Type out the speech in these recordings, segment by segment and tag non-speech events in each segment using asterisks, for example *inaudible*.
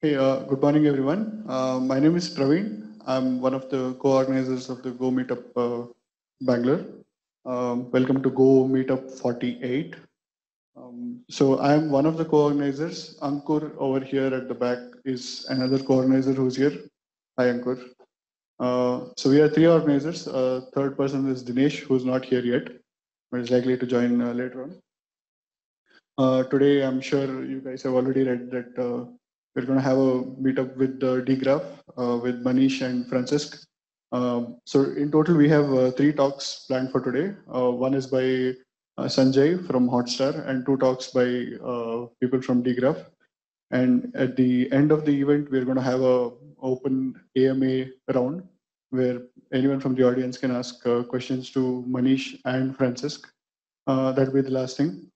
Hey, uh, good morning, everyone. Uh, my name is Praveen. I'm one of the co-organizers of the Go Meetup uh, Bangalore. Um, welcome to Go Meetup 48. Um, so I'm one of the co-organizers. Ankur over here at the back is another co-organizer who's here. Hi, Ankur. Uh, so we are three organizers. Uh, third person is Dinesh, who's not here yet, but is likely to join uh, later on. Today, I'm sure you guys have already read that we're going to have a meetup with uh, DGraph, uh, with Manish and Francesc. Um, so in total, we have uh, three talks planned for today. Uh, one is by uh, Sanjay from Hotstar and two talks by uh, people from DGraph. And at the end of the event, we're going to have a open AMA round where anyone from the audience can ask questions to Manish and Francesc. Uh, that'll be the last thing.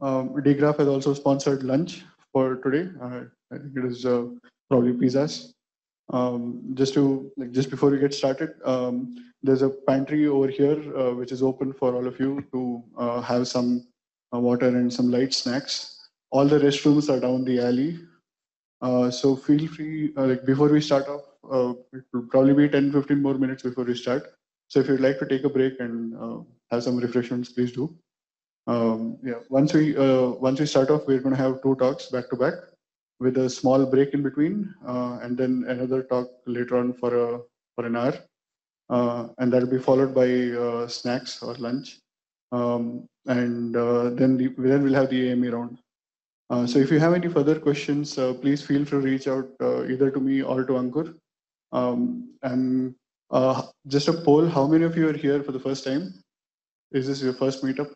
Um, DGraph has also sponsored lunch for today. I think it is uh, probably pizzas. Um, just to like just before we get started, um, there's a pantry over here uh, which is open for all of you to uh, have some uh, water and some light snacks. All the restrooms are down the alley, uh, so feel free. Uh, like before we start off, it will probably be 10, 15 more minutes before we start. So if you'd like to take a break and have some refreshments, please do. Um, yeah, once we once we start off, we're going to have two talks back to back with a small break in between, uh, and then another talk later on for a for an hour, uh, and that'll be followed by uh, snacks or lunch, um, and uh, then the, then we'll have the AMA round. Uh, so if you have any further questions, uh, please feel free to reach out either to me or to Ankur. Um, and just a poll: How many of you are here for the first time? Is this your first meetup?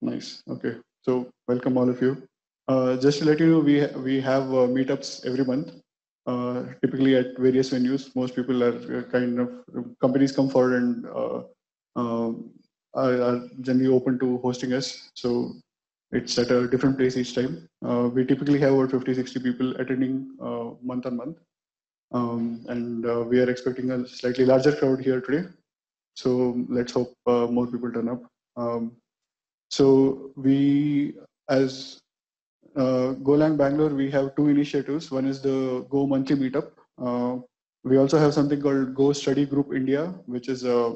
Nice. Okay. So welcome all of you. Uh, just to let you know, we we have uh, meetups every month, uh, typically at various venues. Most people are uh, kind of companies come forward and uh, um, are, generally open to hosting us. So it's at a different place each time. We typically have about 50, 60 people attending month on month, um, and we are expecting a slightly larger crowd here today. So let's hope more people turn up. Um, so we, as uh, Golang Bangalore, we have two initiatives. One is the Go monthly meetup. Uh, we also have something called Go Study Group India, which is a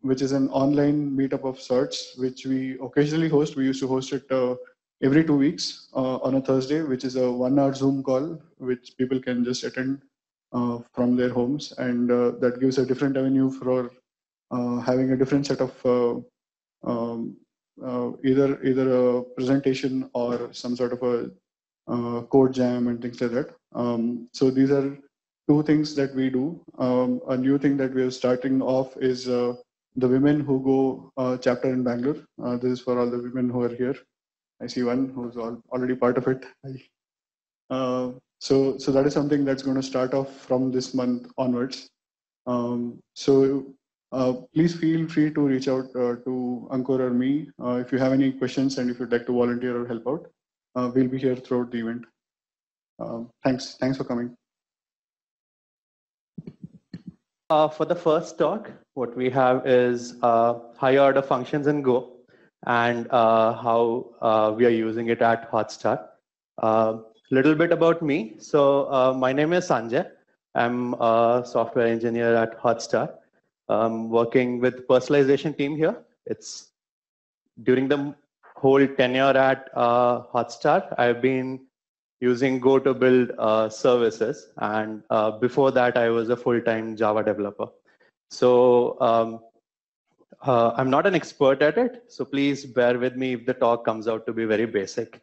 which is an online meetup of sorts, which we occasionally host. We used to host it uh, every two weeks uh, on a Thursday, which is a one-hour Zoom call, which people can just attend uh, from their homes, and uh, that gives a different avenue for having a different set of um, uh, either either a presentation or some sort of a uh, code jam and things like that. Um, so these are two things that we do. Um, a new thing that we are starting off is uh, the women who go uh, chapter in Bangalore. Uh, this is for all the women who are here. I see one who's all, already part of it. Uh, so so that is something that's going to start off from this month onwards. Um, so please feel free to reach out uh, to Ankur or me uh, if you have any questions and if you'd like to volunteer or help out. Uh, we'll be here throughout the event. Um, thanks. Thanks for coming. Uh, for the first talk, what we have is higher order functions in Go and how we are using it at Hotstar. A little bit about me. So my name is Sanjay. I'm a software engineer at Hotstar um, working with personalization team here. It's during the whole tenure at uh, Hotstar, I've been using Go to build uh, services. And uh, before that, I was a full-time Java developer. So um, uh, I'm not an expert at it. So please bear with me if the talk comes out to be very basic.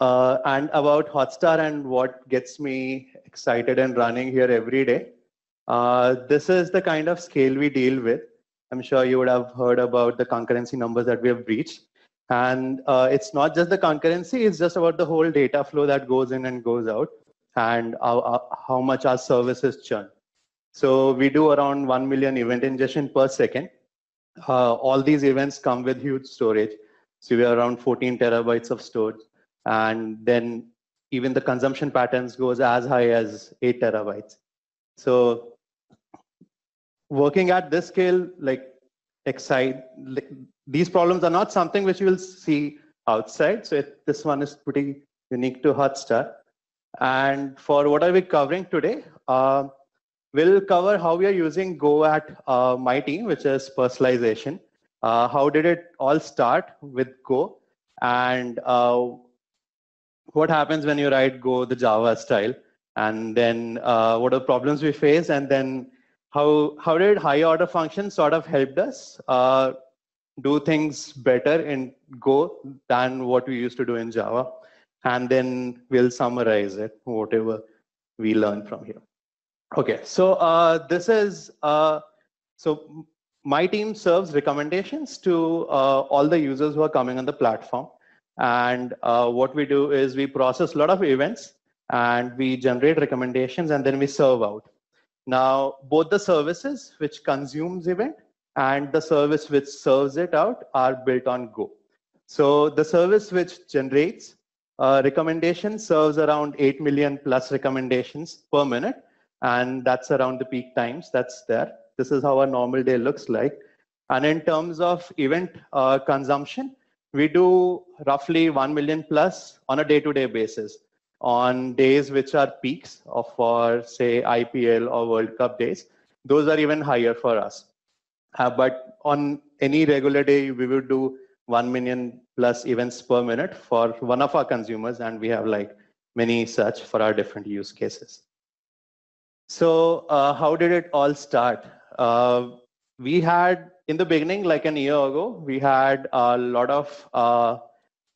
Uh, and about Hotstar and what gets me excited and running here every day. Uh, this is the kind of scale we deal with. I'm sure you would have heard about the concurrency numbers that we have reached. And uh, it's not just the concurrency, it's just about the whole data flow that goes in and goes out and how much our services churn. So we do around 1 million event ingestion per second. Uh, all these events come with huge storage. So we are around 14 terabytes of storage. And then even the consumption patterns goes as high as 8 terabytes. So working at this scale, like excite, these problems are not something which you will see outside. So it, this one is pretty unique to Hotstar. And for what are we covering today? Uh, we'll cover how we are using Go at uh, my team, which is personalization. Uh, how did it all start with Go? And uh, what happens when you write Go the Java style? And then uh, what are the problems we face? And then how, how did high order functions sort of helped us uh, do things better in Go than what we used to do in Java? And then we'll summarize it, whatever we learn from here. Okay, so uh, this is, uh, so my team serves recommendations to uh, all the users who are coming on the platform. And uh, what we do is we process a lot of events and we generate recommendations and then we serve out. Now, both the services which consumes event and the service which serves it out are built on Go. So the service which generates uh, recommendation serves around 8 million plus recommendations per minute. And that's around the peak times that's there. This is how a normal day looks like. And in terms of event uh, consumption, we do roughly 1 million plus on a day-to-day -day basis on days which are peaks of for say IPL or World Cup days. Those are even higher for us. Uh, but on any regular day, we would do 1 million plus events per minute for one of our consumers. And we have like many such for our different use cases. So uh, how did it all start? Uh, we had in the beginning, like an year ago, we had a lot of uh,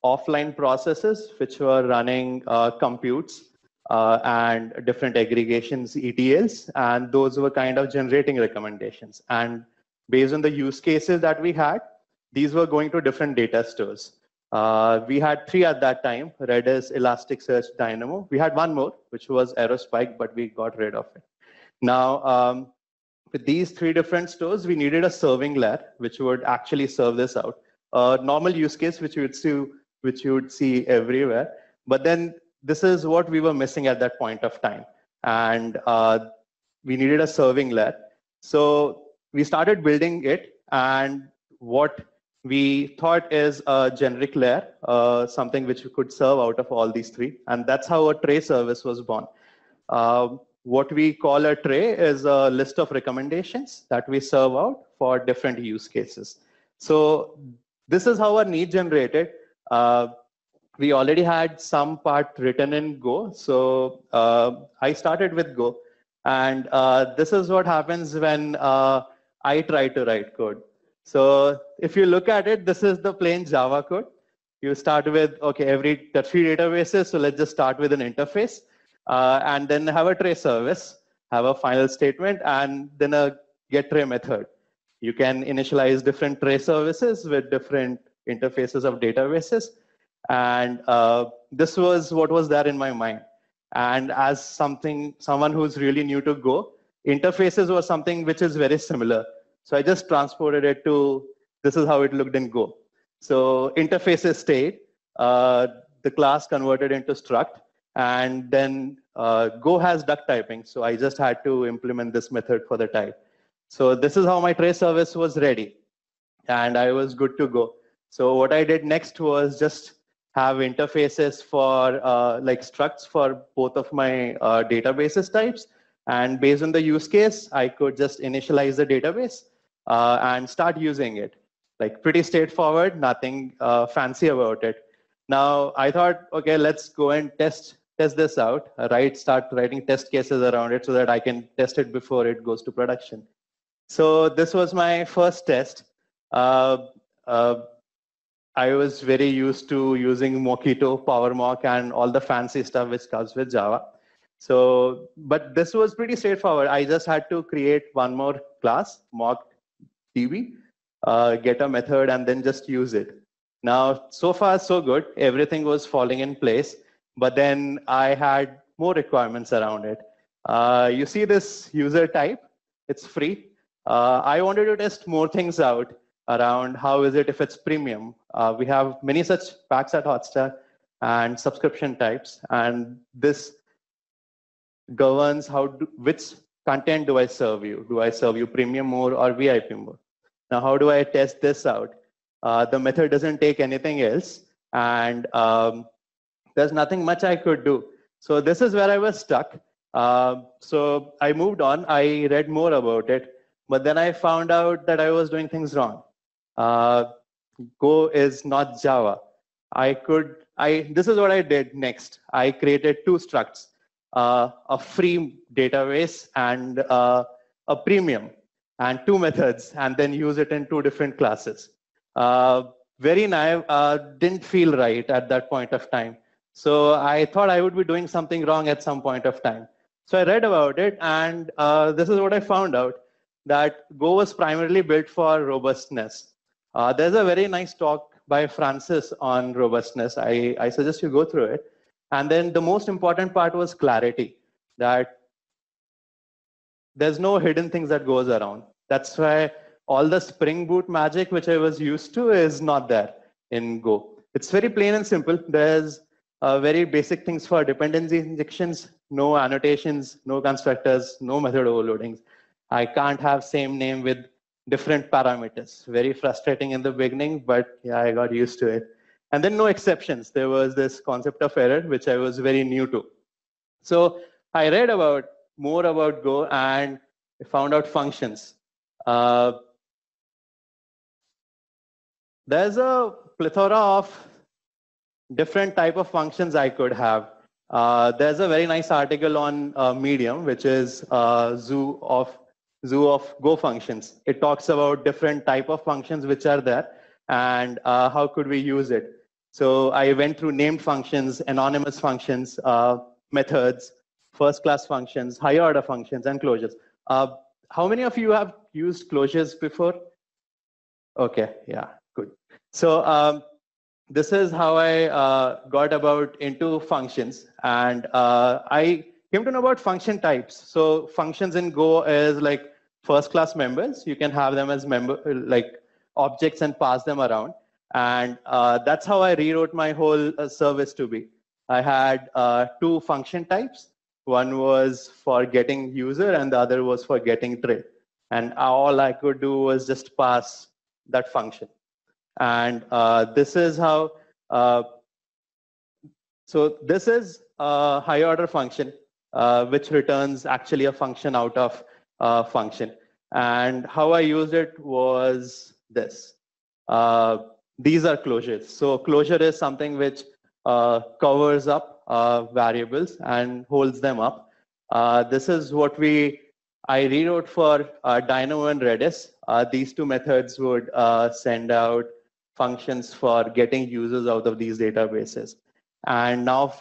offline processes which were running uh, computes uh, and different aggregations, ETLs, and those were kind of generating recommendations. And based on the use cases that we had, these were going to different data stores. Uh, we had three at that time, Redis, Elasticsearch, Dynamo. We had one more, which was Aerospike, but we got rid of it. Now, um, with these three different stores, we needed a serving layer, which would actually serve this out. A normal use case, which you would see which you would see everywhere. But then this is what we were missing at that point of time. And uh, we needed a serving layer. So we started building it. And what we thought is a generic layer, uh, something which we could serve out of all these three. And that's how a tray service was born. Uh, what we call a tray is a list of recommendations that we serve out for different use cases. So this is how our need generated. Uh, we already had some part written in Go. So uh, I started with Go. And uh, this is what happens when uh, I try to write code. So if you look at it, this is the plain Java code. You start with, okay, every the three databases. So let's just start with an interface uh, and then have a tray service, have a final statement, and then a get tray method. You can initialize different tray services with different interfaces of databases. And uh, this was what was there in my mind. And as something, someone who's really new to Go, interfaces was something which is very similar. So I just transported it to, this is how it looked in Go. So interfaces stayed, uh, the class converted into struct, and then uh, Go has duck typing. So I just had to implement this method for the type. So this is how my tray service was ready. And I was good to go. So what I did next was just have interfaces for uh, like structs for both of my uh, databases types. And based on the use case, I could just initialize the database uh, and start using it. Like pretty straightforward, nothing uh, fancy about it. Now I thought, okay, let's go and test test this out. Right, start writing test cases around it so that I can test it before it goes to production. So this was my first test. Uh, uh, I was very used to using Mockito, PowerMock, and all the fancy stuff which comes with Java. So, but this was pretty straightforward. I just had to create one more class, mockdb, uh, get a method, and then just use it. Now, so far, so good. Everything was falling in place. But then I had more requirements around it. Uh, you see this user type, it's free. Uh, I wanted to test more things out around how is it if it's premium. Uh, we have many such packs at Hotstar and subscription types, and this governs how do, which content do I serve you? Do I serve you premium more or VIP more? Now, how do I test this out? Uh, the method doesn't take anything else, and um, there's nothing much I could do. So this is where I was stuck. Uh, so I moved on. I read more about it, but then I found out that I was doing things wrong. Uh, Go is not Java. I could, I, this is what I did next. I created two structs, uh, a free database and uh, a premium and two *laughs* methods and then use it in two different classes. Uh, very naive, uh, didn't feel right at that point of time. So I thought I would be doing something wrong at some point of time. So I read about it and uh, this is what I found out that Go was primarily built for robustness. Uh, there's a very nice talk by Francesc on robustness. I, I suggest you go through it. And then the most important part was clarity, that there's no hidden things that goes around. That's why all the Spring Boot magic, which I was used to, is not there in Go. It's very plain and simple. There's uh, very basic things for dependency injections, no annotations, no constructors, no method overloadings. I can't have same name with different parameters. Very frustrating in the beginning, but yeah, I got used to it. And then no exceptions. There was this concept of error, which I was very new to. So I read about more about Go and I found out functions. Uh, there's a plethora of different type of functions I could have. Uh, there's a very nice article on uh, Medium, which is uh, zoo of zoo of Go functions. It talks about different type of functions which are there and uh, how could we use it. So I went through named functions, anonymous functions, uh, methods, first class functions, higher order functions, and closures. Uh, how many of you have used closures before? Okay, yeah, good. So um, this is how I uh, got about into functions. And uh, I came to know about function types. So functions in Go is like first class members. You can have them as member like objects and pass them around. And uh, that's how I rewrote my whole uh, service to be. I had uh, two function types. One was for getting user and the other was for getting trade. And all I could do was just pass that function. And uh, this is how, uh, so this is a high order function, uh, which returns actually a function out of a function. And how I used it was this. Uh, these are closures. So closure is something which uh, covers up uh, variables and holds them up. Uh, this is what we I rewrote for uh, Dynamo and Redis. Uh, these two methods would send out functions for getting users out of these databases. And now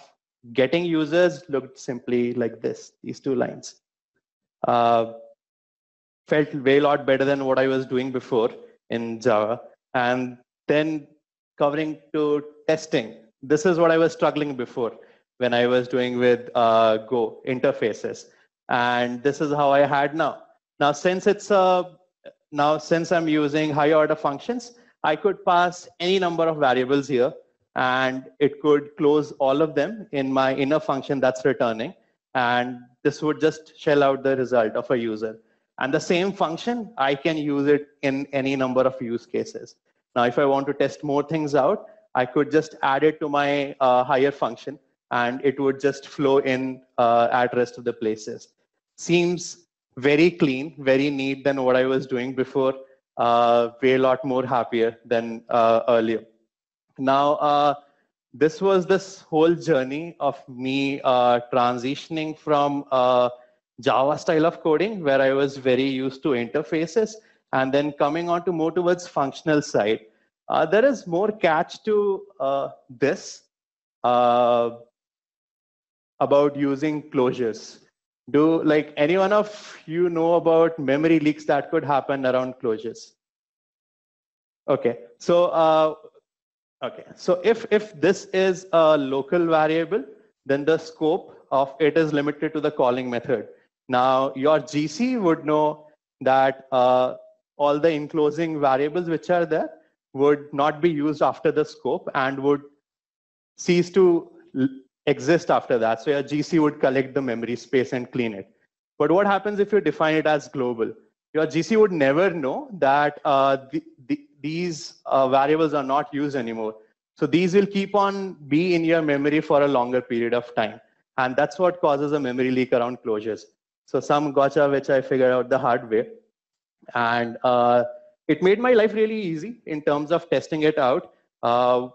getting users looked simply like this, these two lines. Uh, felt way lot better than what I was doing before in Java. And then covering to testing. This is what I was struggling before when I was doing with uh, Go interfaces. And this is how I had now. Now, since it's a, now since I'm using higher order functions, I could pass any number of variables here and it could close all of them in my inner function that's returning. And this would just shell out the result of a user. And the same function, I can use it in any number of use cases. Now, if I want to test more things out, I could just add it to my uh, higher function and it would just flow in uh, at rest of the places. Seems very clean, very neat than what I was doing before, uh, way a lot more happier than uh, earlier. Now, uh, this was this whole journey of me uh, transitioning from Java style of coding where I was very used to interfaces and then coming on to more towards functional side. Uh, there is more catch to uh, this uh, about using closures. Do like any one of you know about memory leaks that could happen around closures? Okay, so uh, okay, so if if this is a local variable, then the scope of it is limited to the calling method. Now, your GC would know that uh, all the enclosing variables which are there would not be used after the scope and would cease to exist after that. So your GC would collect the memory space and clean it. But what happens if you define it as global? Your GC would never know that uh, the, the, these uh, variables are not used anymore. So these will keep on be in your memory for a longer period of time. And that's what causes a memory leak around closures. So some gotcha, which I figured out the hard way. And uh, it made my life really easy in terms of testing it out uh,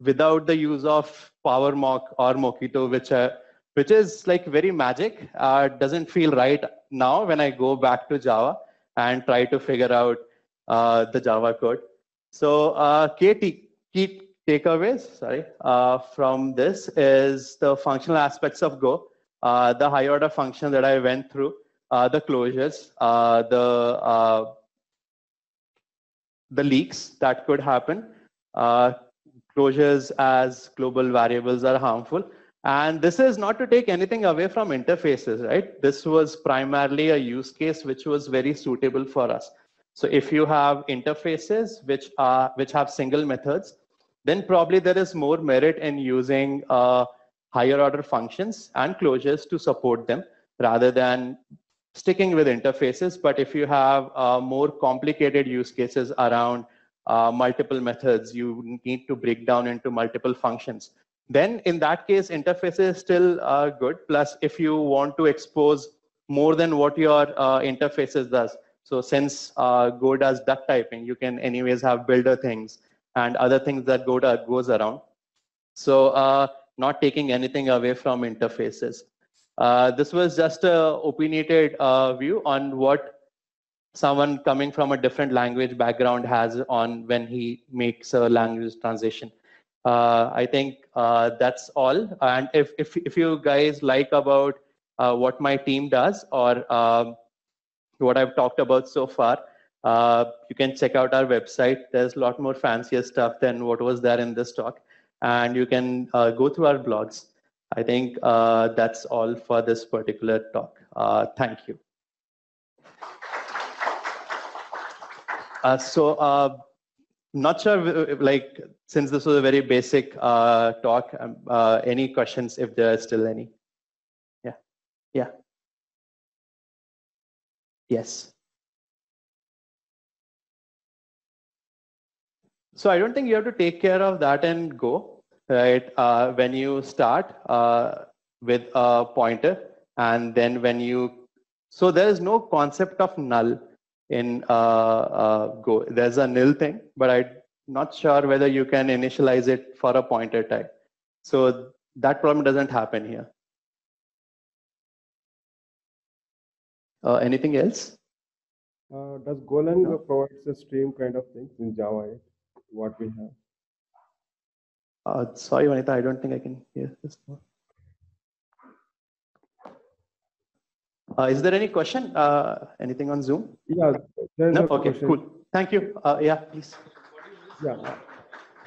without the use of PowerMock or Mockito, which, uh, which is like very magic. Uh, doesn't feel right now when I go back to Java and try to figure out uh, the Java code. So uh, key, key takeaways sorry, uh, from this is the functional aspects of Go, the high order function that I went through, uh, the closures, uh, the uh, the leaks that could happen, uh, closures as global variables are harmful. And this is not to take anything away from interfaces, right? This was primarily a use case which was very suitable for us. So if you have interfaces which are which have single methods, then probably there is more merit in using uh, higher order functions and closures to support them rather than sticking with interfaces. But if you have uh, more complicated use cases around uh, multiple methods, you need to break down into multiple functions. Then in that case, interfaces still uh, good. Plus, if you want to expose more than what your uh, interfaces does. So since uh, Go does duck typing, you can anyways have builder things and other things that go to, goes around. So uh, not taking anything away from interfaces. Uh, this was just a opinionated uh, view on what someone coming from a different language background has on when he makes a language transition. Uh, I think uh, that's all. And if, if, if you guys like about uh, what my team does or um, what I've talked about so far, uh, you can check out our website. There's a lot more fancier stuff than what was there in this talk. And you can uh, go through our blogs. I think uh, that's all for this particular talk. Uh, thank you. Uh, so, uh, not sure, like, since this was a very basic talk, um, any questions if there are still any? Yeah, yeah. Yes. So I don't think you have to take care of that and go, right? Uh, when you start uh, with a pointer and then when you, so there is no concept of null in uh, uh Go. There's a nil thing, but I'm not sure whether you can initialize it for a pointer type. So that problem doesn't happen here. Uh, anything else? Uh, does Golang no. provides a stream kind of thing in Java 8? What we have. Uh, sorry, Vanita, I don't think I can hear this. Uh, is there any question? Uh, anything on Zoom? Yeah. No? Okay, question. cool. Thank you. Uh, yeah, please. Yeah.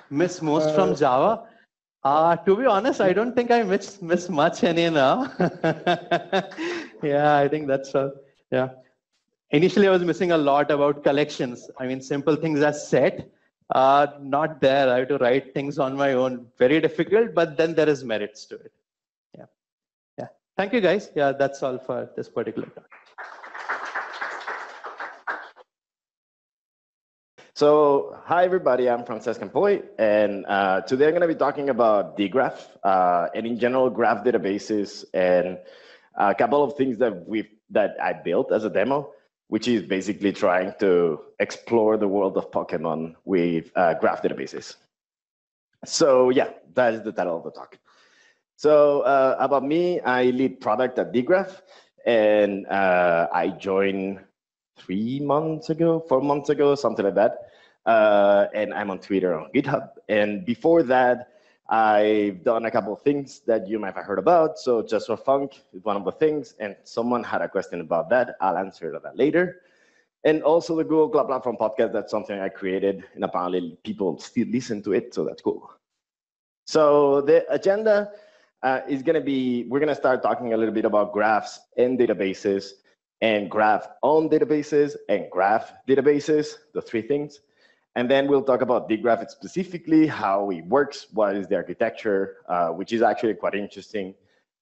Miss most from uh, Java. Uh, to be honest, I don't think I miss, miss much any now. *laughs* yeah, I think that's all. Yeah. Initially, I was missing a lot about collections. I mean, simple things as set uh, not there. I have to write things on my own. Very difficult, but then there is merits to it. Yeah. Yeah. Thank you, guys. Yeah, that's all for this particular talk. So, hi everybody, I'm Francesc Campoy, and uh, today I'm going to be talking about dgraph uh, and in general graph databases and a couple of things that we that I built as a demo which is basically trying to explore the world of Pokemon with uh, graph databases. So yeah, that is the title of the talk. So uh, about me, I lead product at dgraph, and uh, I joined three months ago, four months ago, something like that. Uh, and I'm on Twitter, on GitHub. And before that, I've done a couple of things that you might have heard about. So just for fun is one of the things, and someone had a question about that. I'll answer that later. And also the Google Cloud Platform podcast, that's something I created, and apparently people still listen to it, so that's cool. So the agenda uh, is gonna be, we're gonna start talking a little bit about graphs and databases, and graph on databases, and graph databases, the three things. And then we'll talk about dgraph specifically, how it works, what is the architecture, uh, which is actually quite interesting.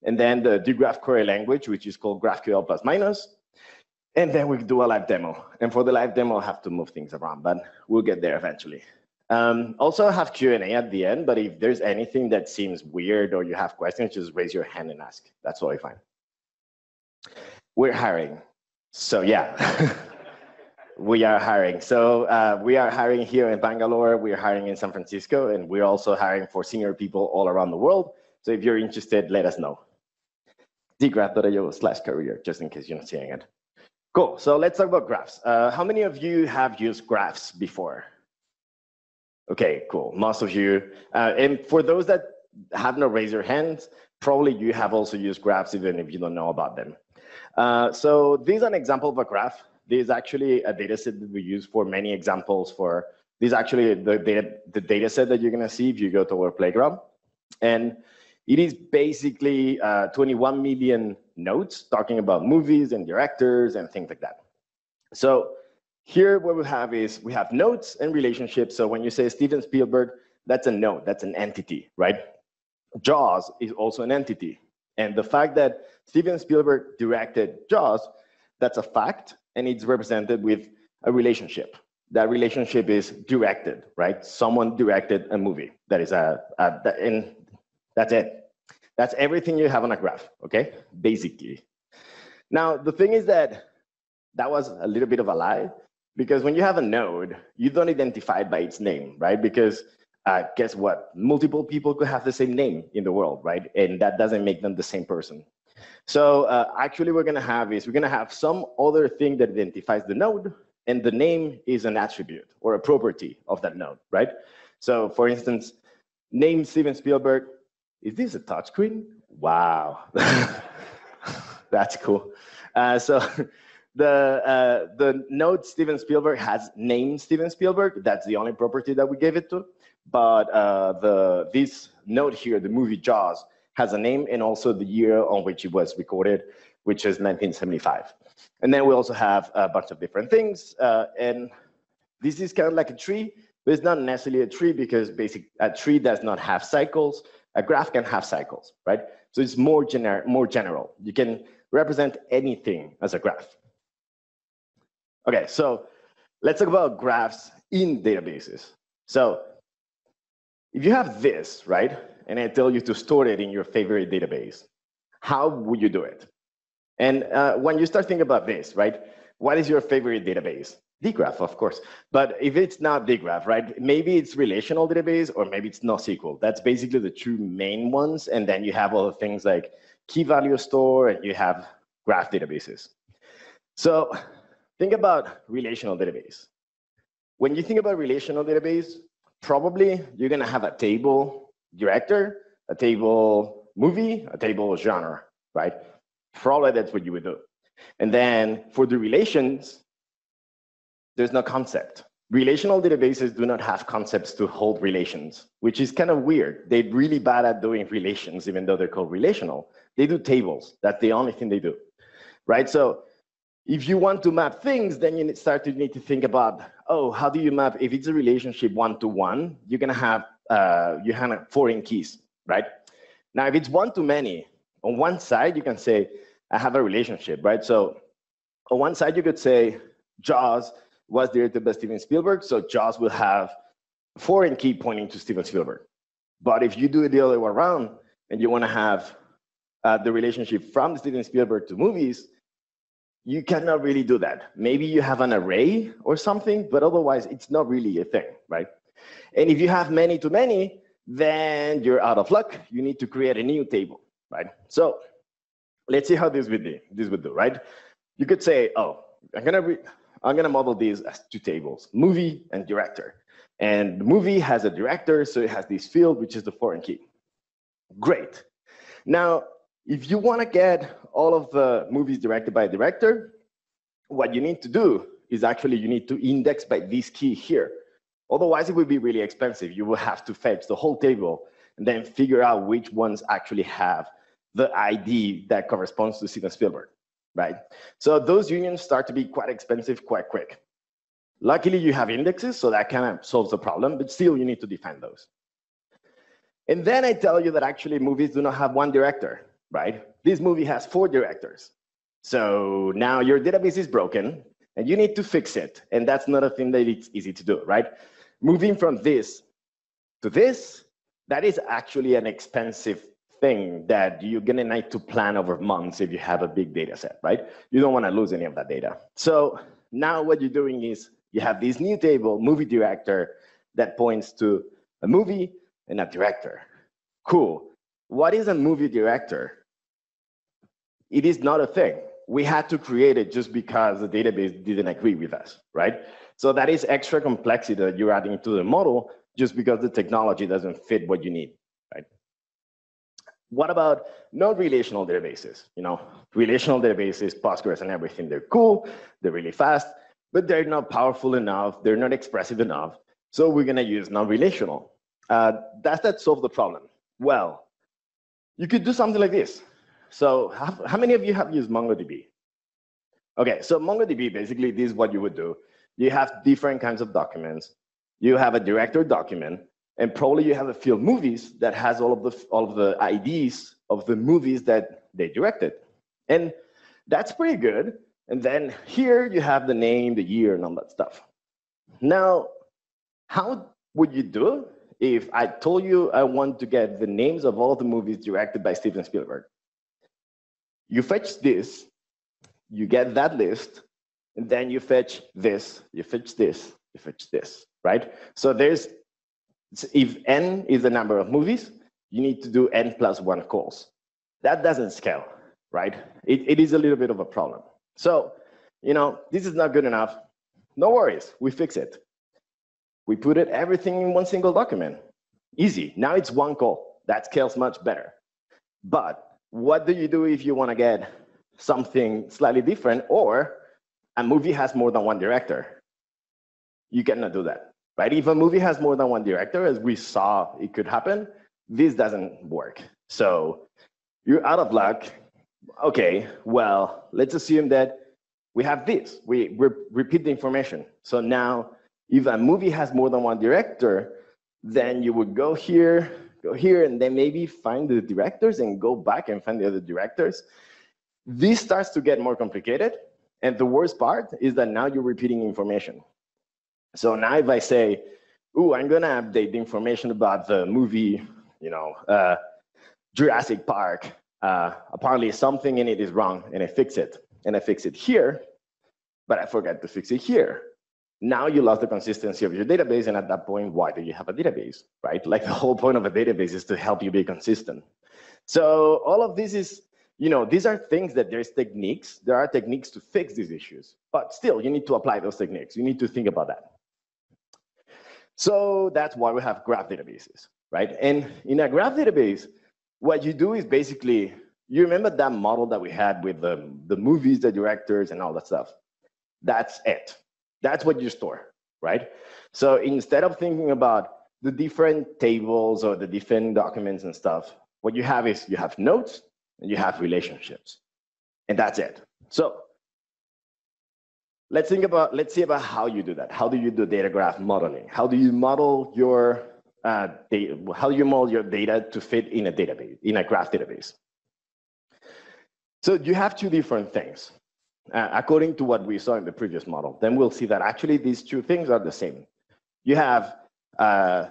And then the dgraph query language, which is called GraphQL plus minus. And then we do a live demo. And for the live demo, I'll have to move things around, but we'll get there eventually. Um, also have Q&A at the end, but if there's anything that seems weird or you have questions, just raise your hand and ask. That's totally fine. We're hiring. So yeah, *laughs* we are hiring. So uh, we are hiring here in Bangalore, we're hiring in San Francisco, and we're also hiring for senior people all around the world. So if you're interested, let us know. dgraph.io slash career, just in case you're not seeing it. Cool, so let's talk about graphs. Uh, how many of you have used graphs before? Okay, cool, most of you. Uh, and for those that have not raised your hands, probably you have also used graphs even if you don't know about them. Uh, so this is an example of a graph. This is actually a data set that we use for many examples for, this is actually the data, the data set that you're gonna see if you go to our playground. And it is basically uh, 21 million nodes talking about movies and directors and things like that. So here what we have is we have nodes and relationships. So when you say Steven Spielberg, that's a node, that's an entity, right? Jaws is also an entity. And the fact that Steven Spielberg directed Jaws, that's a fact, and it's represented with a relationship. That relationship is directed, right? Someone directed a movie. That is a, a and that's it. That's everything you have on a graph, okay? Basically. Now, the thing is that that was a little bit of a lie because when you have a node, you don't identify it by its name, right? Because uh, guess what? Multiple people could have the same name in the world, right? And that doesn't make them the same person. So uh, actually we're gonna have is we're gonna have some other thing that identifies the node and the name is an attribute or a property of that node, right? So for instance, name Steven Spielberg, is this a touchscreen? Wow, *laughs* that's cool. Uh, so *laughs* the uh, the node Steven Spielberg has name Steven Spielberg. That's the only property that we gave it to. But uh, the this node here, the movie Jaws, has a name and also the year on which it was recorded, which is 1975. And then we also have a bunch of different things. Uh, and this is kind of like a tree, but it's not necessarily a tree because basic a tree does not have cycles. A graph can have cycles, right? So it's more, gener more general. You can represent anything as a graph. Okay, so let's talk about graphs in databases. So if you have this, right, and I tell you to store it in your favorite database, how would you do it? And uh, when you start thinking about this, right, what is your favorite database? dgraph, of course. But if it's not dgraph, right, maybe it's relational database or maybe it's NoSQL. That's basically the two main ones. And then you have other things like key value store and you have graph databases. So think about relational database. When you think about relational database, probably you're gonna have a table director, a table movie, a table genre, right? Probably that's what you would do. And then for the relations, there's no concept. Relational databases do not have concepts to hold relations, which is kind of weird. They're really bad at doing relations, even though they're called relational. They do tables. That's the only thing they do, right? So if you want to map things, then you start to need to think about, oh, how do you map? If it's a relationship one-to-one, you're gonna have, uh, you have foreign keys, right? Now, if it's one-to-many, on one side, you can say, I have a relationship, right? So on one side, you could say, Jaws was directed by Steven Spielberg, so Jaws will have foreign key pointing to Steven Spielberg. But if you do it the other way around, and you wanna have uh, the relationship from Steven Spielberg to movies, you cannot really do that. Maybe you have an array or something, but otherwise it's not really a thing, right? And if you have many to many, then you're out of luck. You need to create a new table, right? So let's see how this would do, this would do, right? You could say, oh, I'm gonna, I'm gonna model these as two tables, movie and director. And the movie has a director, so it has this field, which is the foreign key. Great. Now, if you want to get all of the movies directed by a director, what you need to do is actually you need to index by this key here. Otherwise, it would be really expensive. You will have to fetch the whole table and then figure out which ones actually have the ID that corresponds to Steven Spielberg, right? So those unions start to be quite expensive quite quick. Luckily, you have indexes, so that kind of solves the problem, but still you need to define those. And then I tell you that actually movies do not have one director right? This movie has four directors. So now your database is broken and you need to fix it. And that's not a thing that it's easy to do, right? Moving from this to this, that is actually an expensive thing that you're gonna need to plan over months if you have a big data set, right? You don't wanna lose any of that data. So now what you're doing is you have this new table, movie director, that points to a movie and a director. Cool. What is a movie director? It is not a thing. We had to create it just because the database didn't agree with us, right? So that is extra complexity that you're adding to the model just because the technology doesn't fit what you need, right? What about non-relational databases? You know, relational databases, Postgres and everything, they're cool, they're really fast, but they're not powerful enough, they're not expressive enough. So we're gonna use non-relational. Uh, does that solve the problem? Well, you could do something like this. So how, how many of you have used MongoDB? Okay, so MongoDB, basically, this is what you would do. You have different kinds of documents. You have a director document, and probably you have a field movies that has all of the all of the IDs of the movies that they directed. And that's pretty good. And then here you have the name, the year, and all that stuff. Now, how would you do if I told you I want to get the names of all the movies directed by Steven Spielberg? You fetch this, you get that list, and then you fetch this, you fetch this, you fetch this, right? So there's, if n is the number of movies, you need to do n plus one calls. That doesn't scale, right? It, it is a little bit of a problem. So, you know, this is not good enough. No worries, we fix it. We put it everything in one single document. Easy. Now it's one call. That scales much better. But what do you do if you want to get something slightly different or a movie has more than one director? You cannot do that, right? If a movie has more than one director, as we saw it could happen, this doesn't work. So you're out of luck. Okay, well, let's assume that we have this. We re repeat the information. So now if a movie has more than one director, then you would go here, go here, and then maybe find the directors and go back and find the other directors. This starts to get more complicated. And the worst part is that now you're repeating information. So now if I say, oh, I'm gonna update the information about the movie, you know, uh, Jurassic Park, uh, apparently something in it is wrong and I fix it. And I fix it here, but I forgot to fix it here. Now you lost the consistency of your database, and at that point, why do you have a database, right? Like the whole point of a database is to help you be consistent. So all of this is, you know, these are things that there's techniques. There are techniques to fix these issues, but still, you need to apply those techniques. You need to think about that. So that's why we have graph databases, right? And in a graph database, what you do is basically, you remember that model that we had with the, the movies, the directors, and all that stuff? That's it. That's what you store, right? So instead of thinking about the different tables or the different documents and stuff, what you have is you have nodes and you have relationships. And that's it. So let's think about, let's see about how you do that. How do you do data graph modeling? How do you model your uh, data, how do you model your data to fit in a database, in a graph database? So you have two different things uh, according to what we saw in the previous model, then we'll see that actually these two things are the same. You have uh,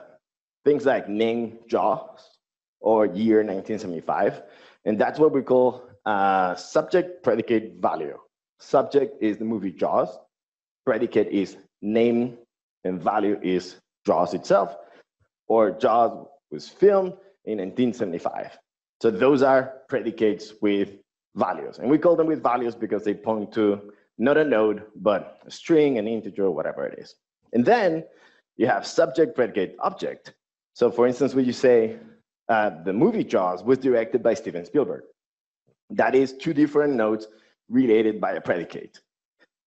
things like name JAWS or year 1975, and that's what we call uh, subject predicate value. Subject is the movie JAWS, predicate is name, and value is JAWS itself, or JAWS was filmed in 1975. So those are predicates with values. And we call them with values because they point to not a node, but a string, an integer, whatever it is. And then you have subject, predicate, object. So for instance, when you say uh, the movie Jaws was directed by Steven Spielberg, that is two different nodes related by a predicate.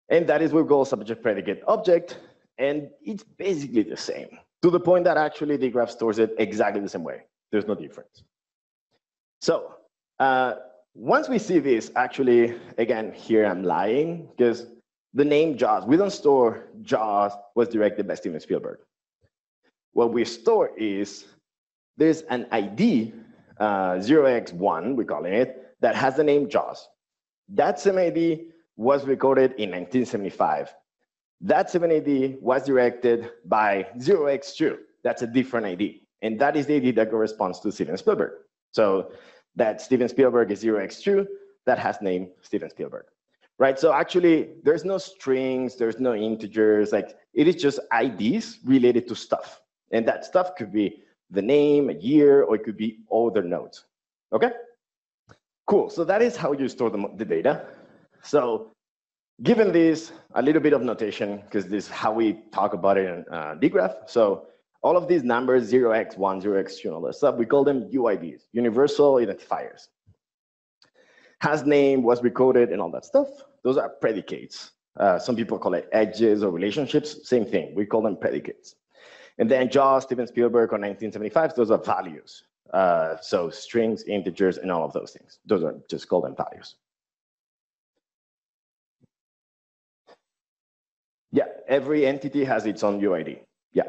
And that is what we call subject, predicate, object. And it's basically the same to the point that actually the graph stores it exactly the same way. There's no difference. So uh, once we see this, actually, again, here I'm lying because the name Jaws, we don't store Jaws was directed by Steven Spielberg. What we store is there's an ID, uh, 0x1, we're calling it, that has the name Jaws. That same ID was recorded in 1975. That 7ID was directed by 0x2. That's a different ID. And that is the ID that corresponds to Steven Spielberg. So that Steven Spielberg is 0x2, that has name Steven Spielberg. Right, so actually there's no strings, there's no integers, like it is just IDs related to stuff. And that stuff could be the name, a year, or it could be other nodes. Okay? Cool, so that is how you store the, the data. So given this, a little bit of notation, because this is how we talk about it in uh, dgraph. So all of these numbers, 0x1, 0x2, and all that stuff, we call them UIDs, universal identifiers. Has name, was recorded, and all that stuff. Those are predicates. Uh, some people call it edges or relationships, same thing. We call them predicates. And then Jaws, Steven Spielberg on 1975, those are values. Uh, so strings, integers, and all of those things. Those are just called them values. Yeah, every entity has its own UID. Yeah.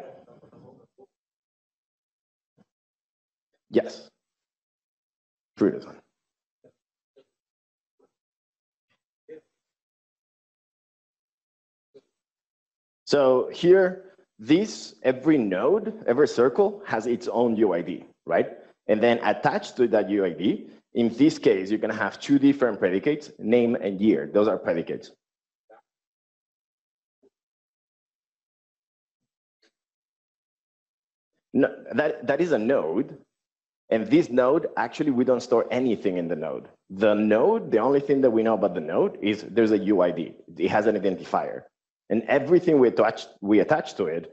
Yes. True one. So here, this, every node, every circle has its own UID, right? And then attached to that UID, in this case, you're gonna have two different predicates, name and year. Those are predicates. No, that, that is a node. And this node, actually, we don't store anything in the node. The node, the only thing that we know about the node is there's a UID. It has an identifier. And everything we attach, we attach to it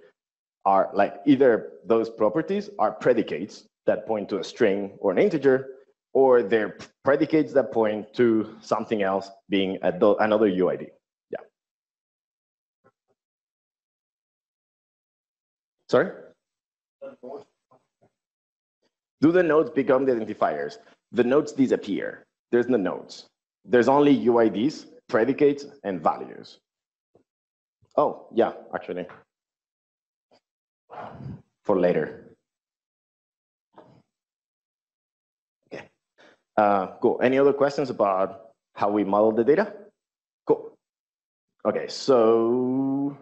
are like either those properties are predicates that point to a string or an integer, or they're predicates that point to something else being another UID. Yeah. Sorry? Do the nodes become the identifiers? The nodes disappear. There's no nodes. There's only UIDs, predicates, and values. Oh, yeah, actually. For later. Okay. Uh, cool. Any other questions about how we model the data? Cool. Okay, so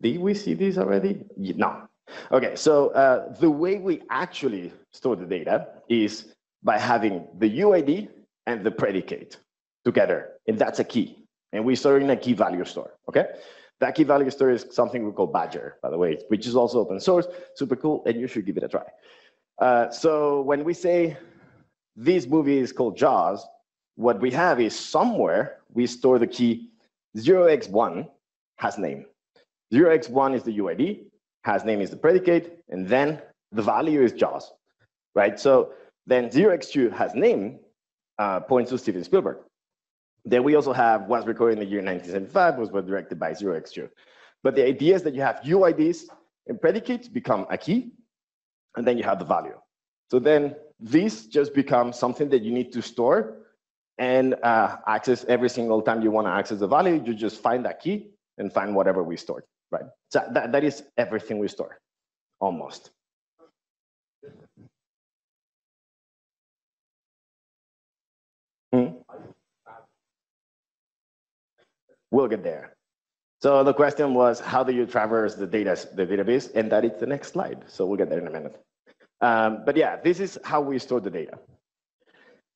did we see this already? No. Okay, so uh, the way we actually store the data is by having the UID and the predicate together, and that's a key. And we store in a key value store, okay? That key value store is something we call Badger, by the way, which is also open source, super cool, and you should give it a try. Uh, so when we say this movie is called Jaws, what we have is somewhere we store the key 0x1 has name. 0x1 is the UID, has name is the predicate, and then the value is Jaws, right? So then 0x2 has name uh, points to Steven Spielberg. Then we also have was recorded in the year 1975, was directed by 0x2. But the idea is that you have UIDs and predicates become a key, and then you have the value. So then this just becomes something that you need to store and uh, access every single time you want to access the value. You just find that key and find whatever we stored right? So that, that is everything we store, almost. Hmm? We'll get there. So the question was, how do you traverse the data, the database? And that is the next slide. So we'll get there in a minute. Um, but yeah, this is how we store the data.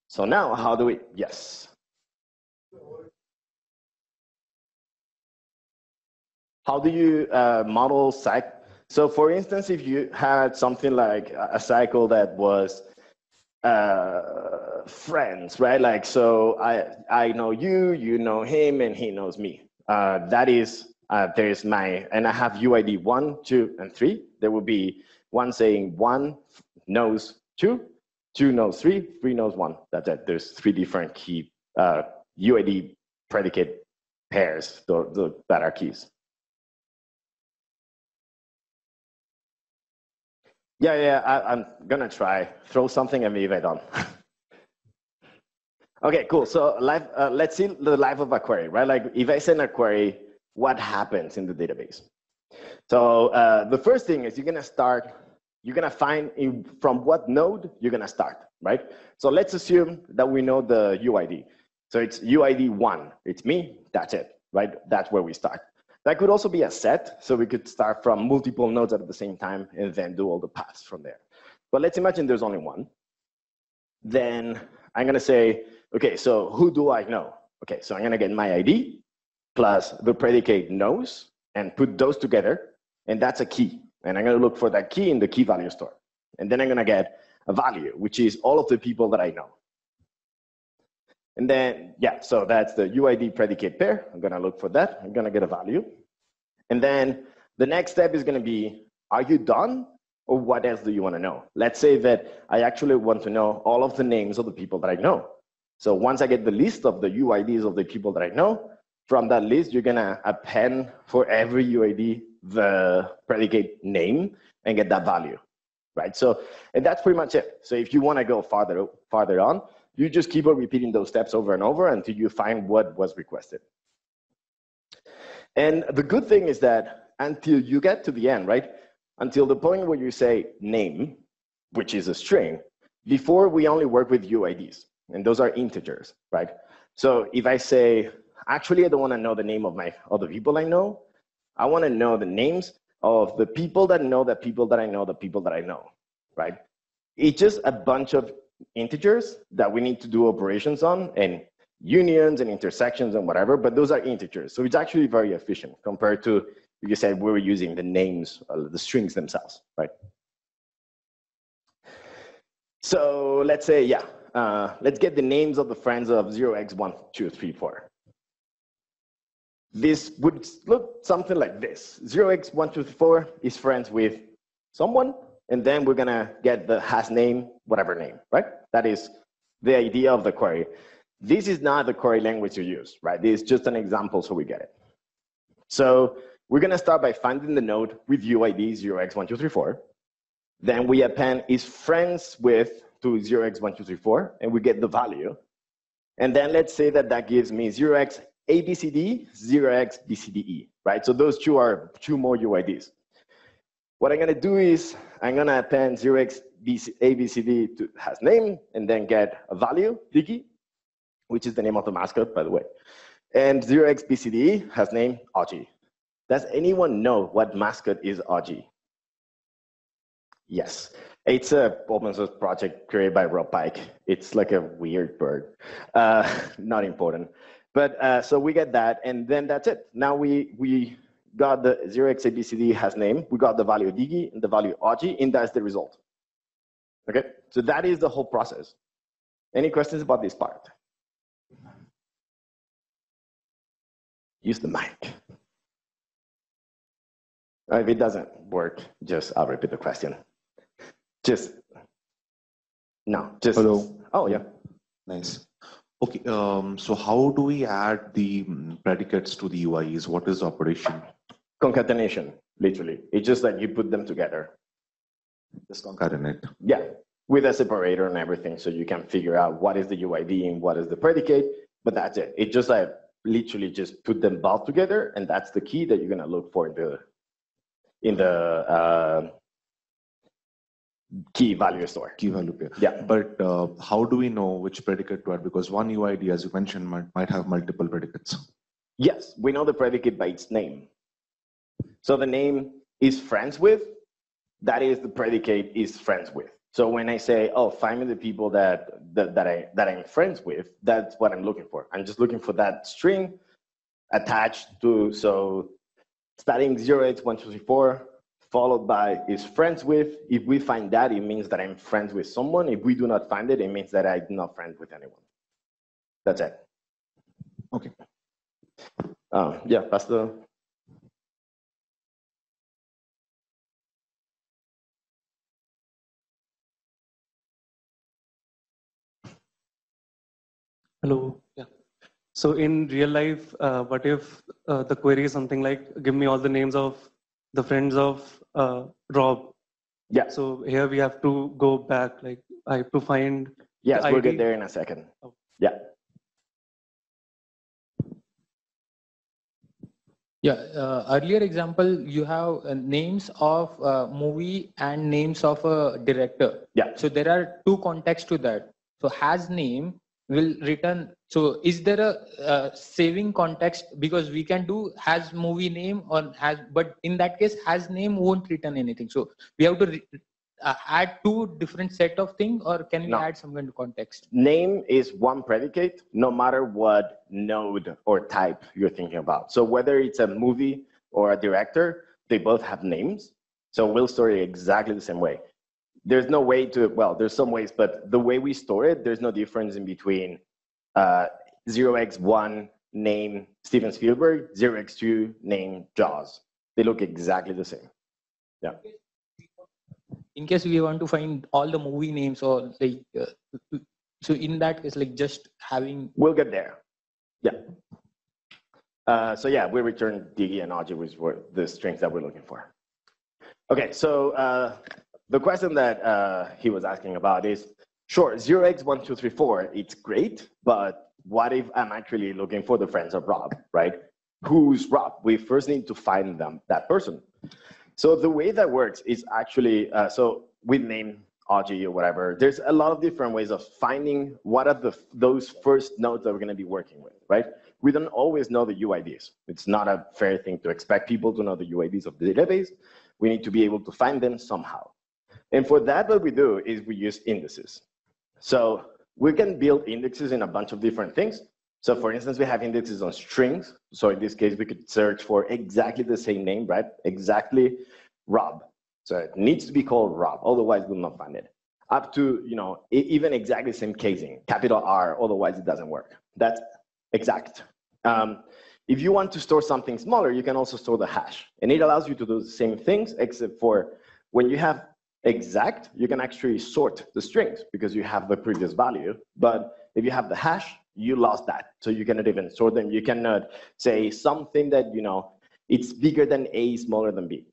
So now, how do we? Yes. How do you uh, model cycle? So for instance, if you had something like a cycle that was uh, friends, right? Like, so I, I know you, you know him, and he knows me. Uh, that is, uh, there's my, and I have UID one, two, and three. There will be one saying one knows two, two knows three, three knows one. That's it. There's three different key uh, UID predicate pairs that are keys. Yeah, yeah, I, am gonna try. Throw something if I don't. *laughs* okay, cool. So life, uh, let's see the life of a query, right? Like if I send a query, what happens in the database? So uh, the first thing is you're gonna start, you're gonna find in, from what node you're gonna start, right? So let's assume that we know the UID. So it's UID one, it's me, that's it, right? That's where we start. That could also be a set, so we could start from multiple nodes at the same time and then do all the paths from there. But let's imagine there's only one. Then I'm gonna say, okay, so who do I know? Okay, so I'm gonna get my ID plus the predicate knows and put those together, and that's a key. And I'm gonna look for that key in the key value store. And then I'm gonna get a value, which is all of the people that I know. And then, yeah, so that's the UID predicate pair. I'm gonna look for that. I'm gonna get a value. And then the next step is gonna be, are you done? Or what else do you wanna know? Let's say that I actually want to know all of the names of the people that I know. So once I get the list of the UIDs of the people that I know, from that list, you're gonna append for every UID the predicate name and get that value, right? So, and that's pretty much it. So if you wanna go farther, farther on, you just keep on repeating those steps over and over until you find what was requested. And the good thing is that until you get to the end, right? Until the point where you say name, which is a string, before we only work with UIDs, and those are integers, right? So if I say, actually, I don't want to know the name of my other people I know, I want to know the names of the people that know the people that I know the people that I know, right? It's just a bunch of integers that we need to do operations on and unions and intersections and whatever, but those are integers. So it's actually very efficient compared to, you said we were using the names, uh, the strings themselves, right? So let's say, yeah, uh, let's get the names of the friends of 0x1, 2, 3, 4. This would look something like this. 0x1, 2, 4 is friends with someone, and then we're gonna get the has name, whatever name, right? That is the idea of the query. This is not the query language you use, right? This is just an example so we get it. So we're gonna start by finding the node with UID 0x1234. Then we append is friends with to 0x1234 and we get the value. And then let's say that that gives me 0x ABCD, 0x BCDE, right? So those two are two more UIDs. What I'm gonna do is I'm gonna append 0x ABCD to has name and then get a value, Digi, which is the name of the mascot, by the way. And 0x BCDE has name Aji. Does anyone know what mascot is Aji? Yes. It's a open source project created by Rob Pike. It's like a weird bird. Uh, *laughs* not important. But uh, so we get that, and then that's it. Now we we got the 0xabcd has name, we got the value digi and the value aji, and that's the result. Okay, so that is the whole process. Any questions about this part? Use the mic. If it doesn't work, just I'll repeat the question. Just, no, just. Hello. Oh, yeah. Nice. Okay, um, so how do we add the predicates to the UIs? What is the operation? Concatenation, literally. It's just that you put them together. Just concatenate. Yeah, with a separator and everything, so you can figure out what is the UID and what is the predicate, but that's it. It just like literally just put them both together, and that's the key that you're gonna look for in the in the uh, key value store. Key value pair. Yeah. But uh, how do we know which predicate to add? Because one UID, as you mentioned, might, might have multiple predicates. Yes, we know the predicate by its name. So the name is friends with, that is the predicate is friends with. So when I say, oh, find me the people that, that, that, I, that I'm friends with, that's what I'm looking for. I'm just looking for that string attached to, so starting 0x1234, followed by is friends with. If we find that, it means that I'm friends with someone. If we do not find it, it means that I'm not friends with anyone. That's it. Okay. Um, yeah, that's the Hello. Yeah. So in real life, uh, what if uh, the query is something like, give me all the names of the friends of uh, Rob. Yeah. So here we have to go back, like I have to find. Yes, the we'll ID. get there in a second. Oh. Yeah. Yeah, uh, earlier example, you have uh, names of uh, movie and names of a director. Yeah. So there are two contexts to that. So has name will return. So is there a uh, saving context because we can do has movie name or has, but in that case has name won't return anything. So we have to re- uh, add two different set of thing or can we No. add some kind of context? Name is one predicate, no matter what node or type you're thinking about. So whether it's a movie or a director, they both have names. So we'll store it exactly the same way. There's no way to, well, there's some ways, but the way we store it, there's no difference in between uh, 0x1 name Steven Spielberg, 0x2 name Jaws. They look exactly the same. Yeah in case we want to find all the movie names or like, uh, so in that case, like just having We'll get there. Yeah. Uh, so yeah, we return Digi and Aji, which were the strings that we're looking for. Okay, so uh, the question that uh, he was asking about is, sure, 0x1234, it's great, but what if I'm actually looking for the friends of Rob, right? Who's Rob? We first need to find them, that person. So the way that works is actually, uh, so with name Aji or whatever, there's a lot of different ways of finding what are the those first nodes that we're going to be working with, right? We don't always know the UIDs. It's not a fair thing to expect people to know the UIDs of the database. We need to be able to find them somehow. And for that, what we do is we use indices. So we can build indexes in a bunch of different things. So for instance, we have indexes on strings. So in this case, we could search for exactly the same name, right? Exactly Rob. So it needs to be called Rob, otherwise we'll not find it. Up to, you know, even exactly same casing, capital R, otherwise it doesn't work. That's exact. Um, if you want to store something smaller, you can also store the hash. And it allows you to do the same things, except for when you have exact, you can actually sort the strings because you have the previous value. But if you have the hash, you lost that. So you cannot even sort them. You cannot say something that, you know, it's bigger than A, smaller than B.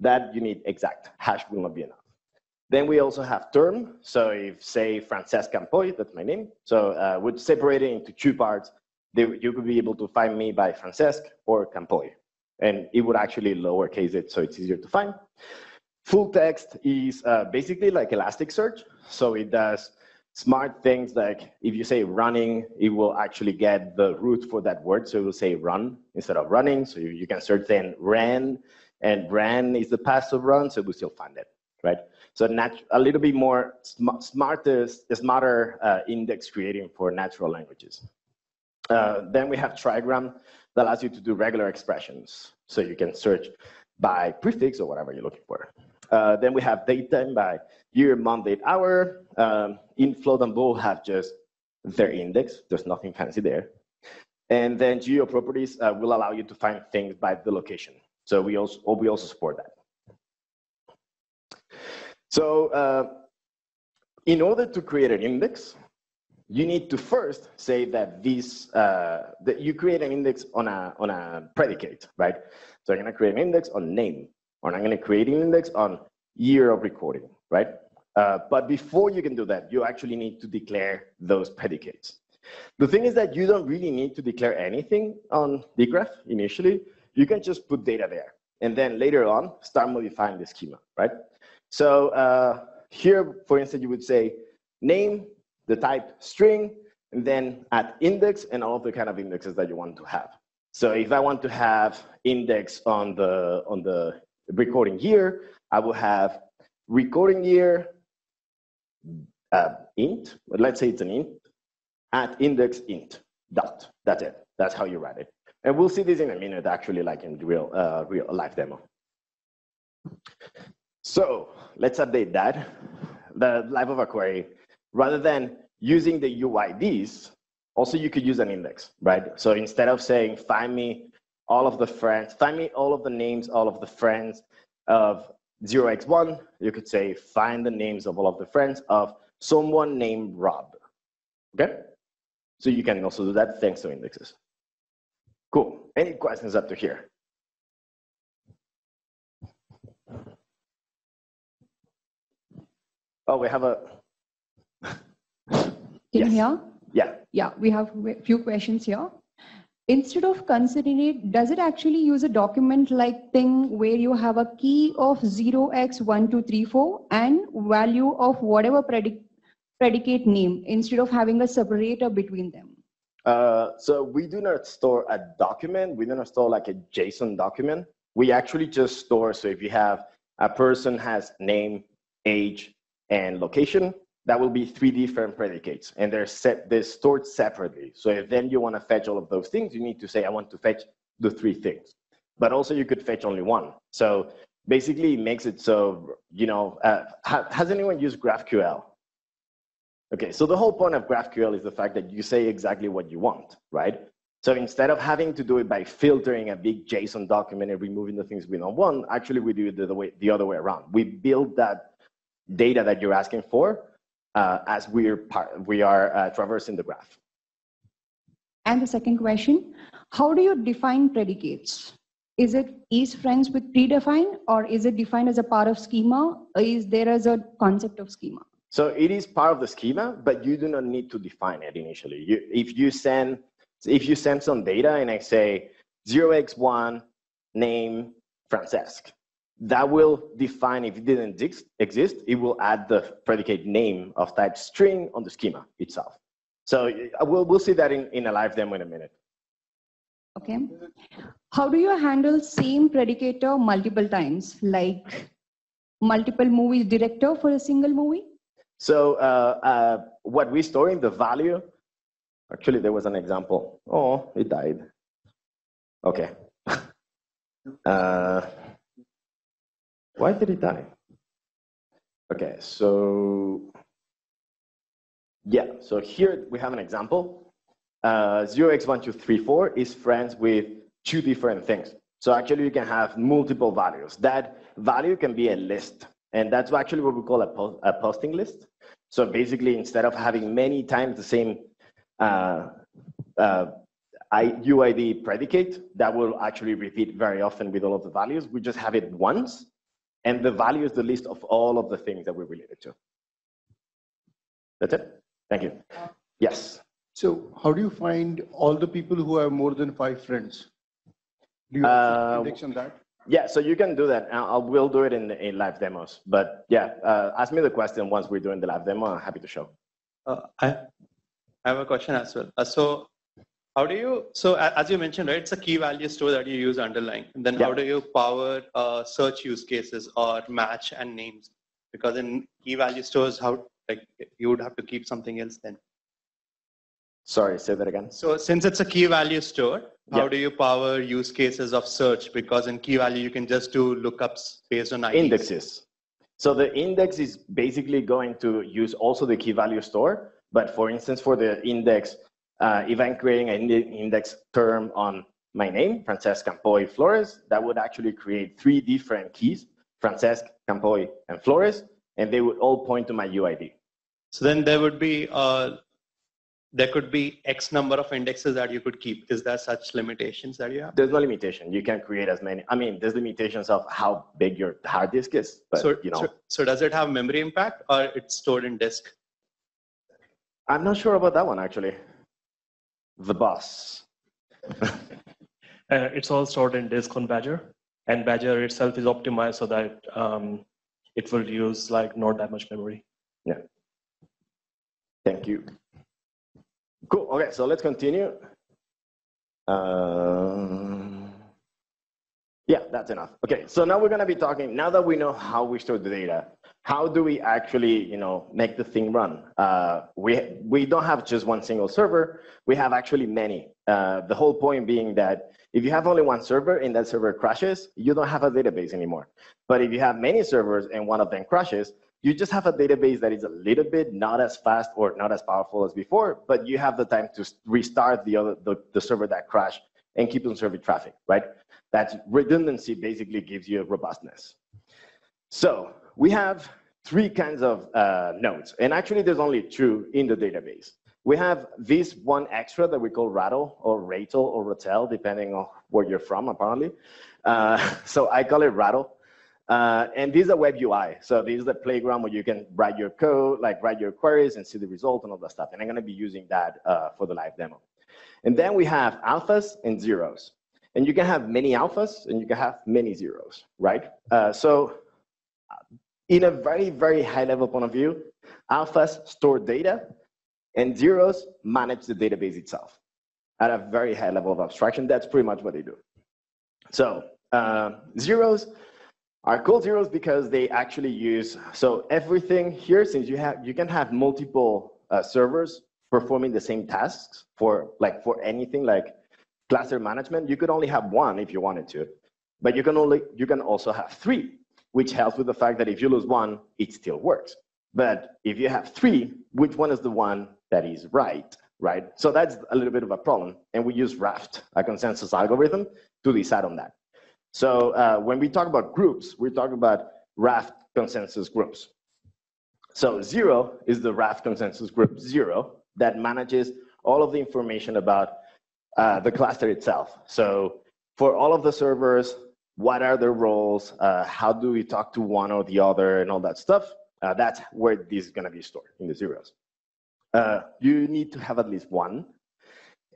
That you need exact. Hash will not be enough. Then we also have term. So if say Francesc Campoy, that's my name. So uh, would separate it into two parts. They, you could be able to find me by Francesc or Campoy. And it would actually lowercase it so it's easier to find. Full text is uh, basically like Elasticsearch. So it does smart things like if you say running, it will actually get the root for that word. So it will say run instead of running. So you, you can search then ran, and ran is the past of run, so we still find it, right? So nat- a little bit more sm- smarter, smarter uh, index creating for natural languages. Uh, then we have trigram that allows you to do regular expressions. So you can search by prefix or whatever you're looking for. Uh, then we have datetime by year, month, date, hour. Um, in float and bool have just their index. There's nothing fancy there. And then geo properties uh, will allow you to find things by the location. So we also we also support that. So uh, in order to create an index, you need to first say that this uh, that you create an index on a on a predicate, right? So I'm going to create an index on name, or I'm going to create an index on year of recording, right? Uh, but before you can do that, you actually need to declare those predicates. The thing is that you don't really need to declare anything on dgraph initially. You can just put data there, and then later on start modifying the schema, right? So uh, here, for instance, you would say name, the type string, and then add index and all of the kind of indexes that you want to have. So if I want to have index on the on the recording year, I will have recording year uh, int. Let's say it's an int. at index int dot. That's it. That's how you write it. And we'll see this in a minute, actually, like in real uh, real live demo. So let's update that. The life of a query, rather than using the UIDs, also you could use an index, right? So instead of saying, find me all of the friends, find me all of the names, all of the friends of 0x1, you could say, find the names of all of the friends of someone named Rob, okay? So you can also do that thanks to indexes. Cool. Any questions up to here? Oh, we have a, Can Yes. you hear? yeah. Yeah, we have a few questions here. Instead of considering it, does it actually use a document like thing where you have a key of 0x1234 and value of whatever predict predicate name instead of having a separator between them? Uh, so we do not store a document. We do not store like a JSON document. We actually just store. So if you have a person has name, age, and location, that will be three different predicates, and they're set. They're stored separately. So if then you want to fetch all of those things, you need to say, I want to fetch the three things. But also you could fetch only one. So basically, it makes it so you know. Uh, ha has anyone used GraphQL? Okay, so the whole point of GraphQL is the fact that you say exactly what you want, right? So instead of having to do it by filtering a big JSON document and removing the things we don't want, actually we do it the, way, the other way around. We build that data that you're asking for uh, as we're part, we are uh, traversing the graph. And the second question, how do you define predicates? Is it is friends with predefined or is it defined as a part of schema? Or is there as a concept of schema? So it is part of the schema, but you do not need to define it initially. You, if you send, if you send some data and I say 0x1 name Francesc, that will define if it didn't exist, it will add the predicate name of type string on the schema itself. So uh, we'll, we'll see that in, in a live demo in a minute. Okay. How do you handle same predicator multiple times, like multiple movie director for a single movie? So uh, uh, what we store in the value, actually there was an example. Oh, it died. Okay. *laughs* uh, why did it die? Okay, so yeah, so here we have an example. Uh, 0x1234 is friends with two different things. So actually you can have multiple values. That value can be a list. And that's actually what we call a, po a posting list. So basically, instead of having many times the same uh, uh, UID predicate, that will actually repeat very often with all of the values. We just have it once, and the value is the list of all of the things that we're related to. That's it. Thank you. Yes. So how do you find all the people who have more than five friends? Do you Uh, index on that? Yeah, so you can do that. I I will do it in, in live demos. But yeah, uh, ask me the question once we're doing the live demo. I'm happy to show. Uh, I, I have a question as well. Uh, so how do you, so as you mentioned, right, it's a key value store that you use underlying. And then how do you power uh, search use cases or match and names? Because in key value stores, how like you would have to keep something else then. Sorry, say that again. So since it's a key value store, how Yeah. do you power use cases of search? Because in key value, you can just do lookups based on IDs. Indexes. So the index is basically going to use also the key value store. But for instance, for the index, uh, if I'm creating an index term on my name, Francesc Campoy Flores, that would actually create three different keys, Francesc, Campoy, and Flores, and they would all point to my UID. So then there would be uh, there could be X number of indexes that you could keep. Is there such limitations that you have? There's no limitation. You can create as many. I mean, there's limitations of how big your hard disk is, but so, you know, so, so does it have memory impact or it's stored in disk? I'm not sure about that one actually. The bus. *laughs* Uh, it's all stored in disk on Badger, and Badger itself is optimized so that um, it will use like not that much memory. Yeah. Thank you. Cool. Okay, so let's continue. Um, yeah, that's enough. Okay, so now we're going to be talking. Now that we know how we store the data, how do we actually, you know, make the thing run? Uh, we we don't have just one single server. We have actually many. Uh, the whole point being that if you have only one server and that server crashes, you don't have a database anymore. But if you have many servers and one of them crashes, you just have a database that is a little bit not as fast or not as powerful as before, but you have the time to restart the other the, the server that crashed and keep on serving traffic, right? That redundancy basically gives you robustness. So we have three kinds of uh, nodes, and actually there's only two in the database. We have this one extra that we call Rattle or Ratel or Ratel, depending on where you're from, apparently. Uh, *laughs* so I call it Rattle. Uh, and this is a web UI. So this is the playground where you can write your code, like write your queries and see the result and all that stuff. And I'm going to be using that uh, for the live demo. And then we have alphas and zeros. And you can have many alphas and you can have many zeros, right? Uh, so in a very, very high level point of view, alphas store data and zeros manage the database itself. At a very high level of abstraction, that's pretty much what they do. So uh, zeros are called zeros because they actually use, so everything here, since you have, you can have multiple uh, servers performing the same tasks for like for anything like cluster management, you could only have one if you wanted to, but you can only, you can also have three, which helps with the fact that if you lose one, it still works. But if you have three, which one is the one that is right, right? So that's a little bit of a problem. And we use Raft, a consensus algorithm, to decide on that. So uh, when we talk about groups, we're talking about Raft consensus groups. So zero is the Raft consensus group zero that manages all of the information about uh, the cluster itself. So for all of the servers, what are their roles? Uh, how do we talk to one or the other and all that stuff? Uh, that's where this is gonna be stored in the zeros. Uh, you need to have at least one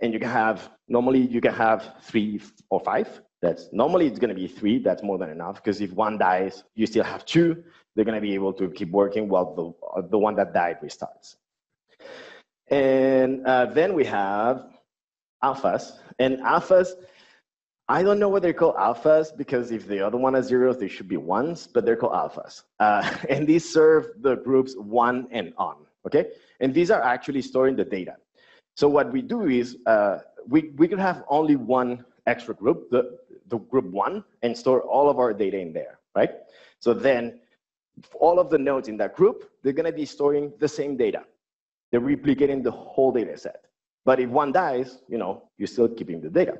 and you can have, normally you can have three or five. That's normally it's gonna be three, that's more than enough because if one dies, you still have two. They're gonna be able to keep working while the, the one that died restarts. And uh, then we have alphas. And alphas, I don't know what they're called alphas because if the other one has zeros, they should be ones, but they're called alphas. Uh, *laughs* and these serve the groups one and on, okay? And these are actually storing the data. So what we do is uh, we, we could have only one extra group, the, the group one, and store all of our data in there, right? So then all of the nodes in that group, they're gonna be storing the same data. They're replicating the whole data set. But if one dies, you know, you're still keeping the data.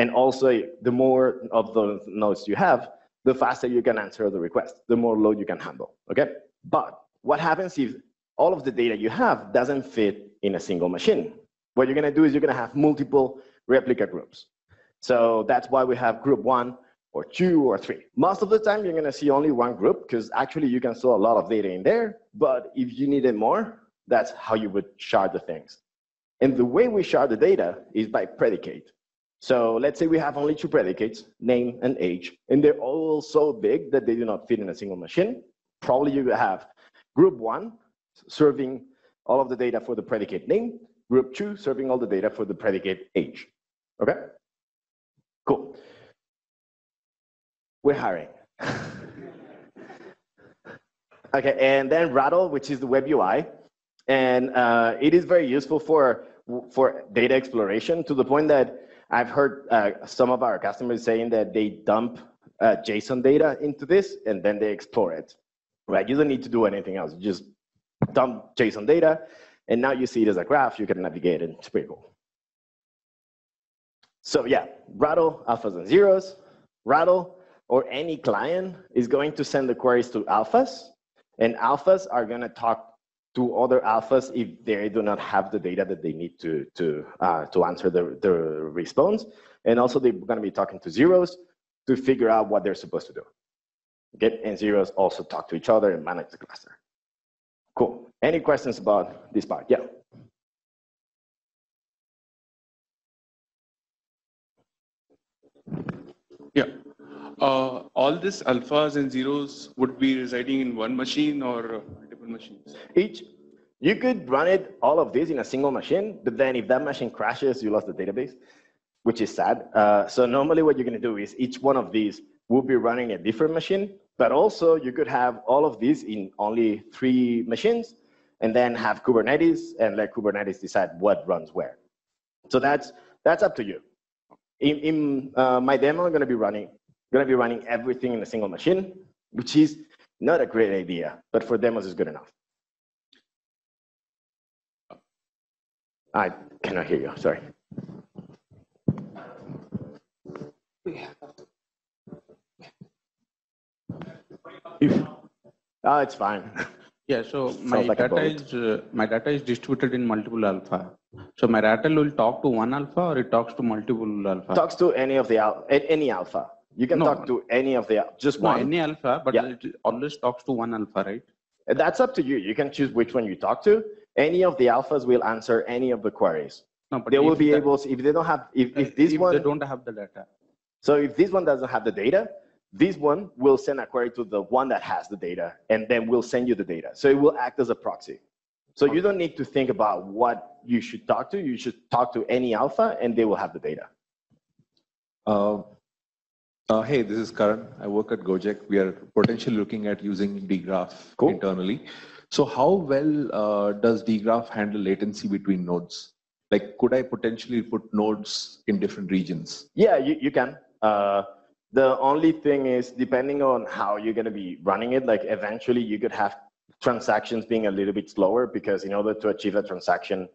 And also, the more of the nodes you have, the faster you can answer the request, the more load you can handle, okay? But what happens if all of the data you have doesn't fit in a single machine? What you're gonna do is you're gonna have multiple replica groups. So that's why we have group one or two or three. Most of the time, you're gonna see only one group because actually you can store a lot of data in there, but if you needed more, that's how you would shard the things. And the way we shard the data is by predicate. So let's say we have only two predicates, name and age, and they're all so big that they do not fit in a single machine. Probably you have group one serving all of the data for the predicate name, group two serving all the data for the predicate age. Okay? Cool. We're hiring. *laughs* okay, and then Rattle, which is the web UI. And uh, it is very useful for for data exploration to the point that I've heard uh, some of our customers saying that they dump uh, JSON data into this and then they explore it. Right? You don't need to do anything else. You just dump JSON data, and now you see it as a graph. You can navigate it. It's pretty cool. So yeah, Rattle alphas and zeros. Rattle or any client is going to send the queries to alphas, and alphas are going to talk to other alphas if they do not have the data that they need to, to, uh, to answer the, the response. And also they're gonna be talking to zeros to figure out what they're supposed to do. Okay, and zeros also talk to each other and manage the cluster. Cool. Any questions about this part? Yeah. Yeah. Uh, all these alphas and zeros would be residing in one machine or machines? Each, you could run it, all of this in a single machine, but then if that machine crashes, you lost the database, which is sad. Uh, so normally what you're gonna do is each one of these will be running a different machine, but also you could have all of these in only three machines and then have Kubernetes and let Kubernetes decide what runs where. So that's, that's up to you. In, in uh, my demo, I'm gonna be running, gonna be running everything in a single machine, which is not a great idea, but for demos is good enough. I cannot hear you, sorry. Oh, it's fine. Yeah, so my like data is uh, my data is distributed in multiple alpha. So my rattle will talk to one alpha or it talks to multiple alpha. Talks to any of the al- any alpha. You can No. talk to any of the al- just no, one. any alpha, but Yeah. it always talks to one alpha, right? That's up to you. You can choose which one you talk to. Any of the alphas will answer any of the queries. No, but they will be the- able. If they don't have, if, if this if one, they don't have the data. so if this one doesn't have the data, This one will send a query to the one that has the data, and then we'll send you the data. So it will act as a proxy. So you don't need to think about what you should talk to. You should talk to any alpha, and they will have the data. Uh, uh, hey, this is Karan. I work at Gojek. We are potentially looking at using dgraph internally. So how well uh, does dgraph handle latency between nodes? Like, could I potentially put nodes in different regions? Yeah, you, you can. Uh, the only thing is, depending on how you're going to be running it, like eventually you could have transactions being a little bit slower because in order to achieve a transaction,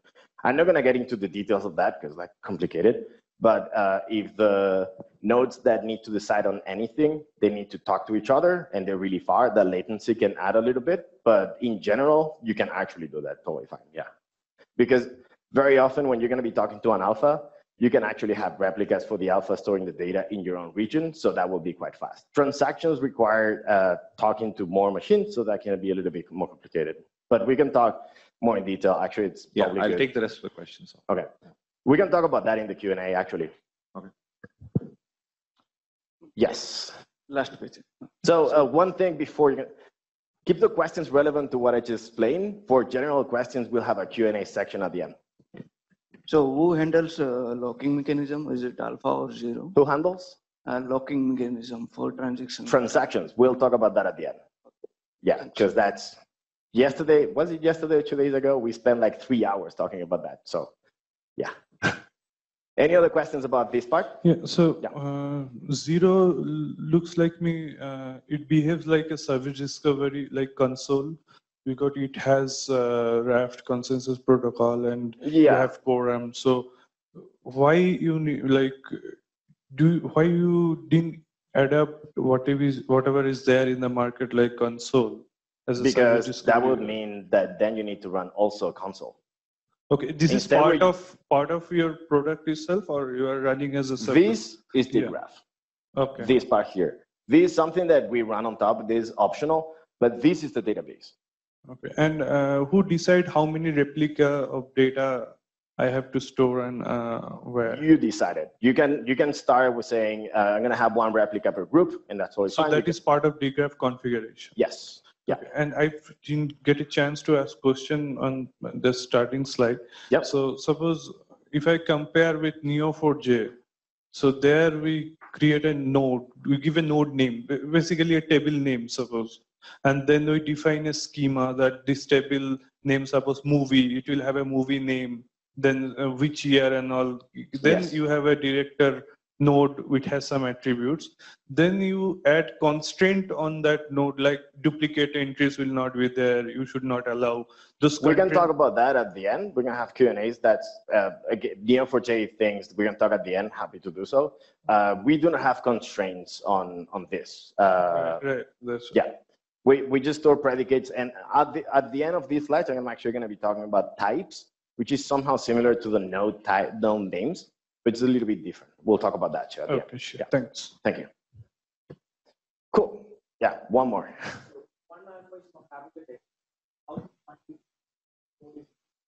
I'm not going to get into the details of that because that's complicated. But uh, if the nodes that need to decide on anything, they need to talk to each other and they're really far, the latency can add a little bit. But in general, you can actually do that totally fine. Yeah. Because very often when you're going to be talking to an alpha, you can actually have replicas for the alpha storing the data in your own region. So that will be quite fast. Transactions require uh, talking to more machines. So that can be a little bit more complicated. But we can talk more in detail. Actually, it's Yeah, I'll good. take the rest of the questions. Okay. We can talk about that in the Q&A, actually. Okay. Yes. Last question. So uh, one thing before you keep the questions relevant to what I just explained. For general questions, we'll have a Q&A section at the end. So who handles uh, locking mechanism? Is it alpha or zero? Who handles? Uh, locking mechanism for transaction. Transactions. We'll talk about that at the end. Yeah, because that's yesterday. Was it yesterday or two days ago? We spent like three hours talking about that. So, yeah. Any other questions about this part? Yeah, so uh, zero looks like me, uh, it behaves like a service discovery, like Consul, because it has uh, Raft consensus protocol and Yeah. have quorum. So why you need, like, do, why you didn't adapt whatever is, whatever is there in the market like Consul as a service Because that would mean that then you need to run also Consul. Okay, this is part we- of, part of your product itself or you are running as a service? This is the Yeah. graph. Okay. This part here. This is something that we run on top. This is optional, but this is the database. Okay, and uh, who decide how many replica of data I have to store and uh, where? You decided. You can you can start with saying uh, I'm gonna have one replica per group, and that's always So fine. that is part of dgraph configuration. yes. Yeah. And I didn't get a chance to ask question on the starting slide. Yep. So suppose if I compare with Neo4j, so there we create a node, we give a node name, basically a table name, suppose. And then we define a schema that this table name, suppose movie, it will have a movie name, then uh, which year and all. Then Yes. you have a director node which has some attributes. Then you add constraint on that node, like duplicate entries will not be there. You should not allow those. We can talk about that at the end. We're gonna have Q and A's. That's uh, again, Neo4j things. We're gonna talk at the end. Happy to do so. Uh, we do not have constraints on on this. Uh, Right, that's yeah. We, we just store predicates, and at the at the end of these slides, I'm actually going to be talking about types, which is somehow similar to the node type node names, but it's a little bit different. We'll talk about that too. at the end. Okay, sure. Thanks. Thank you. Cool. Yeah, one more.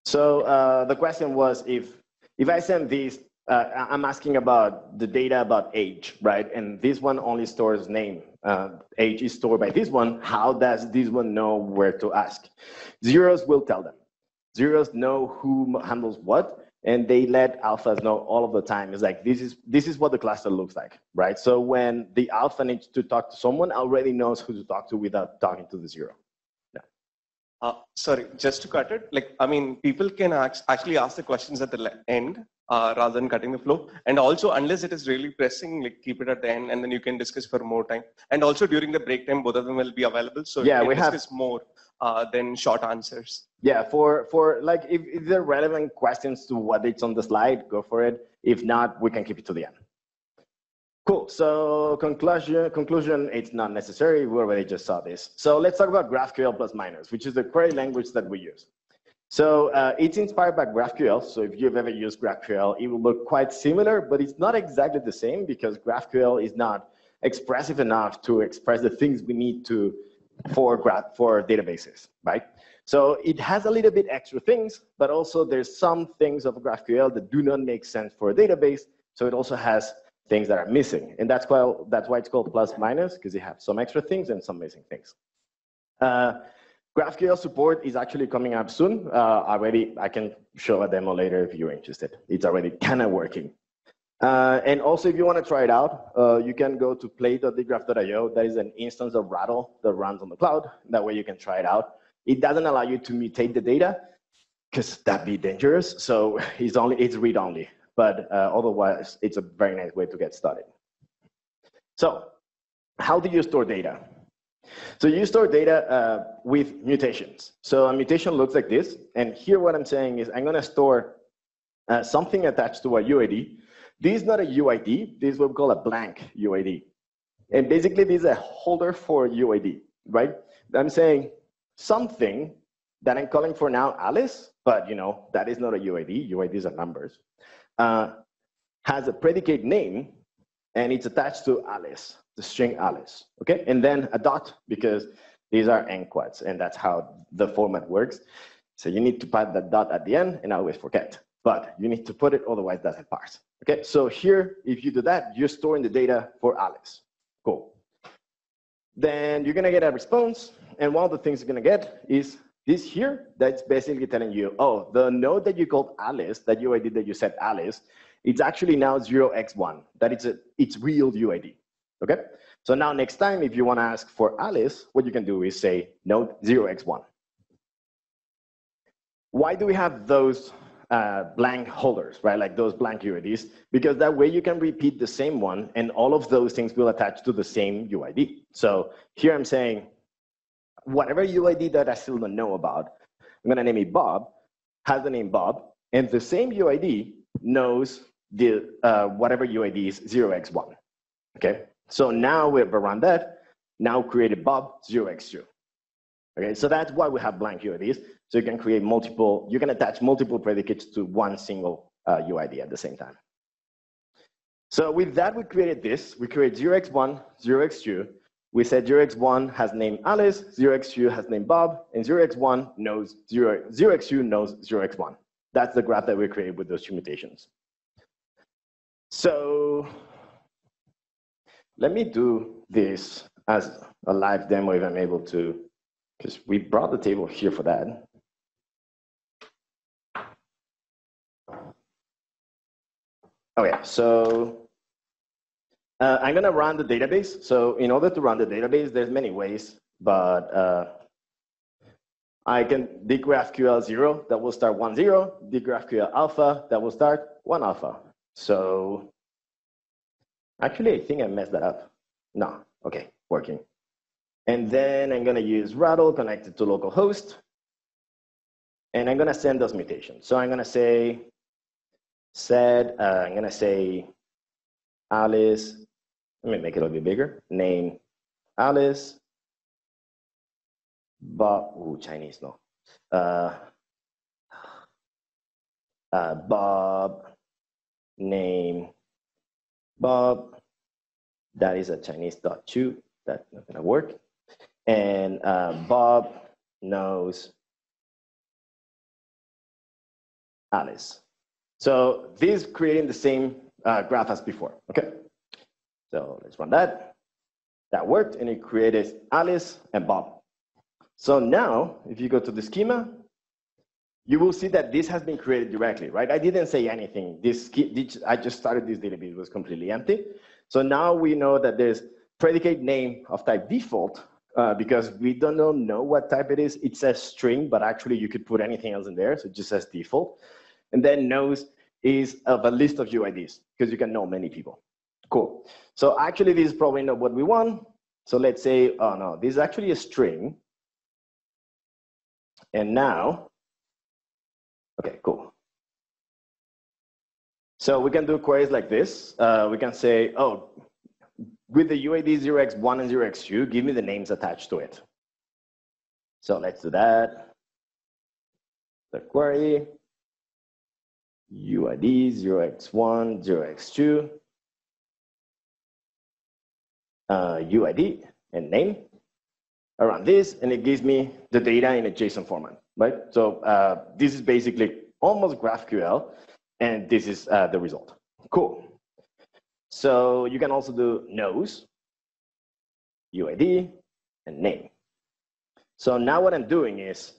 So uh, the question was if if I send these, uh, I'm asking about the data about age, right? And this one only stores name. Uh, age is stored by this one. How does this one know where to ask? Zeros will tell them. Zeros know who handles what, and they let alphas know all of the time. It's like this is this is what the cluster looks like, right? So when the alpha needs to talk to someone, already knows who to talk to without talking to the zero. Uh, sorry, just to cut it, like, I mean, people can act- actually ask the questions at the end uh, rather than cutting the flow. And also, unless it is really pressing, like, keep it at the end and then you can discuss for more time. And also, during the break time, both of them will be available. So Yeah, you can we have- more uh, than short answers. Yeah, for for like if, if there are relevant questions to what it's on the slide, go for it. If not, we can keep it to the end. Cool. So conclusion, conclusion, it's not necessary. We already just saw this. So let's talk about GraphQL plus minus, which is the query language that we use. So uh, it's inspired by GraphQL. So if you've ever used GraphQL, it will look quite similar, but it's not exactly the same because GraphQL is not expressive enough to express the things we need to for graph for databases, right? So it has a little bit extra things, but also there's some things of GraphQL that do not make sense for a database. So it also has things that are missing. And that's why, that's why it's called plus minus, because you have some extra things and some missing things. Uh, GraphQL support is actually coming up soon. Uh, already, I can show a demo later if you're interested. It's already kind of working. Uh, and also, if you want to try it out, uh, you can go to play.dgraph.io. That is an instance of Rattle that runs on the cloud. That way you can try it out. It doesn't allow you to mutate the data because that'd be dangerous. So *laughs* it's only it's read only. But uh, otherwise, it's a very nice way to get started. So how do you store data? So you store data uh, with mutations. So a mutation looks like this. And here what I'm saying is I'm going to store uh, something attached to a UID this is not a UID. This is what we call a blank UID. And basically, this is a holder for UID, right? I'm saying something that I'm calling for now Alice, but you know that is not a UID. UIDs are numbers. Uh, has a predicate name, and it's attached to Alice, the string Alice. Okay, and then a dot because these are N-Quads, and that's how the format works. So you need to put that dot at the end, and I always forget. But you need to put it, otherwise doesn't parse. Okay, so here, if you do that, you're storing the data for Alice, Cool. Then you're gonna get a response, and one of the things you're gonna get is this here, that's basically telling you, oh, the node that you called Alice, that UID that you set Alice, it's actually now 0x1, that it's, a, it's real UID, okay? So now next time, if you wanna ask for Alice, what you can do is say node 0x1. Why do we have those uh, blank holders, right? Like those blank UIDs, because that way you can repeat the same one and all of those things will attach to the same UID. So here I'm saying, whatever UID that I still don't know about, I'm gonna name it Bob, has the name Bob, and the same UID knows the uh, whatever UID is 0x1, okay? So now we've run that, now created Bob 0x2. Okay, so that's why we have blank UIDs. So you can create multiple, you can attach multiple predicates to one single uh, UID at the same time. So with that, we created this. We create 0x1, 0x2. We said 0x1 has name Alice, 0x2 has name Bob, and 0x1 knows 0, 0x2 knows 0x1. That's the graph that we created with those two mutations. So let me do this as a live demo if I'm able to, because we brought the table here for that. Oh, okay, so uh, I'm gonna run the database. So in order to run the database, there's many ways, but uh, I can dgraphql zero, that will start one zero, dgraphql alpha, that will start one alpha. So actually, I think I messed that up. No, okay, working. And then I'm gonna use Ratel connected to localhost, and I'm gonna send those mutations. So I'm gonna say said, uh, I'm gonna say Alice, let me make it a little bit bigger, name Alice, Bob, ooh, Chinese, no. Uh, uh, Bob, name Bob, that is a Chinese dot two, that's not gonna work. And uh, Bob knows Alice. So this is creating the same uh, graph as before, okay? So let's run that. That worked, and it created Alice and Bob. So now, if you go to the schema, you will see that this has been created directly, right? I didn't say anything. This, I just started this database, it was completely empty. So now we know that there's predicate name of type default uh, because we don't know what type it is. It says string, but actually you could put anything else in there. So it just says default and then knows is of a list of UIDs because you can know many people. Cool. So actually, this is probably not what we want. So let's say, oh no, this is actually a string. And now, okay, cool. So we can do queries like this. Uh, we can say, oh, with the UID 0x1 and 0x2, give me the names attached to it. So let's do that. The query. UID 0x1, 0x2, uh, UID and name around this, and it gives me the data in a JSON format, right? So uh, this is basically almost GraphQL, and this is uh, the result. Cool. So you can also do knows, UID, and name. So now what I'm doing is,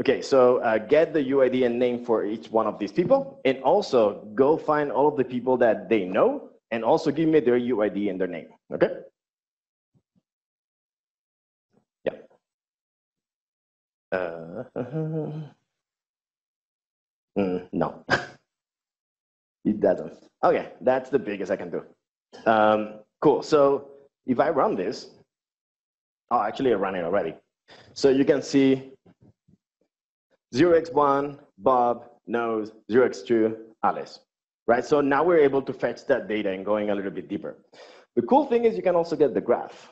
okay, so uh, get the UID and name for each one of these people, and also go find all of the people that they know, and also give me their UID and their name, okay? Uh, *laughs* mm, no, *laughs* it doesn't. Okay, that's the biggest I can do. Um, cool, so if I run this, oh, actually I ran it already. So you can see 0x1, Bob, knows, 0x2, Alice, right? So now we're able to fetch that data and going a little bit deeper. The cool thing is you can also get the graph.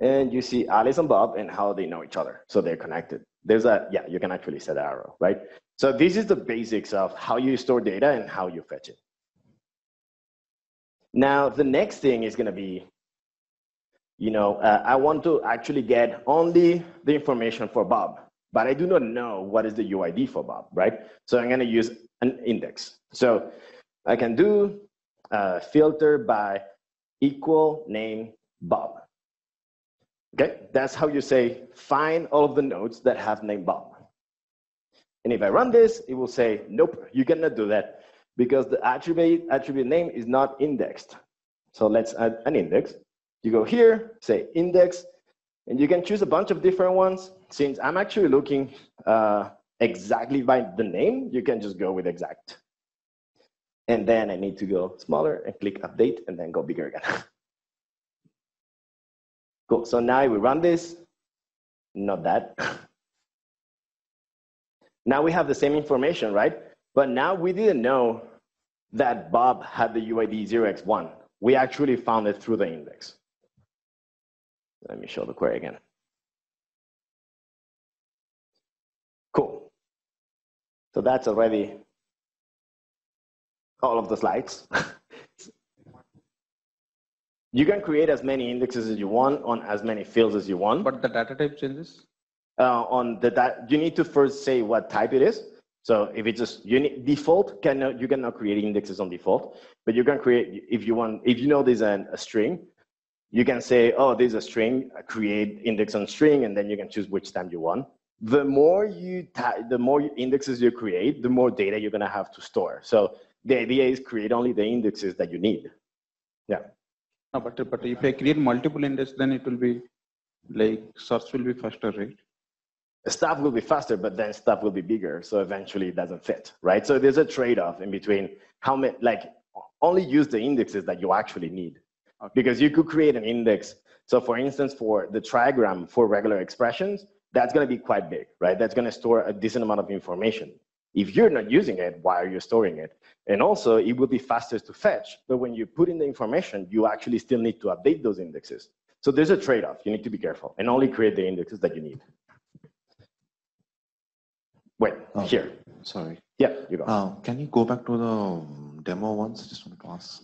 And you see Alice and Bob and how they know each other. So they're connected. There's a, yeah, you can actually set arrow, right? So this is the basics of how you store data and how you fetch it. Now, the next thing is gonna be you know, uh, I want to actually get only the information for Bob, but I do not know what is the UID for Bob, right? So I'm going to use an index. So I can do a filter by equal name Bob. Okay, that's how you say find all of the nodes that have name Bob. And if I run this, it will say, nope, you cannot do that because the attribute, attribute name is not indexed. So let's add an index. You go here, say index, and you can choose a bunch of different ones. Since I'm actually looking uh, exactly by the name, you can just go with exact. And then I need to go smaller and click update and then go bigger again. *laughs* cool, so now we run this, not that. *laughs* now we have the same information, right? But now we didn't know that Bob had the UID 0x1. We actually found it through the index. Let me show the query again. Cool. So that's already all of the slides. *laughs* you can create as many indexes as you want on as many fields as you want. But the data type changes? Uh, on the that you need to first say what type it is. So if it's just you default, cannot you cannot create indexes on default, but you can create if you want if you know there's an, a string, you can say, oh, there's a string, create index on string, and then you can choose which time you want. The more you the more indexes you create, the more data you're gonna have to store. So the idea is create only the indexes that you need. Yeah. No, but but if I create multiple indexes, then it will be like search will be faster, right? Stuff will be faster, but then stuff will be bigger. So eventually it doesn't fit, right? So there's a trade-off in between how many, like only use the indexes that you actually need because you could create an index. So for instance, for the trigram for regular expressions, that's going to be quite big, right? That's going to store a decent amount of information. If you're not using it, why are you storing it? And also, it will be faster to fetch, but when you put in the information, you actually still need to update those indexes. So there's a trade-off. You need to be careful and only create the indexes that you need. Wait, oh, here. Sorry. Yeah, you go. Uh, can you go back to the demo once? Just want to ask.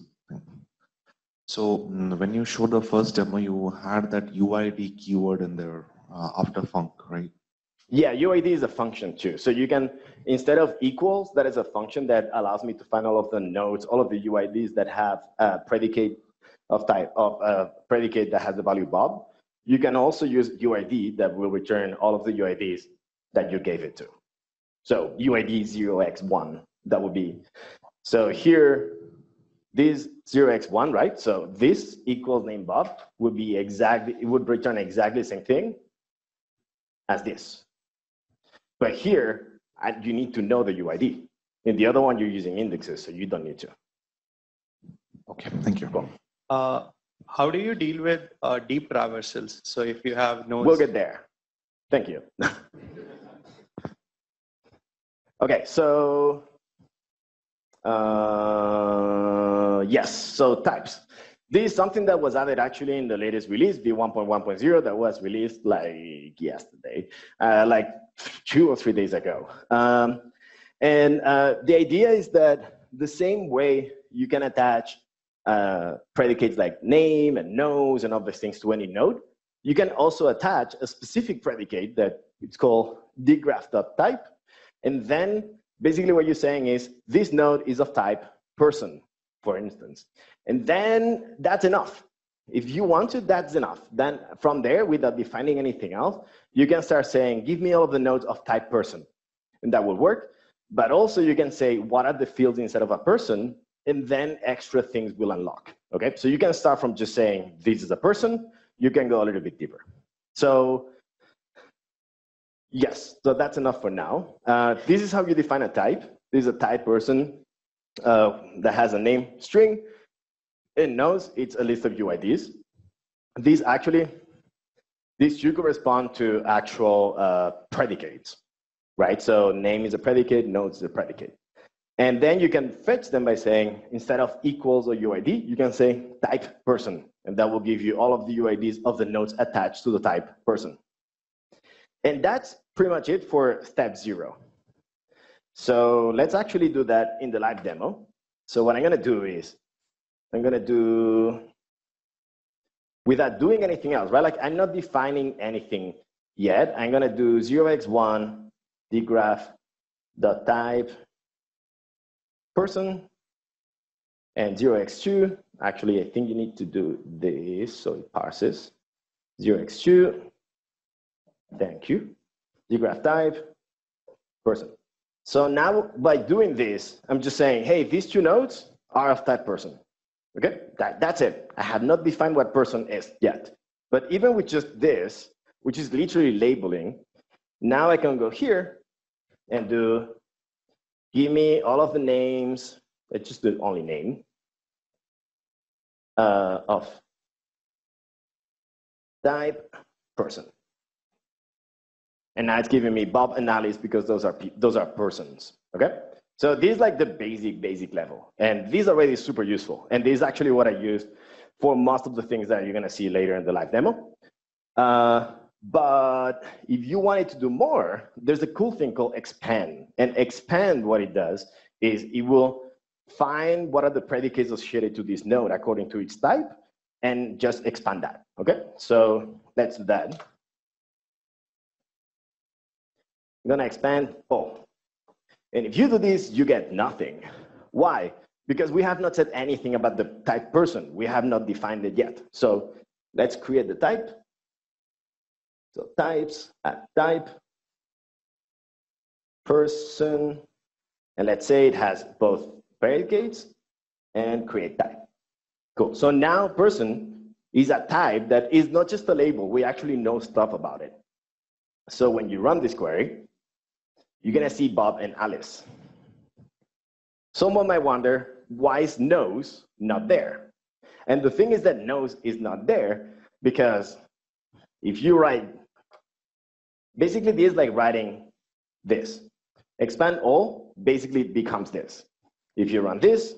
So mm, when you showed the first demo, you had that UID keyword in there uh, after func, right? Yeah, UID is a function too. So you can, instead of equals, that is a function that allows me to find all of the nodes, all of the UIDs that have a predicate of type of a predicate that has the value Bob. You can also use UID that will return all of the UIDs that you gave it to. So UID 0x1, that would be. So here, this 0x1, right? So this equals name Bob would be exactly, it would return exactly the same thing as this. But here, you need to know the UID. In the other one, you're using indexes, so you don't need to. Okay, thank you. Cool. Uh, how do you deal with uh, deep traversals? So if you have nodes. We'll get there. Thank you. *laughs* okay, so uh, yes, so types. This is something that was added actually in the latest release, v1.1.0, that was released like yesterday, uh, like two or three days ago. Um, and uh, the idea is that the same way you can attach uh, predicates like name and knows and other things to any node, you can also attach a specific predicate that it's called dgraph.type, and then basically what you're saying is this node is of type person. For instance. And then that's enough. If you want to, that's enough. Then from there, without defining anything else, you can start saying, give me all of the nodes of type person. And that will work. But also you can say, what are the fields instead of a person? And then extra things will unlock. Okay, so you can start from just saying, this is a person. You can go a little bit deeper. So yes, so that's enough for now. Uh, this is how you define a type. This is a type person uh, that has a name string. It knows it's a list of UIDs. These actually, these should correspond to actual uh, predicates, right? So name is a predicate, nodes is a predicate. And then you can fetch them by saying, instead of equals or UID, you can say type person. And that will give you all of the UIDs of the nodes attached to the type person. And that's pretty much it for step zero. So let's actually do that in the live demo. So what I'm gonna do is, I'm gonna do, without doing anything else, right? Like I'm not defining anything yet. I'm gonna do 0x1 dgraph dot type person and 0x2. Actually, I think you need to do this so it parses. 0x2, thank you. Dgraph type, person. So now by doing this, I'm just saying, hey, these two nodes are of type person. Okay, that, that's it. I have not defined what person is yet. But even with just this, which is literally labeling, now I can go here and do, give me all of the names, let's just do only name, uh, of type person. And now it's giving me Bob and Alice because those are, those are persons, okay? So this is like the basic, basic level. And these are already super useful. And this is actually what I used for most of the things that you're gonna see later in the live demo. Uh, but if you wanted to do more, there's a cool thing called expand. And expand, what it does is it will find what are the predicates associated to this node according to its type and just expand that, okay? So do that. I'm gonna expand all. And if you do this, you get nothing. Why? Because we have not said anything about the type person. We have not defined it yet. So let's create the type. So types, add type, person, and let's say it has both predicates and create type. Cool. So now person is a type that is not just a label. We actually know stuff about it. So when you run this query, you're gonna see Bob and Alice. Someone might wonder, why is knows not there? And the thing is that knows is not there because if you write, basically this is like writing this. Expand all basically becomes this. If you run this,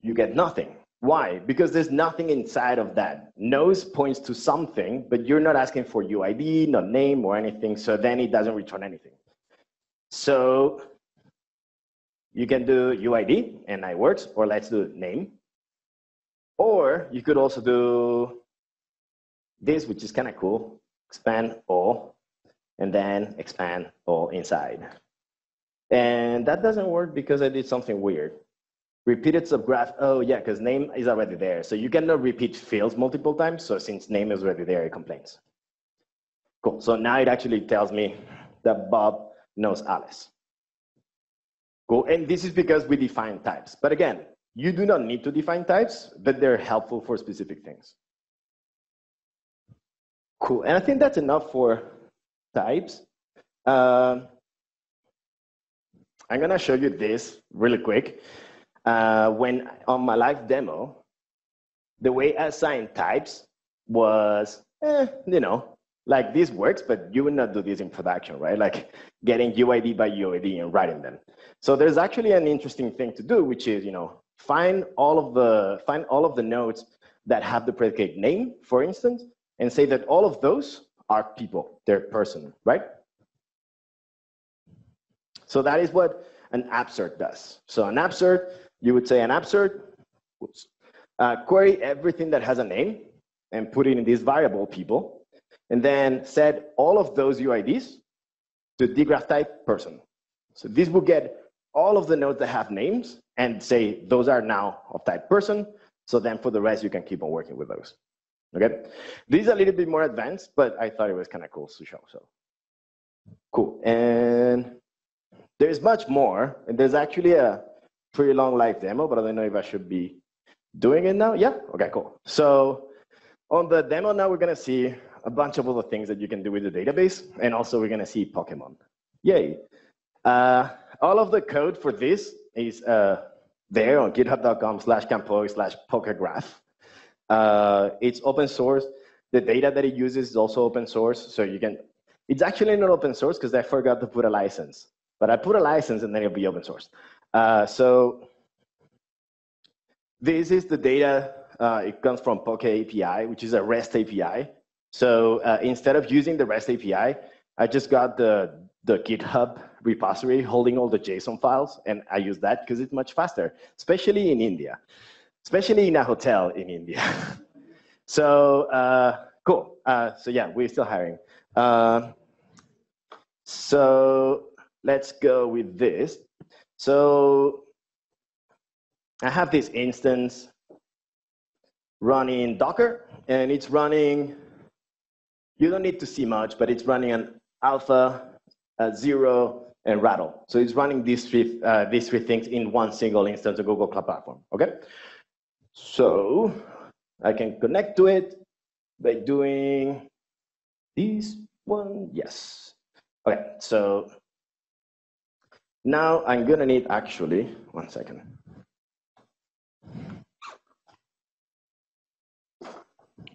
you get nothing. Why? Because there's nothing inside of that. Knows points to something, but you're not asking for UID, not name or anything, so then it doesn't return anything. So you can do UID and I works, or let's do name. Or you could also do this, which is kind of cool, expand all, and then expand all inside. And that doesn't work because I did something weird. Repeated subgraph, oh yeah, because name is already there. So you cannot repeat fields multiple times. So since name is already there, it complains. Cool, so now it actually tells me that Bob knows Alice. Cool, and this is because we define types. But again, you do not need to define types, but they're helpful for specific things. Cool, and I think that's enough for types. Um, I'm gonna show you this really quick. Uh, when on my live demo, the way I assigned types was, eh, you know, like this works, but you would not do this in production, right? Like getting UID by UID and writing them. So there's actually an interesting thing to do, which is, you know, find all of the, find all of the nodes that have the predicate name, for instance, and say that all of those are people, they're person, right? So that is what an upsert does. So an upsert, you would say an upsert, whoops, uh, query everything that has a name and put it in this variable people and then set all of those UIDs to dgraph type person. So this will get all of the nodes that have names and say those are now of type person. So then for the rest, you can keep on working with those. Okay, these are a little bit more advanced, but I thought it was kind of cool to show. So cool. And there's much more. And there's actually a pretty long live demo, but I don't know if I should be doing it now. Yeah. Okay. Cool. So on the demo now, we're gonna see a bunch of other things that you can do with the database, and also we're gonna see Pokemon. Yay! Uh, all of the code for this is uh, there on github.com slash campoy slash pokegraph. Uh, it's open source. The data that it uses is also open source, so you can, it's actually not open source because I forgot to put a license, but I put a license and then it'll be open source. Uh, so this is the data, uh, it comes from Poke API, which is a REST API. So uh, instead of using the REST API, I just got the, the GitHub repository holding all the JSON files, and I use that because it's much faster, especially in India, especially in a hotel in India. *laughs* so uh, cool. Uh, so yeah, we're still hiring. Uh, so let's go with this. So I have this instance running Docker, and it's running you don't need to see much, but it's running an alpha, a zero, and Ratel. So it's running these three, uh, these three things in one single instance of Google Cloud Platform, okay? So I can connect to it by doing this one, yes. Okay, so now I'm gonna need actually, one second.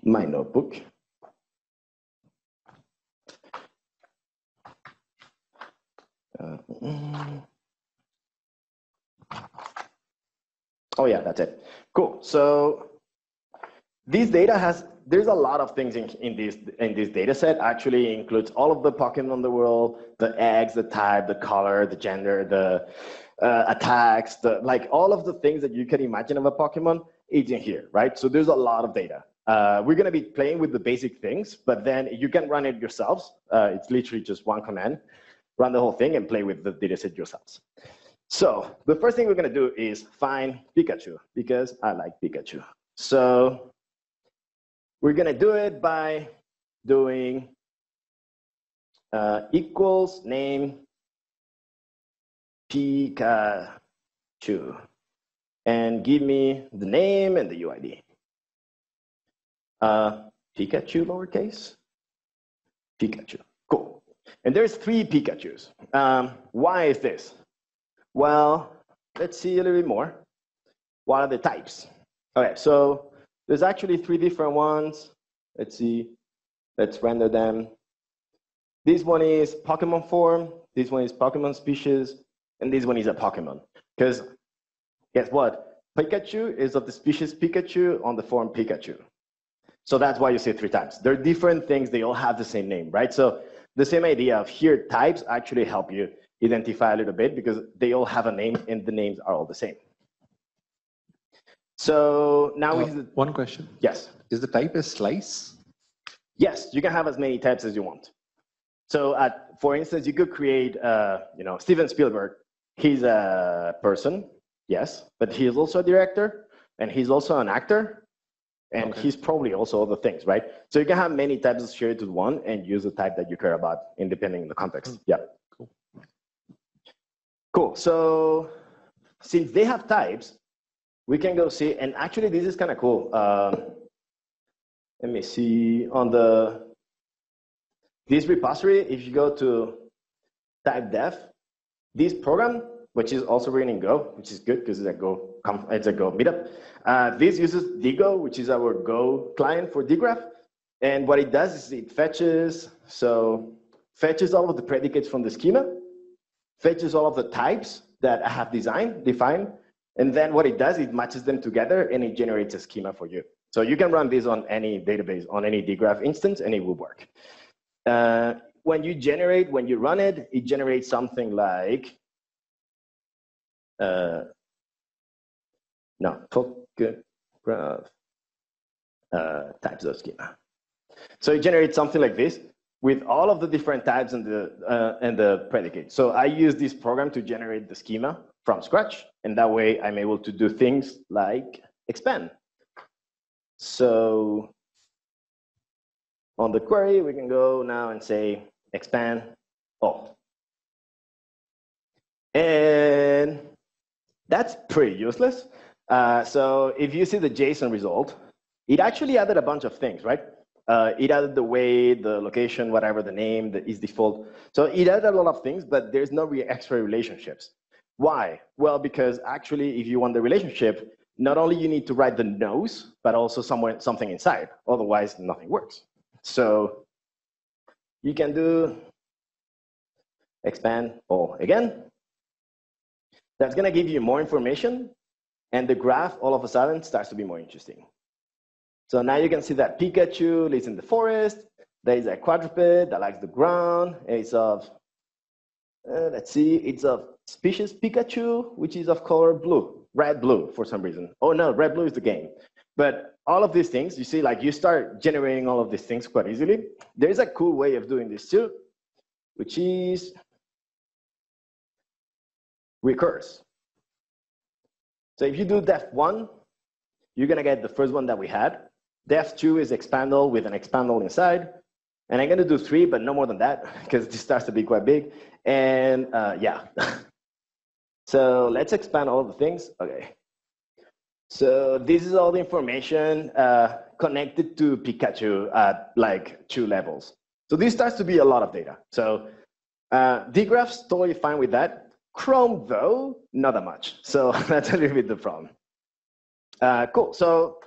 My notebook. Uh, oh yeah, that's it. Cool. So this data has, there's a lot of things in, in this in this data set. Actually includes all of the Pokemon in the world, the eggs, the type, the color, the gender, the uh, attacks, the like all of the things that you can imagine of a Pokemon is in here, right? So there's a lot of data. Uh, we're going to be playing with the basic things, but then you can run it yourselves. Uh, it's literally just one command run the whole thing and play with the dataset yourselves. So the first thing we're gonna do is find Pikachu because I like Pikachu. So we're gonna do it by doing uh, equals name Pikachu and give me the name and the UID. Uh, Pikachu lowercase, Pikachu. And there's three Pikachus. Um, why is this? Well, let's see a little bit more. What are the types? Okay, so there's actually three different ones. Let's see. Let's render them. This one is Pokemon form. This one is Pokemon species. And this one is a Pokemon. Because guess what? Pikachu is of the species Pikachu on the form Pikachu. So that's why you see three times. They're different things. They all have the same name, right? So the same idea of here types actually help you identify a little bit because they all have a name and the names are all the same. So now uh, we one question. Yes. Is the type a slice? Yes, you can have as many types as you want. So at, for instance, you could create, uh, you know, Steven Spielberg. He's a person, yes, but he's also a director and he's also an actor and okay. he's probably also other things, right? So you can have many types associated to one and use the type that you care about, in depending on the context. Mm. Yeah. Cool. Cool. So since they have types, we can go see, and actually this is kind of cool. Um, let me see on the this repository. If you go to type def, this program which is also written in Go, which is good because it's a Go it's a Go meetup. Uh, this uses dgo, which is our Go client for dgraph. And what it does is it fetches, so fetches all of the predicates from the schema, fetches all of the types that I have designed, defined, and then what it does, it matches them together and it generates a schema for you. So you can run this on any database, on any dgraph instance, and it will work. Uh, when you generate, when you run it, it generates something like uh, no, graph uh, types of schema. So it generates something like this. with all of the different types and the, uh, and the predicate. So I use this program to generate the schema from scratch. And that way I'm able to do things like expand. So on the query, we can go now and say expand all. And that's pretty useless. Uh, so if you see the JSON result, it actually added a bunch of things, right? Uh, it added the weight, the location, whatever the name that is default. So it added a lot of things, but there's no extra relationships. Why? Well, because actually, if you want the relationship, not only you need to write the nose, but also somewhere something inside. Otherwise, nothing works. So you can do expand all again. That's going to give you more information, and the graph all of a sudden starts to be more interesting. So now you can see that Pikachu lives in the forest. There is a quadruped that likes the ground. It's of, uh, let's see, it's of species Pikachu, which is of color blue, red blue for some reason. Oh no, red blue is the game. But all of these things, you see, like you start generating all of these things quite easily. There's a cool way of doing this too, which is recurse. So if you do depth one, you're gonna get the first one that we had. Depth two is expandal with an expandal inside. And I'm gonna do three, but no more than that, *laughs* because this starts to be quite big. And uh, yeah. *laughs* so let's expand all the things. Okay. So this is all the information uh, connected to Pikachu at like two levels. So this starts to be a lot of data. So uh, dgraph's totally fine with that. Chrome though, not that much. So *laughs* that's a little bit the problem. Uh, cool, so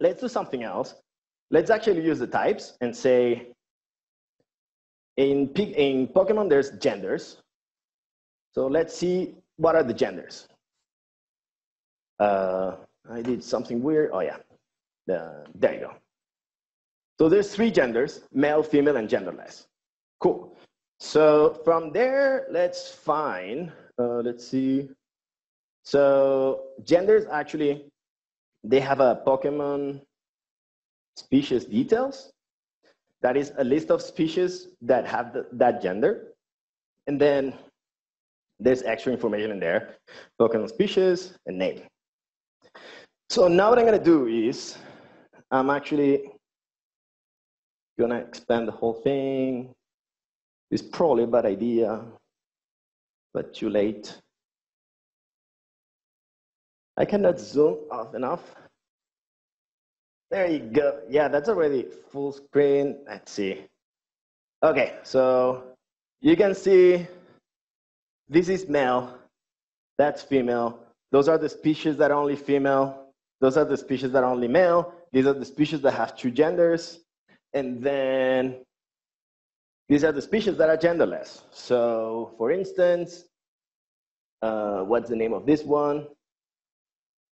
let's do something else. Let's actually use the types and say, in, in Pokemon, there's genders. So let's see what are the genders. Uh, I did something weird. Oh yeah, uh, there you go. So there's three genders, male, female, and genderless. Cool. So from there, let's find, uh, let's see. So genders actually, they have a Pokemon species details. That is a list of species that have the, that gender. And then there's extra information in there, Pokemon species and name. So now what I'm gonna do is, I'm actually gonna expand the whole thing. It's probably a bad idea, but too late. I cannot zoom off enough. There you go. Yeah, that's already full screen. Let's see. Okay, so you can see this is male, that's female. Those are the species that are only female. Those are the species that are only male. These are the species that have two genders. And then these are the species that are genderless. So for instance, uh, what's the name of this one?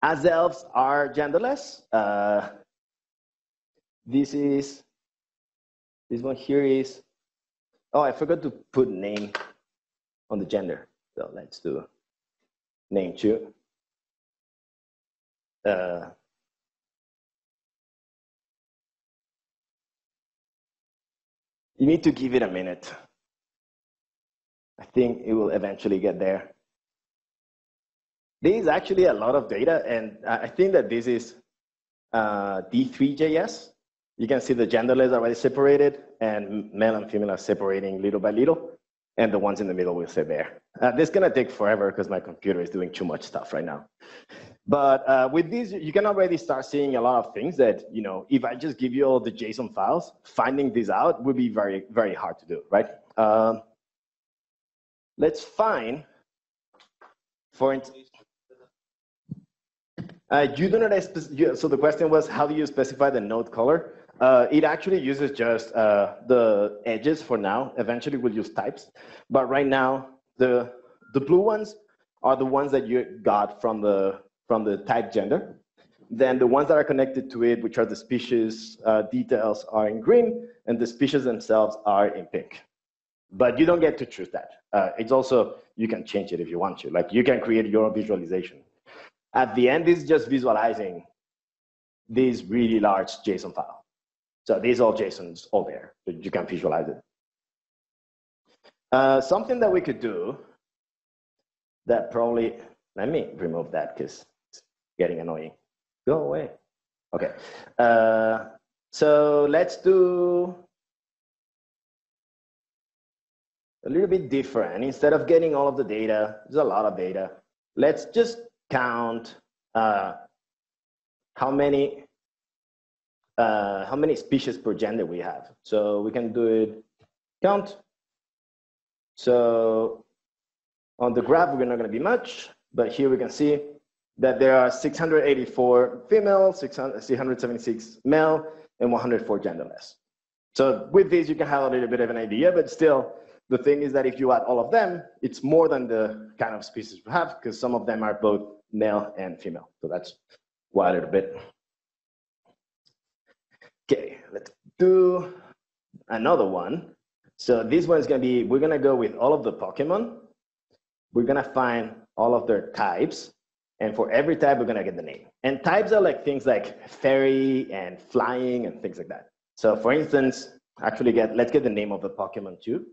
Azelfs are genderless. Uh, this is, this one here is, oh, I forgot to put name on the gender. So let's do name too. Uh, you need to give it a minute. I think it will eventually get there. There is actually a lot of data, and I think that this is uh, D3JS. You can see the genderless are already separated, and male and female are separating little by little, and the ones in the middle will stay there. Uh, this is gonna take forever because my computer is doing too much stuff right now. But uh, with these, you can already start seeing a lot of things that, you know, if I just give you all the JSON files, finding these out would be very, very hard to do, right? Um, let's find, for instance, uh, you do not, so the question was, how do you specify the node color? Uh, it actually uses just uh, the edges for now. Eventually we'll use types. But right now, the, the blue ones are the ones that you got from the from the type gender. Then the ones that are connected to it, which are the species uh, details, are in green, and the species themselves are in pink. But you don't get to choose that. Uh, it's also, you can change it if you want to. Like you can create your visualization. At the end, it's just visualizing this really large JSON file. So these all JSONs all there, you can visualize it. Uh, something that we could do that probably, let me remove that because getting annoying. Go away. Okay. Uh, so let's do a little bit different. Instead of getting all of the data, there's a lot of data. Let's just count uh, how many uh, how many species per gender we have. So we can do it count. So on the graph, we're not going to be much, but here we can see that there are 684 female, 676 male, and 104 genderless. So with this, you can have a little bit of an idea, but still, the thing is that if you add all of them, it's more than the kind of species we have, because some of them are both male and female. So that's why a little bit. Okay, let's do another one. So this one is gonna be, we're gonna go with all of the Pokemon. We're gonna find all of their types. And for every type, we're gonna get the name. And types are like things like fairy and flying and things like that. So for instance, actually get, let's get the name of the Pokemon too.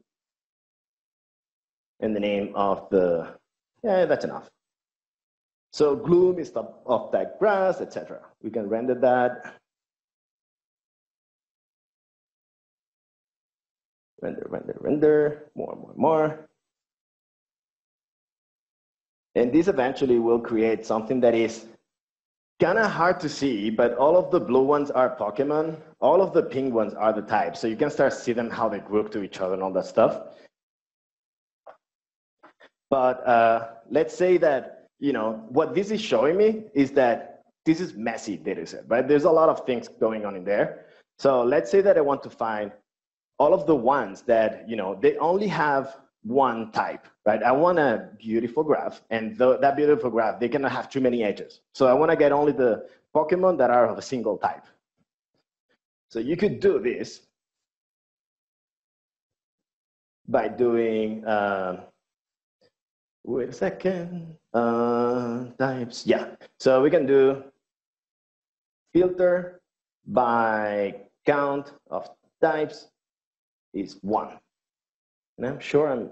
And the name of the, yeah, that's enough. So gloom is of that grass, etc. We can render that. Render, render, render, more, more, more. And this eventually will create something that is kind of hard to see, but all of the blue ones are Pokemon. All of the pink ones are the types. So you can start see them how they group to each other and all that stuff. But uh, let's say that, you know, what this is showing me is that this is messy data set, right? There's a lot of things going on in there. So let's say that I want to find all of the ones that, you know, they only have one type, right? I want a beautiful graph, and that beautiful graph, they cannot have too many edges. So I want to get only the Pokemon that are of a single type. So you could do this by doing, uh, wait a second, uh, types, yeah. So we can do filter by count of types is one. And I'm sure I'm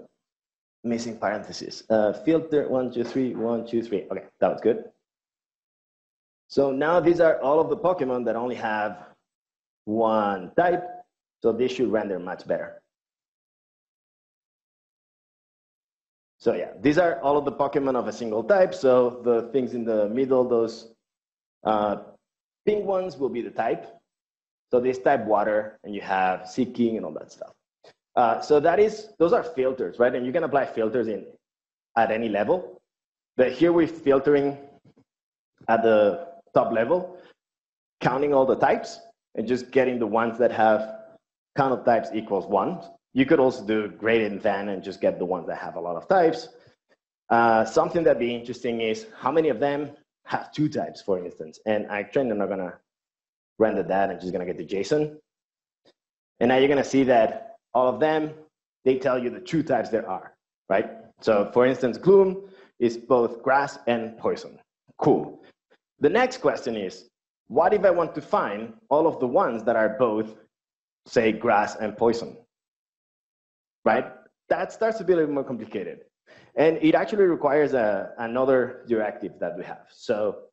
missing parentheses. Uh, filter one, two, three, one, two, three. Okay, that was good. So now these are all of the Pokemon that only have one type. So this should render much better. So yeah, these are all of the Pokemon of a single type. So the things in the middle, those uh, pink ones will be the type. So this type water, and you have seeking and all that stuff. Uh, so that is, those are filters, right? And you can apply filters in at any level. But here we're filtering at the top level, counting all the types and just getting the ones that have count of types equals one. You could also do gradient than and just get the ones that have a lot of types. Uh, something that'd be interesting is how many of them have two types, for instance. And actually, I'm not gonna render that. I'm just gonna get the JSON. And now you're gonna see that all of them, they tell you the two types there are, right? So for instance, gloom is both grass and poison. Cool. The next question is, what if I want to find all of the ones that are both, say, grass and poison? Right? That starts to be a little more complicated. And it actually requires a, another directive that we have. So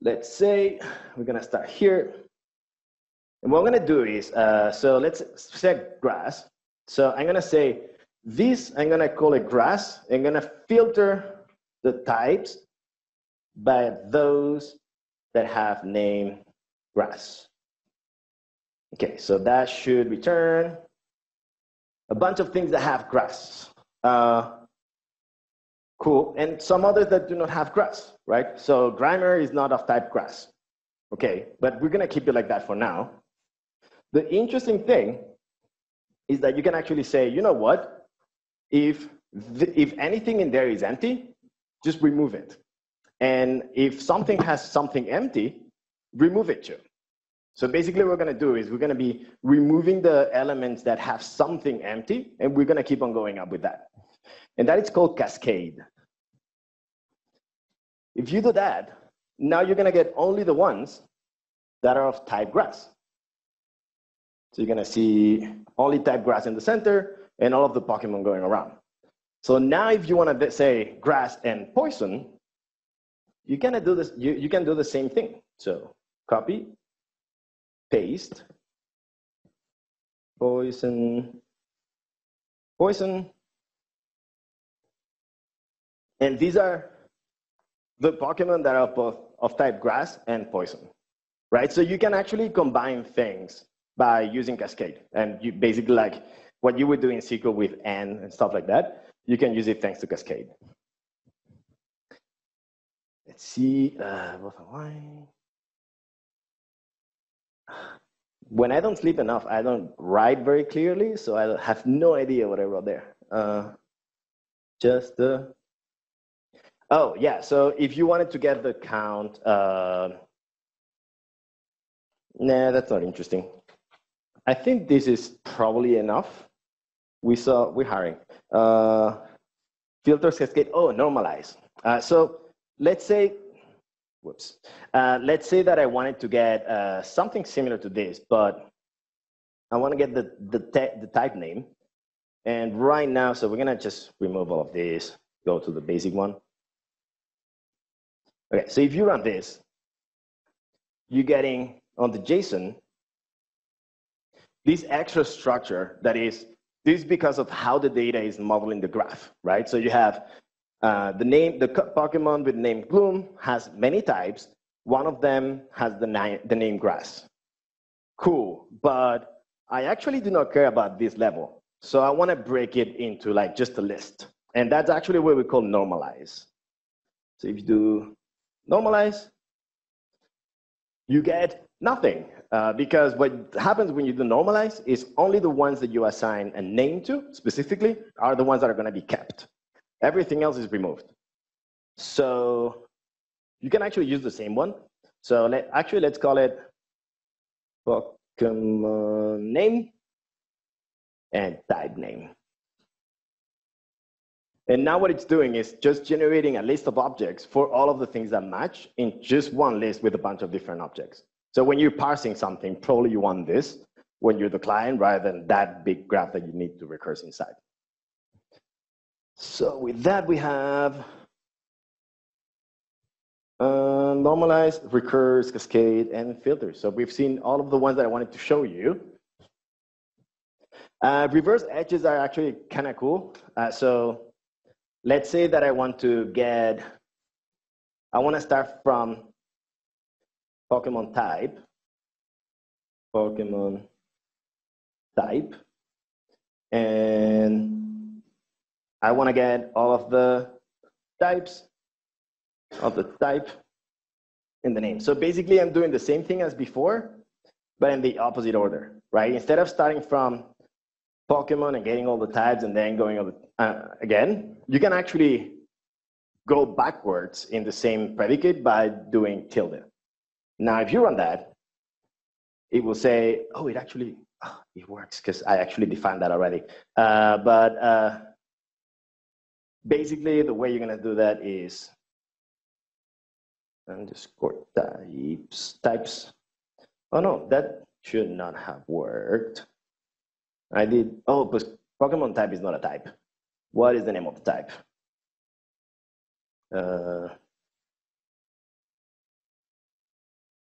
let's say we're gonna start here. And what I'm gonna do is, uh, so let's set grass. So I'm gonna say this, I'm gonna call it grass. I'm gonna filter the types by those that have name grass. Okay, so that should return a bunch of things that have grass. Uh, cool, and some others that do not have grass, right? So Grimer is not of type grass. Okay, but we're gonna keep it like that for now. The interesting thing is that you can actually say, you know what? If, the, if anything in there is empty, just remove it. And if something has something empty, remove it too. So basically what we're gonna do is we're gonna be removing the elements that have something empty, and we're gonna keep on going up with that. And that is called cascade. If you do that, now you're gonna get only the ones that are of type grass. So you're gonna see only type grass in the center and all of the Pokemon going around. So now if you wanna say grass and poison, you can do this, you, you can do the same thing. So copy, paste, poison, poison. And these are the Pokemon that are both of type grass and poison, right? So you can actually combine things by using Cascade. And you basically like what you would do in SQL with N and stuff like that, you can use it thanks to Cascade. Let's see, uh, when I don't sleep enough, I don't write very clearly, so I have no idea what I wrote there. Uh, just the, oh yeah, so if you wanted to get the count, uh, nah, that's not interesting. I think this is probably enough. We saw, we're hiring. Uh, filters cascade, oh, normalize. Uh, so let's say, whoops. Uh, let's say that I wanted to get uh, something similar to this, but I want to get the, the, the type name. And right now, so we're gonna just remove all of this, go to the basic one. Okay, so if you run this, you're getting on the JSON, this extra structure that is, this is because of how the data is modeling the graph, right? So you have uh, the name, the Pokemon with name Gloom has many types. One of them has the, the name Grass. Cool, but I actually do not care about this level. So I want to break it into like just a list. And that's actually what we call normalize. So if you do normalize, you get nothing. Uh, because what happens when you do normalize is only the ones that you assign a name to specifically are the ones that are going to be kept. Everything else is removed. So you can actually use the same one. So let, actually, let's call it Pokemon name and type name. And now what it's doing is just generating a list of objects for all of the things that match in just one list with a bunch of different objects. So when you're parsing something, probably you want this when you're the client rather than that big graph that you need to recurse inside. So with that, we have uh, normalize, recurse, cascade, and filter. So we've seen all of the ones that I wanted to show you. Uh, reverse edges are actually kind of cool. Uh, so let's say that I want to get, I want to start from Pokemon type, Pokemon type, and I want to get all of the types of the type in the name. So basically, I'm doing the same thing as before, but in the opposite order, right? Instead of starting from Pokemon and getting all the types and then going over, uh, again, you can actually go backwards in the same predicate by doing tilde. Now, if you run that, it will say, oh, it actually, oh, it works because I actually defined that already. Uh, but uh, basically, the way you're going to do that is underscore types, types. Oh, no, that should not have worked. I did, oh, Pokemon type is not a type. What is the name of the type? Uh,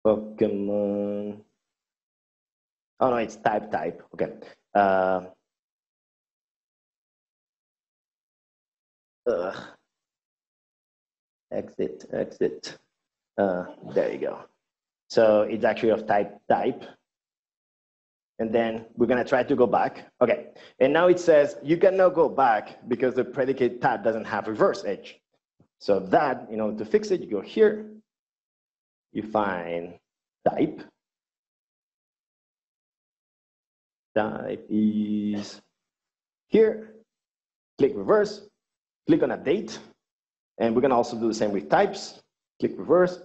Pokemon. Oh no, it's type type. Okay. Uh, uh, exit, exit. Uh, there you go. So it's actually of type type. And then we're gonna try to go back. Okay, and now it says you cannot go back because the predicate type doesn't have reverse edge. So that, you know, to fix it, you go here, you find type. Type is here. Click reverse, click on update. And we're gonna also do the same with types. Click reverse,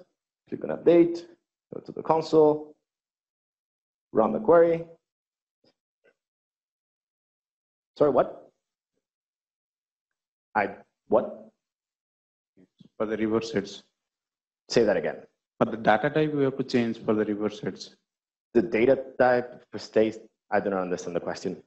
click on update, go to the console, run the query. Sorry, what? I, what? For the reverse sets. Say that again. But the data type we have to change for the reverse sets. The data type stays I do not understand the question.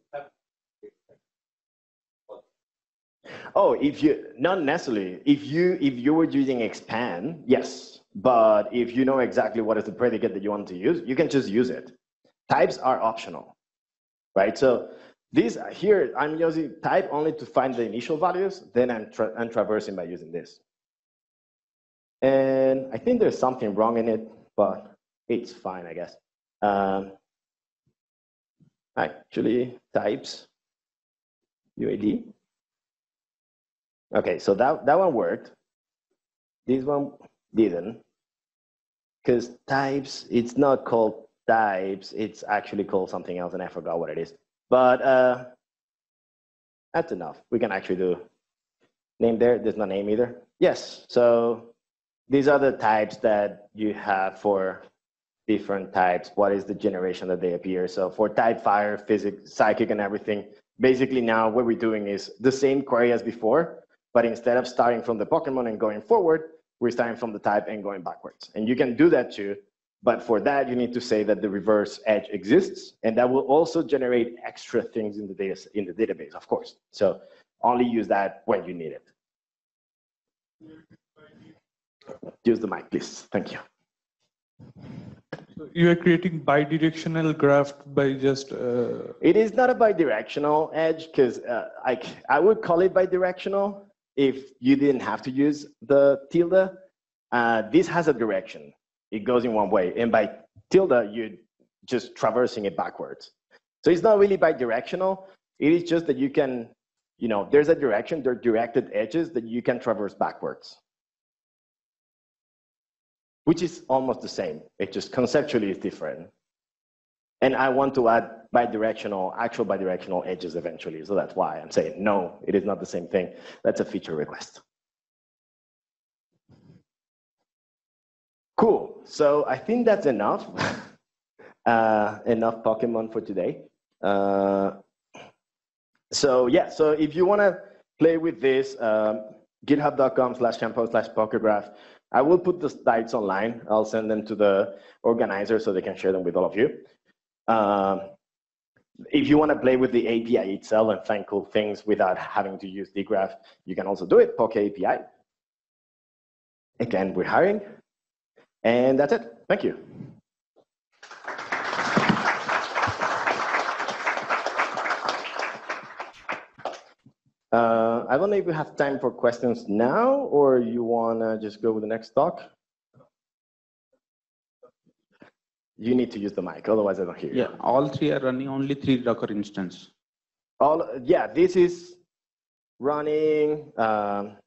Oh, if you not necessarily. If you if you were using expand, yes. But if you know exactly what is the predicate that you want to use, you can just use it. Types are optional, right? So this here, I'm using type only to find the initial values. Then I'm tra I'm traversing by using this. And I think there's something wrong in it, but it's fine, I guess. Um, actually, types UID. Okay, so that, that one worked. This one didn't. Because types, it's not called types, it's actually called something else, and I forgot what it is. But uh, that's enough. We can actually do name there. There's no name either. Yes, so these are the types that you have for different types. What is the generation that they appear? So for type fire, physics, psychic, and everything, basically now what we're doing is the same query as before, but instead of starting from the Pokemon and going forward, we're starting from the type and going backwards. And you can do that too, but for that, you need to say that the reverse edge exists, and that will also generate extra things in the, data, in the database, of course. So only use that when you need it. Use the mic, please. Thank you. You are creating bidirectional graph by just. Uh... It is not a bidirectional edge because uh, I, I would call it bidirectional if you didn't have to use the tilde. Uh, this has a direction. It goes in one way. And by tilde, you're just traversing it backwards. So it's not really bidirectional. It is just that you can, you know, there's a direction, there are directed edges that you can traverse backwards which is almost the same. It just conceptually is different. And I want to add bidirectional, actual bidirectional edges eventually. So that's why I'm saying, no, it is not the same thing. That's a feature request. Cool. So I think that's enough. *laughs* uh, enough Pokemon for today. Uh, so yeah, so if you want to play with this, um, github.com slash campoy slash pokegraph. I will put the slides online. I'll send them to the organizer so they can share them with all of you. Um, if you want to play with the API itself and find cool things without having to use dgraph, you can also do it, Poke API. Again, we're hiring. And that's it. Thank you. Uh, I don't know if we have time for questions now, or you want to just go with the next talk. You need to use the mic, otherwise I don't hear you. Yeah, all three are running only three Docker instance. All yeah, this is running. Um,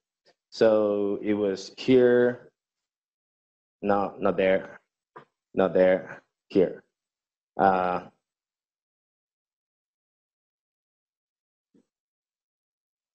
so it was here. No, not there. Not there. Here. Uh,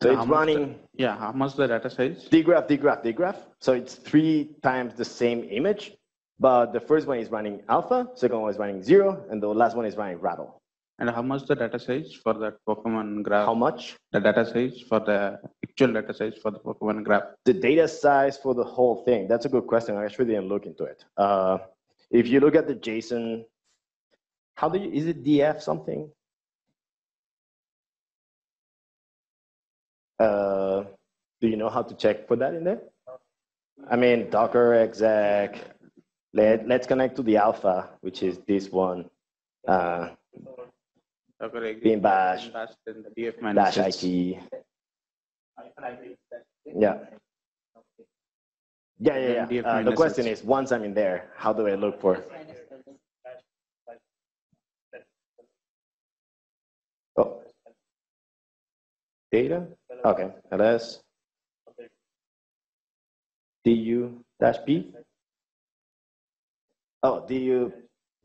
So it's running. The, yeah, how much the data size? dgraph, dgraph, dgraph. So it's three times the same image, but the first one is running alpha, second one is running zero, and the last one is running Ratel. And how much the data size for that Pokemon graph? How much? The data size for the actual data size for the Pokemon graph. The data size for the whole thing. That's a good question. I actually didn't look into it. Uh, if you look at the JSON, how do you, is it DF something? Uh, do you know how to check for that in there? I mean, Docker exec. Let, let's connect to the alpha, which is this one. Uh, Docker bin bash, bash the DF dash IT. Yeah. Yeah, yeah, yeah. Uh, the question is, once I'm in there, how do I look for? Oh. Data? Okay, ls du dash p. Oh, du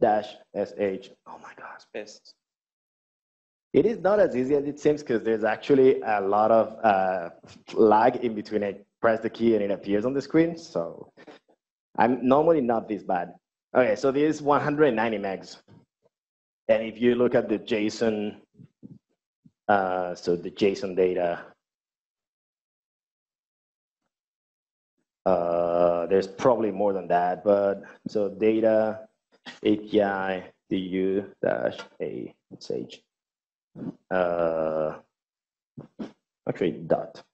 dash sh. Oh my gosh, best. It is not as easy as it seems because there's actually a lot of uh, lag in between I press the key and it appears on the screen. So I'm normally not this bad. Okay, so this is 190 megs. And if you look at the JSON, uh, so the JSON data, Uh, there's probably more than that, but so data, API, du dash a sage. Uh, actually, dot.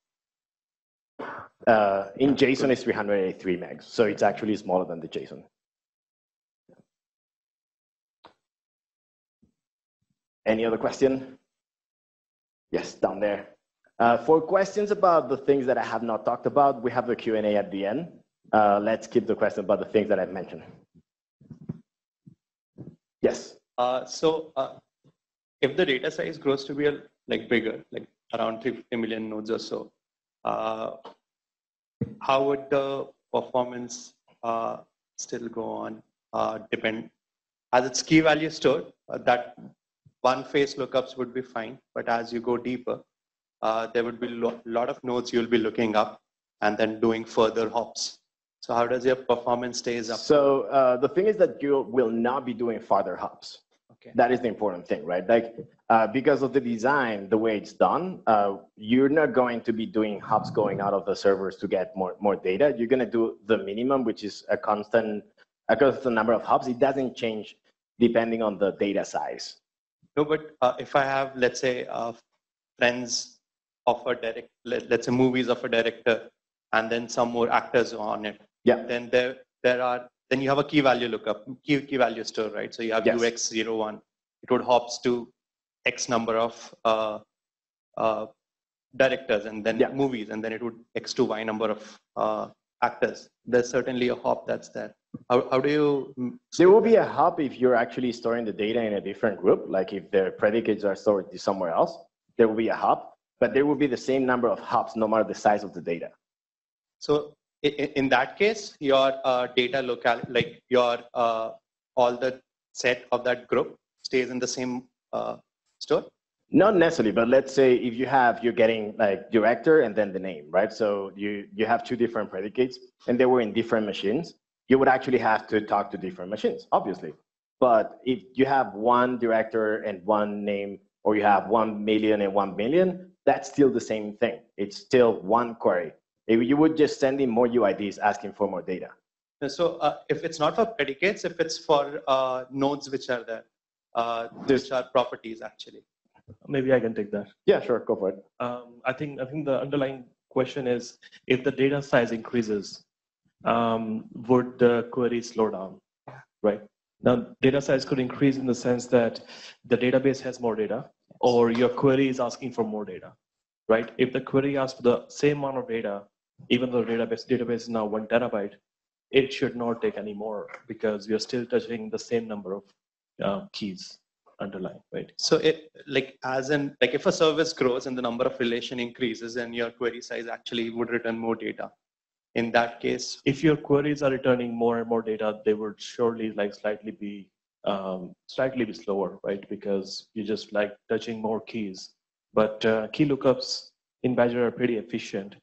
Uh, in JSON, is 383 megs, so it's actually smaller than the JSON. Any other question? Yes, down there. Uh, for questions about the things that I have not talked about, we have the Q&A at the end. Uh, let's keep the question about the things that I've mentioned. Yes. Uh, so uh, if the data size grows to be a, like bigger, like around 350 million nodes or so, uh, how would the performance uh, still go on? Depend as its key value stored, that one phase lookups would be fine. But as you go deeper, uh, there would be a lo lot of nodes you'll be looking up and then doing further hops. So how does your performance stays up? So uh, the thing is that you will not be doing farther hops. Okay. That is the important thing, right? Like uh, because of the design, the way it's done, uh, you're not going to be doing hops going out of the servers to get more more data. You're going to do the minimum, which is a constant a constant number of hops. It doesn't change depending on the data size. No, but uh, if I have, let's say, uh, friends of a direct, let, let's say movies of a director, and then some more actors on it. Yeah. Then there there are then you have a key value lookup, key key value store, right? So you have Yes. UX01. It would hops to X number of uh, uh, directors, and then movies, and then it would X to Y number of uh, actors. There's certainly a hop that's there. How how do you There will be a hop if you're actually storing the data in a different group, like if the predicates are stored somewhere else, there will be a hop, but there will be the same number of hops no matter the size of the data. So in that case, your uh, data local, like your uh, all the set of that group stays in the same uh, store. Not necessarily, but let's say if you have, you're getting like director and then the name, right? So you, you have two different predicates and they were in different machines. You would actually have to talk to different machines, obviously. But if you have one director and one name, or you have one million and one million, that's still the same thing. It's still one query. If you would just send in more UIDs asking for more data. So uh, if it's not for predicates, if it's for uh, nodes which are there, uh, which are properties actually. Maybe I can take that. Yeah, sure, go for it. Um, I think I think the underlying question is if the data size increases, um, would the query slow down? Right now, data size could increase in the sense that the database has more data, or your query is asking for more data. Right? If the query asks for the same amount of data, even though the database database is now one terabyte, it should not take any more because we are still touching the same number of uh, keys underlying. Right? So it like as in like if a service grows and the number of relation increases, and your query size actually would return more data. In that case, if your queries are returning more and more data, they would surely like slightly be um, slightly be slower, right? Because you're just like touching more keys. But uh, key lookups in Badger are pretty efficient.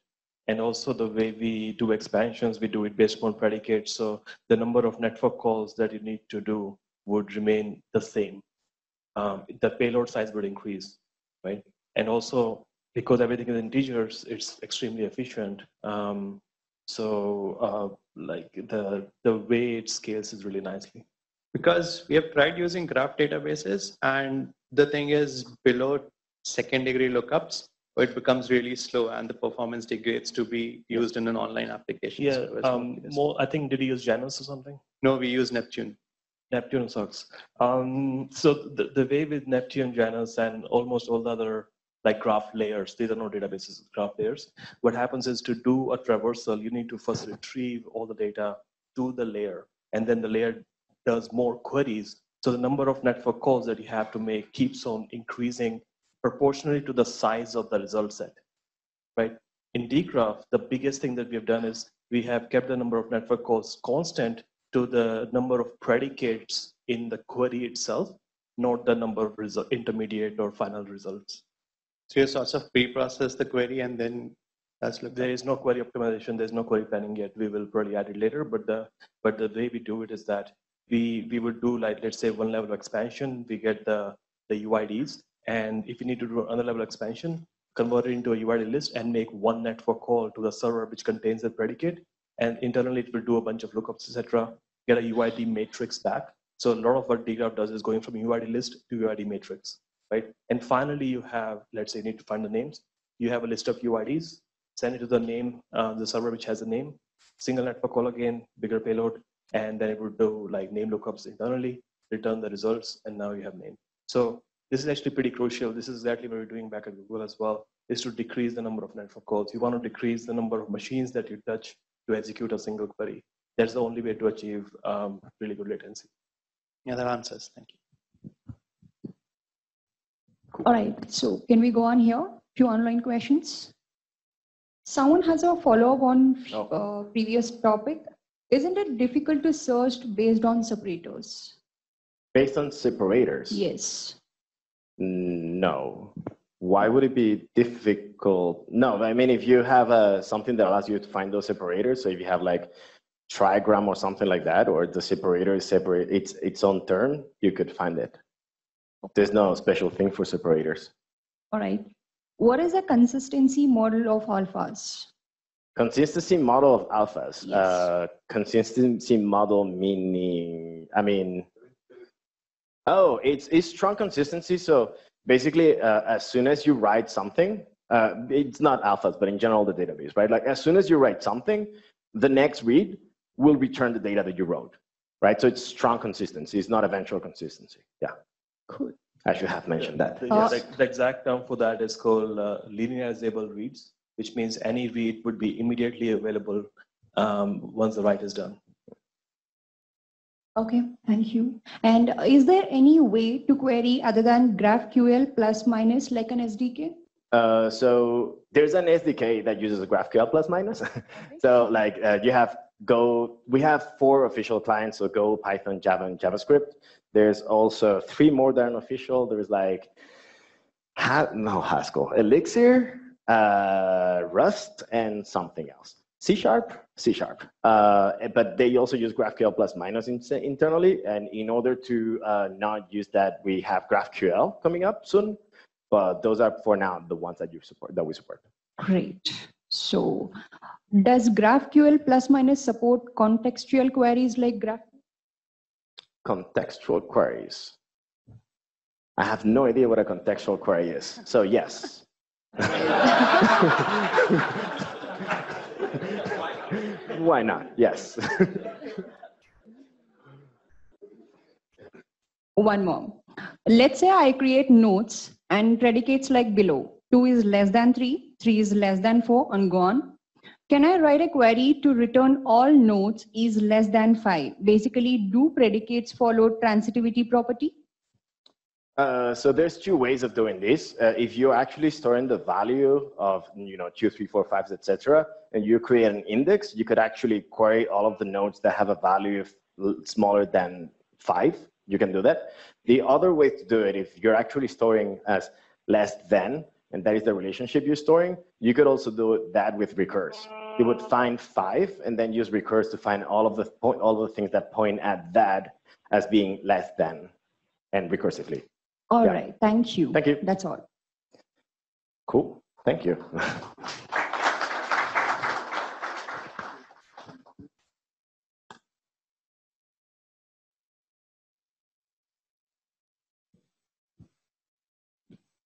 And also the way we do expansions, we do it based on predicates. So the number of network calls that you need to do would remain the same. Um, the payload size would increase, right? And also because everything is integers, it's extremely efficient. Um, so uh, like the the way it scales is really nicely. Because we have tried using graph databases and the thing is below second degree lookups it becomes really slow and the performance degrades to be used in an online application Yeah, um, more. I think did you use Janus or something? no we use neptune Neptune sucks. Um, so the, the way with Neptune, Janus, and almost all the other like graph layers, these are not databases, graph layers. What happens is to do a traversal, you need to first retrieve all the data to the layer, and then the layer does more queries. So the number of network calls that you have to make keeps on increasing proportionally to the size of the result set, right? In dgraph, the biggest thing that we have done is we have kept the number of network calls constant to the number of predicates in the query itself, not the number of result, intermediate or final results. so you sort of pre-process the query and then that's There is no query optimization. There's no query planning yet. We will probably add it later. But the but the way we do it is that we we would do like let's say one level of expansion. We get the the UIDs, and if you need to do another level of expansion, convert it into a UID list and make one network call to the server which contains the predicate. And internally, it will do a bunch of lookups, etc. Get a UID matrix back. So a lot of what dgraph does is going from UID list to UID matrix, right? And finally, you have, let's say you need to find the names. You have a list of UIDs, send it to the name, uh, the server which has the name, single network call again, bigger payload, and then it would do like name lookups internally, return the results, and now you have name. So this is actually pretty crucial. This is exactly what we're doing back at Google as well, is to decrease the number of network calls. You want to decrease the number of machines that you touch to execute a single query. That's the only way to achieve um, really good latency. Yeah, that answers. Thank you. All right, so can we go on here? Few online questions. Someone has a follow-up on uh, previous topic. Isn't it difficult to search based on separators? Based on separators? Yes. No. Why would it be difficult? No, I mean, if you have a, something that allows you to find those separators, so if you have like trigram or something like that, or the separator is separate, it's its own term, you could find it. There's no special thing for separators. All right. What is a consistency model of alphas? Consistency model of alphas. Uh, consistency model meaning, I mean, oh, it's it's strong consistency. So basically, uh, as soon as you write something, uh, it's not alphas, but in general the database, right? Like as soon as you write something, the next read will return the data that you wrote, right? So it's strong consistency. It's not eventual consistency. Yeah. Cool. I should have mentioned that. Yeah, the, the exact term for that is called uh, linearizable reads, which means any read would be immediately available um, once the write is done. Okay, thank you. And is there any way to query other than GraphQL plus minus like an SDK? Uh, so there's an SDK that uses GraphQL plus minus. *laughs* so like uh, you have Go, we have four official clients, so Go, Python, Java, and JavaScript. There's also three more that are official. There's like, ha no Haskell, Elixir, uh, Rust, and something else. C Sharp, C Sharp. Uh, but they also use GraphQL plus minus in, internally. And in order to uh, not use that, we have GraphQL coming up soon. But those are for now the ones that you support that we support. Great. So does GraphQL plus minus support contextual queries like Graph? Contextual queries. I have no idea what a contextual query is. So yes. *laughs* Why not? Yes. *laughs* One more. Let's say I create nodes and predicates like below. 2 is less than 3, 3 is less than 4, and go on. Can I write a query to return all nodes is less than 5? Basically, do predicates follow transitivity property? Uh, so there's two ways of doing this. Uh, if you're actually storing the value of you know two, three, four, fives, etc., and you create an index, you could actually query all of the nodes that have a value smaller than five. You can do that. The other way to do it, if you're actually storing as less than, and that is the relationship you're storing, you could also do that with recurse you would find five and then use recurse to find all of the point, all of the things that point at that as being less than and recursively. All yeah. right. Thank you. Thank you. That's all. Cool. Thank you. *laughs*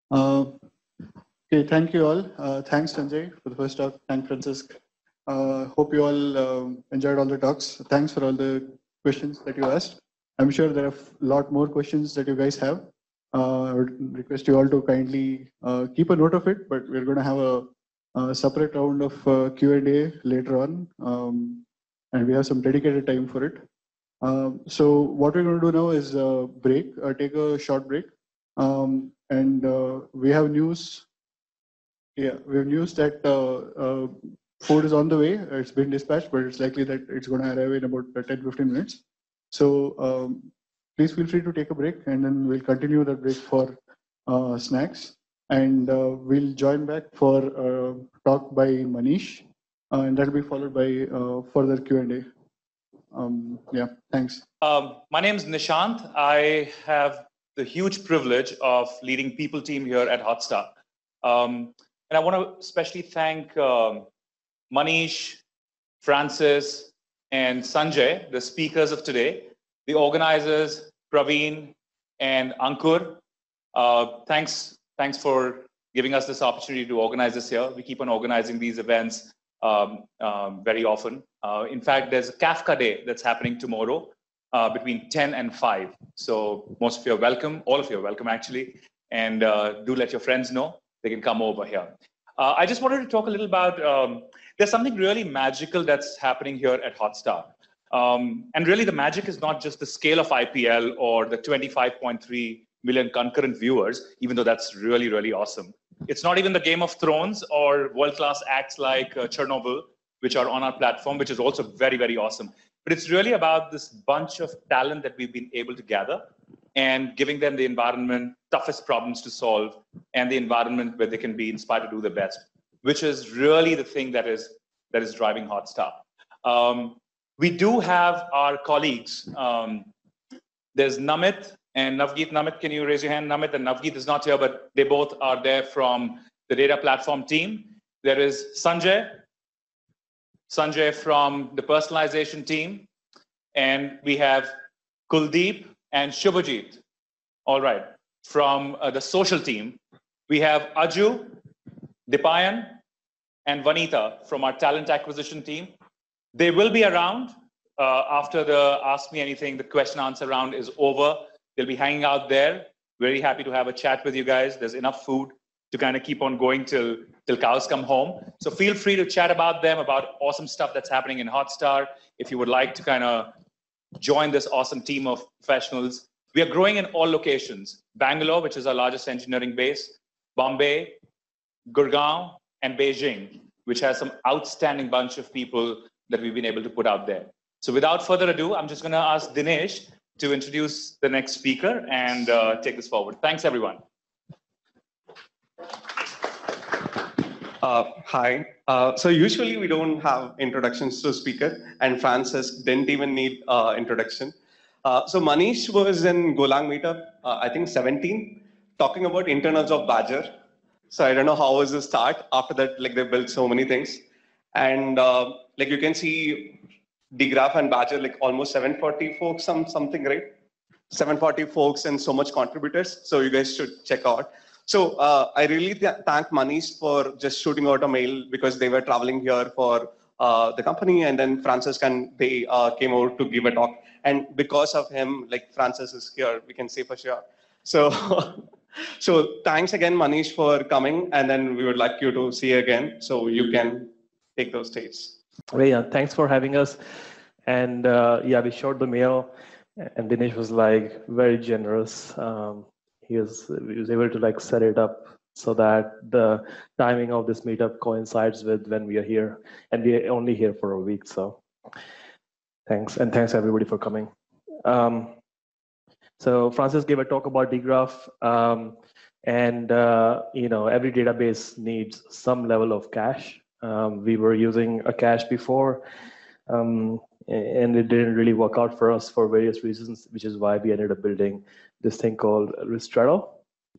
Uh, okay, thank you all. Uh, thanks, Sanjay, for the first talk. Thank Francisco. Uh, hope you all um, enjoyed all the talks. Thanks for all the questions that you asked. I'm sure there are a lot more questions that you guys have. Uh, I would request you all to kindly uh, keep a note of it, but we're going to have a, a separate round of uh, Q&A later on, um, and we have some dedicated time for it. Um, so what we're going to do now is uh, break, uh, take a short break, um, and we have news. Yeah, we have news that food is on the way. It's been dispatched, but it's likely that it's going to arrive in about 10 15 minutes. So um, please feel free to take a break and then we'll continue the break for uh, snacks. And uh, we'll join back for a talk by Manish, uh, and that'll be followed by uh, further Q&A. Um, yeah, thanks. Um, my name is Nishant. I have the huge privilege of leading people team here at Hotstar. Um, and I want to especially thank um, Manish, Francis, and Sanjay, the speakers of today. The organizers, Praveen and Ankur. Uh, thanks, thanks for giving us this opportunity to organize this here. We keep on organizing these events um, um, very often. Uh, in fact, there's a Kafka Day that's happening tomorrow uh, between 10 and 5. So most of you are welcome, all of you are welcome actually, and uh, do let your friends know. They can come over here. Uh, I just wanted to talk a little about, um, there's something really magical that's happening here at Hotstar. Um, and really the magic is not just the scale of IPL or the 25.3 million concurrent viewers, even though that's really, really awesome. It's not even the Game of Thrones or world-class acts like uh, Chernobyl, which are on our platform, which is also very, very awesome. But it's really about this bunch of talent that we've been able to gather and giving them the environment, toughest problems to solve, and the environment where they can be inspired to do the best, which is really the thing that is that is driving Hotstar. Um, we do have our colleagues. Um, there's Namit and Navgeet. Namit, can you raise your hand? Namit and Navgeet is not here, but they both are there from the data platform team. There is Sanjay, Sanjay from the personalization team, and we have Kuldeep and Shubhajit. All right, from uh, the social team, we have Aju, Dipayan, and Vanita from our talent acquisition team. They will be around uh, after the Ask Me Anything, the question answer round is over. They'll be hanging out there. Very happy to have a chat with you guys. There's enough food to kind of keep on going till till cows come home. So feel free to chat about them, about awesome stuff that's happening in Hotstar. If you would like to kind of join this awesome team of professionals, we are growing in all locations. Bangalore, which is our largest engineering base, Bombay, Gurgaon, and Beijing, which has some outstanding bunch of people that we've been able to put out there. So without further ado, I'm just going to ask Dinesh to introduce the next speaker and uh, take this forward. Thanks, everyone. Uh, hi. Uh, so usually we don't have introductions to speaker, and Francis didn't even need uh, introduction. Uh, so Manish was in Golang Meetup, uh, I think 17, talking about internals of Badger. So I don't know how was the start. After that, like they built so many things, and uh, like you can see, dgraph and Badger like almost 740 folks, some something right? 740 folks and so much contributors. So you guys should check out. So uh, I really th thank Manish for just shooting out a mail because they were traveling here for uh, the company and then Francis can they uh, came over to give a talk. And because of him, like Francis is here, we can say for sure. So, *laughs* so thanks again, Manish, for coming. And then we would like you to see again so you can take those states. Well, yeah, thanks for having us. And uh, yeah, we showed the mail and Dinesh was like very generous. Um, he was he was able to like set it up so that the timing of this meetup coincides with when we are here and we are only here for a week so thanks and thanks everybody for coming um, so francis gave a talk about dgraph um, and uh, you know every database needs some level of cache um, we were using a cache before um, and it didn't really work out for us for various reasons which is why we ended up building this thing called Ristretto.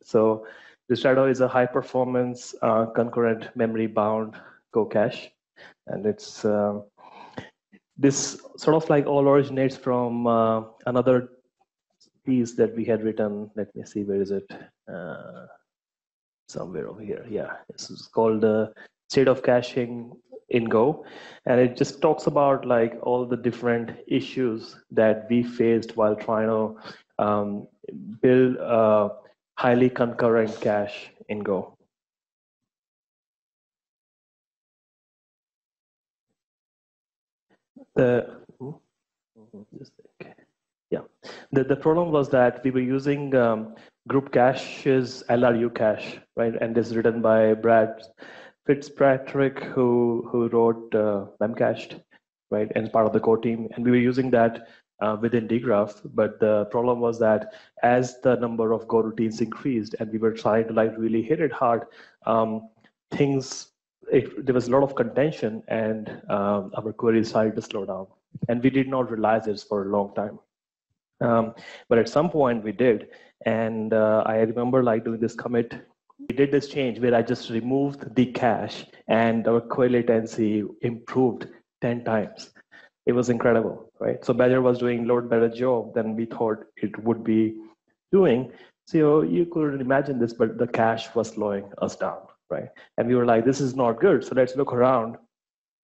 So Ristretto is a high performance uh, concurrent memory bound Go cache. And it's uh, this sort of like all originates from uh, another piece that we had written. Let me see, where is it? Uh, somewhere over here. Yeah, this is called the state of caching in Go. And it just talks about like all the different issues that we faced while trying to um, build a highly concurrent cache in Go. The yeah, the, the problem was that we were using um, group caches LRU cache, right? And this is written by Brad Fitzpatrick, who who wrote uh, Memcached, right? And part of the core team, and we were using that uh, within dgraph but the problem was that as the number of go routines increased and we were trying to like really hit it hard um, things it, there was a lot of contention and um, our queries started to slow down. And we did not realize this for a long time. Um, but at some point we did. And uh, i remember like doing this commit we did this change where i just removed the cache and our query latency improved 10 times it was incredible right? So Badger was doing a lot better job than we thought it would be doing. So you could imagine this, but the cache was slowing us down, right? And we were like, this is not good. So let's look around.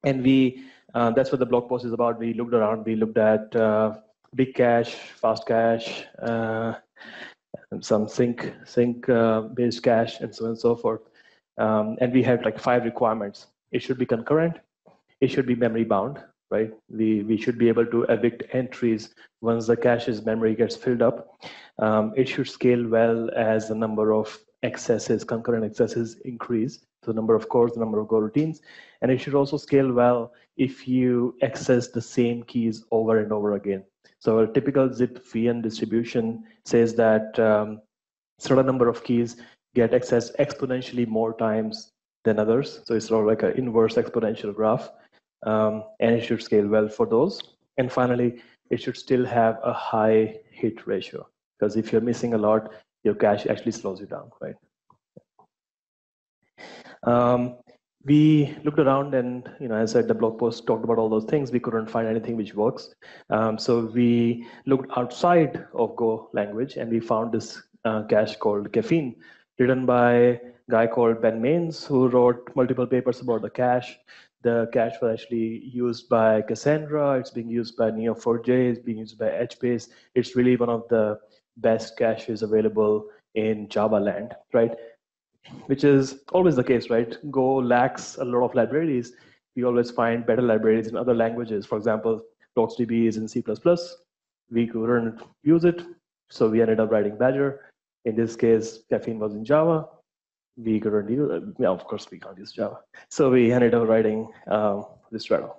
And we, uh, that's what the blog post is about. We looked around, we looked at uh, big cache, fast cache, uh, and some sync sync uh, based cache, and so on and so forth. Um, and we had like five requirements. It should be concurrent. It should be memory bound, right? We, we should be able to evict entries once the cache's memory gets filled up. Um, it should scale well as the number of accesses, concurrent accesses increase. So the number of cores, the number of go routines. And it should also scale well if you access the same keys over and over again. So a typical Zipfian distribution says that um, certain number of keys get accessed exponentially more times than others. So it's sort of like an inverse exponential graph. Um, and it should scale well for those. And finally, it should still have a high hit ratio because if you're missing a lot, your cache actually slows you down, right? Um, we looked around and, you know, as I said, the blog post talked about all those things. We couldn't find anything which works. Um, so we looked outside of Go language and we found this uh, cache called Caffeine, written by a guy called Ben Manes, who wrote multiple papers about the cache. The cache was actually used by Cassandra. It's being used by Neo4j. It's being used by HBase. It's really one of the best caches available in Java land, right? Which is always the case, right? Go lacks a lot of libraries. We always find better libraries in other languages. For example, RocksDB is in C++. We couldn't use it, so we ended up writing Badger. In this case, Caffeine was in Java. We couldn't use it. Yeah, of course, we can't use Java. So we ended up writing um, Ristretto.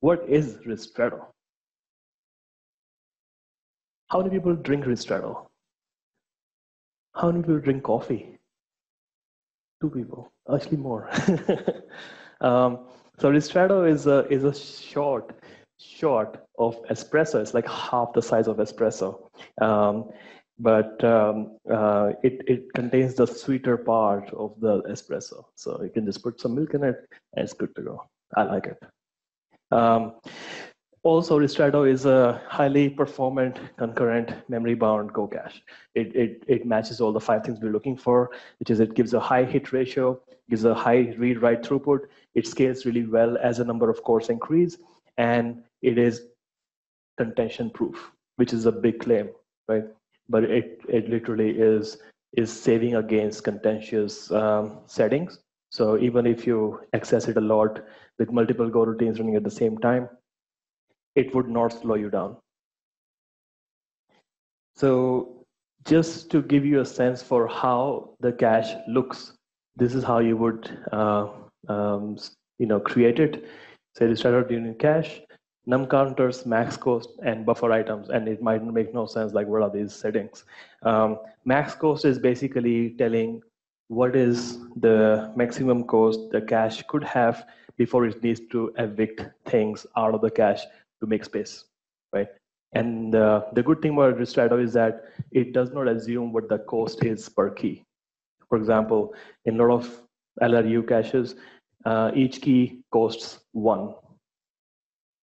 What is Ristretto? How many people drink Ristretto? How many people drink coffee? Two people, actually more. *laughs* um, so Ristretto is a is a short short of espresso. It's like half the size of espresso, um, but um, uh, it it contains the sweeter part of the espresso. So you can just put some milk in it, and it's good to go. I like it. Um, also, Ristretto is a highly performant, concurrent, memory-bound Go cache. It, it, it matches all the five things we're looking for, which is it gives a high hit ratio, gives a high read-write throughput, it scales really well as the number of cores increase, and it is contention-proof, which is a big claim, right? But it, it literally is, is saving against contentious um, settings. So even if you access it a lot with multiple Go routines running at the same time, it would not slow you down. So just to give you a sense for how the cache looks, this is how you would uh, um, you know, create it. Say the started unit cache, num counters, max cost, and buffer items. And it might make no sense, like what are these settings? Um, max cost is basically telling what is the maximum cost the cache could have before it needs to evict things out of the cache to make space, right? And uh, the good thing about Ristretto is that it does not assume what the cost is per key. For example, in a lot of LRU caches, uh, each key costs one,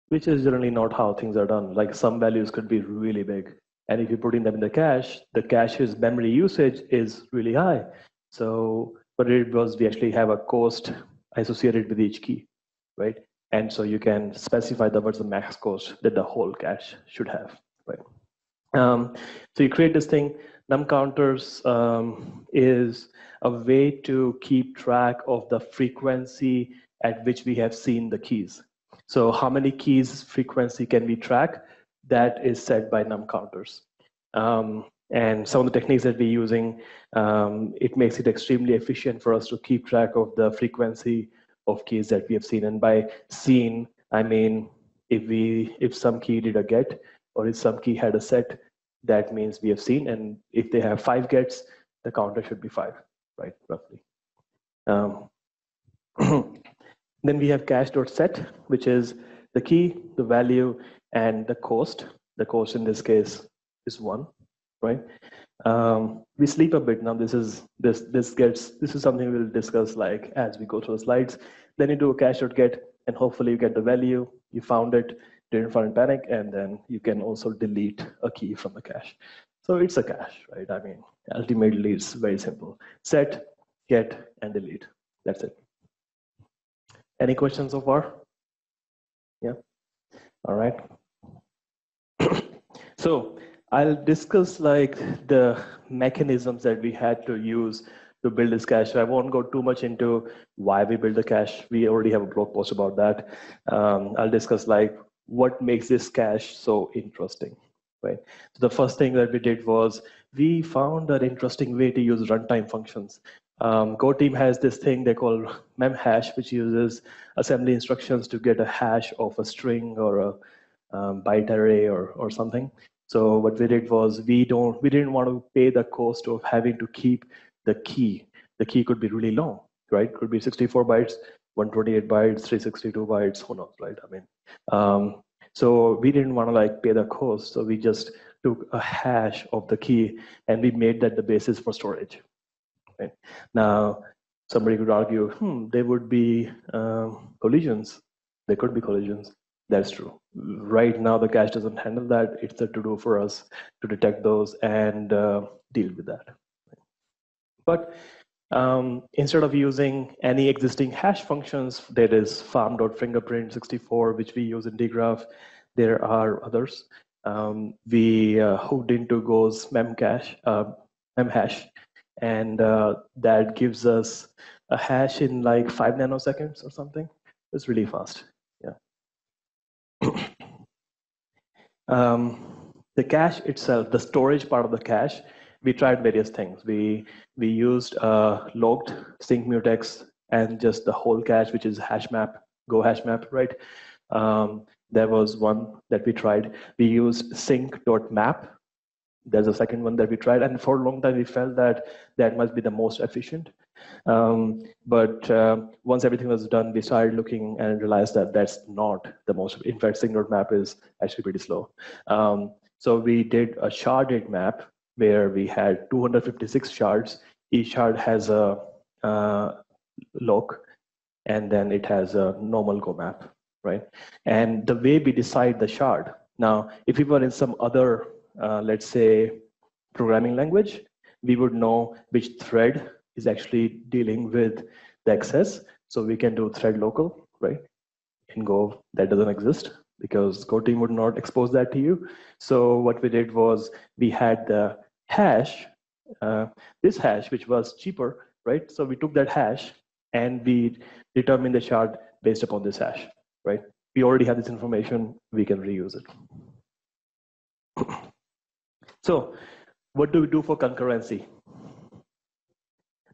which is generally not how things are done. Like some values could be really big. And if you're putting them in the cache, the cache's memory usage is really high. So what it was, we actually have a cost associated with each key, right? And so you can specify the what's the max cost that the whole cache should have, right? Um, so you create this thing. Num counters um, is a way to keep track of the frequency at which we have seen the keys. So how many keys frequency can we track? That is set by num counters. Um, and some of the techniques that we're using, um, it makes it extremely efficient for us to keep track of the frequency of keys that we have seen. And by seen, I mean if we if some key did a get or if some key had a set, that means we have seen. And if they have five gets, the counter should be five, right? Roughly. Um, *clears throat* then we have cache.set, which is the key, the value, and the cost. The cost in this case is one, right? Um, we sleep a bit now. This is this this gets this is something we'll discuss like as we go through the slides. Then you do a cache get, and hopefully you get the value. You found it didn't find panic, and then you can also delete a key from the cache. So it's a cache, right? I mean, ultimately it's very simple. Set, get, and delete. That's it. Any questions so far? Yeah. All right. *coughs* so I'll discuss like the mechanisms that we had to use to build this cache. I won't go too much into why we build the cache. We already have a blog post about that. Um, I'll discuss like what makes this cache so interesting, right? So the first thing that we did was we found an interesting way to use runtime functions. Um, Go team has this thing they call memhash, which uses assembly instructions to get a hash of a string or a um, byte array or, or something. So what we did was we don't we didn't want to pay the cost of having to keep the key. The key could be really long, right? Could be 64 bytes, 128 bytes, 362 bytes, who knows, right? I mean, um, so we didn't want to like pay the cost, so we just took a hash of the key and we made that the basis for storage. Right? Now, somebody could argue, hmm, there would be um, collisions. There could be collisions. That's true. Right now, the cache doesn't handle that. It's a to-do for us to detect those and uh, deal with that. But um, instead of using any existing hash functions, there is farm.fingerprint64, which we use in dgraph. There are others. Um, we uh, hooked into Go's memcache, uh, memhash, and uh, that gives us a hash in like five nanoseconds or something. It's really fast. *coughs* Um, the cache itself, the storage part of the cache, we tried various things. We we used uh, logged sync mutex and just the whole cache, which is hash map, Go hash map, right? Um, there was one that we tried. We used sync.map. There's a second one that we tried, and for a long time we felt that that must be the most efficient. Um, but uh, once everything was done, we started looking and realized that that's not the most. In fact, sync.map is actually pretty slow. Um, so we did a sharded map where we had 256 shards. Each shard has a uh, lock, and then it has a normal Go map, right? And the way we decide the shard. Now, if we were in some other, uh, let's say, programming language, we would know which thread is actually dealing with the access. So we can do thread local, right? In Go, that doesn't exist because Go team would not expose that to you. So what we did was we had the hash, uh, this hash, which was cheaper, right? So we took that hash and we determined the shard based upon this hash, right? We already have this information, we can reuse it. *clears throat* so what do we do for concurrency?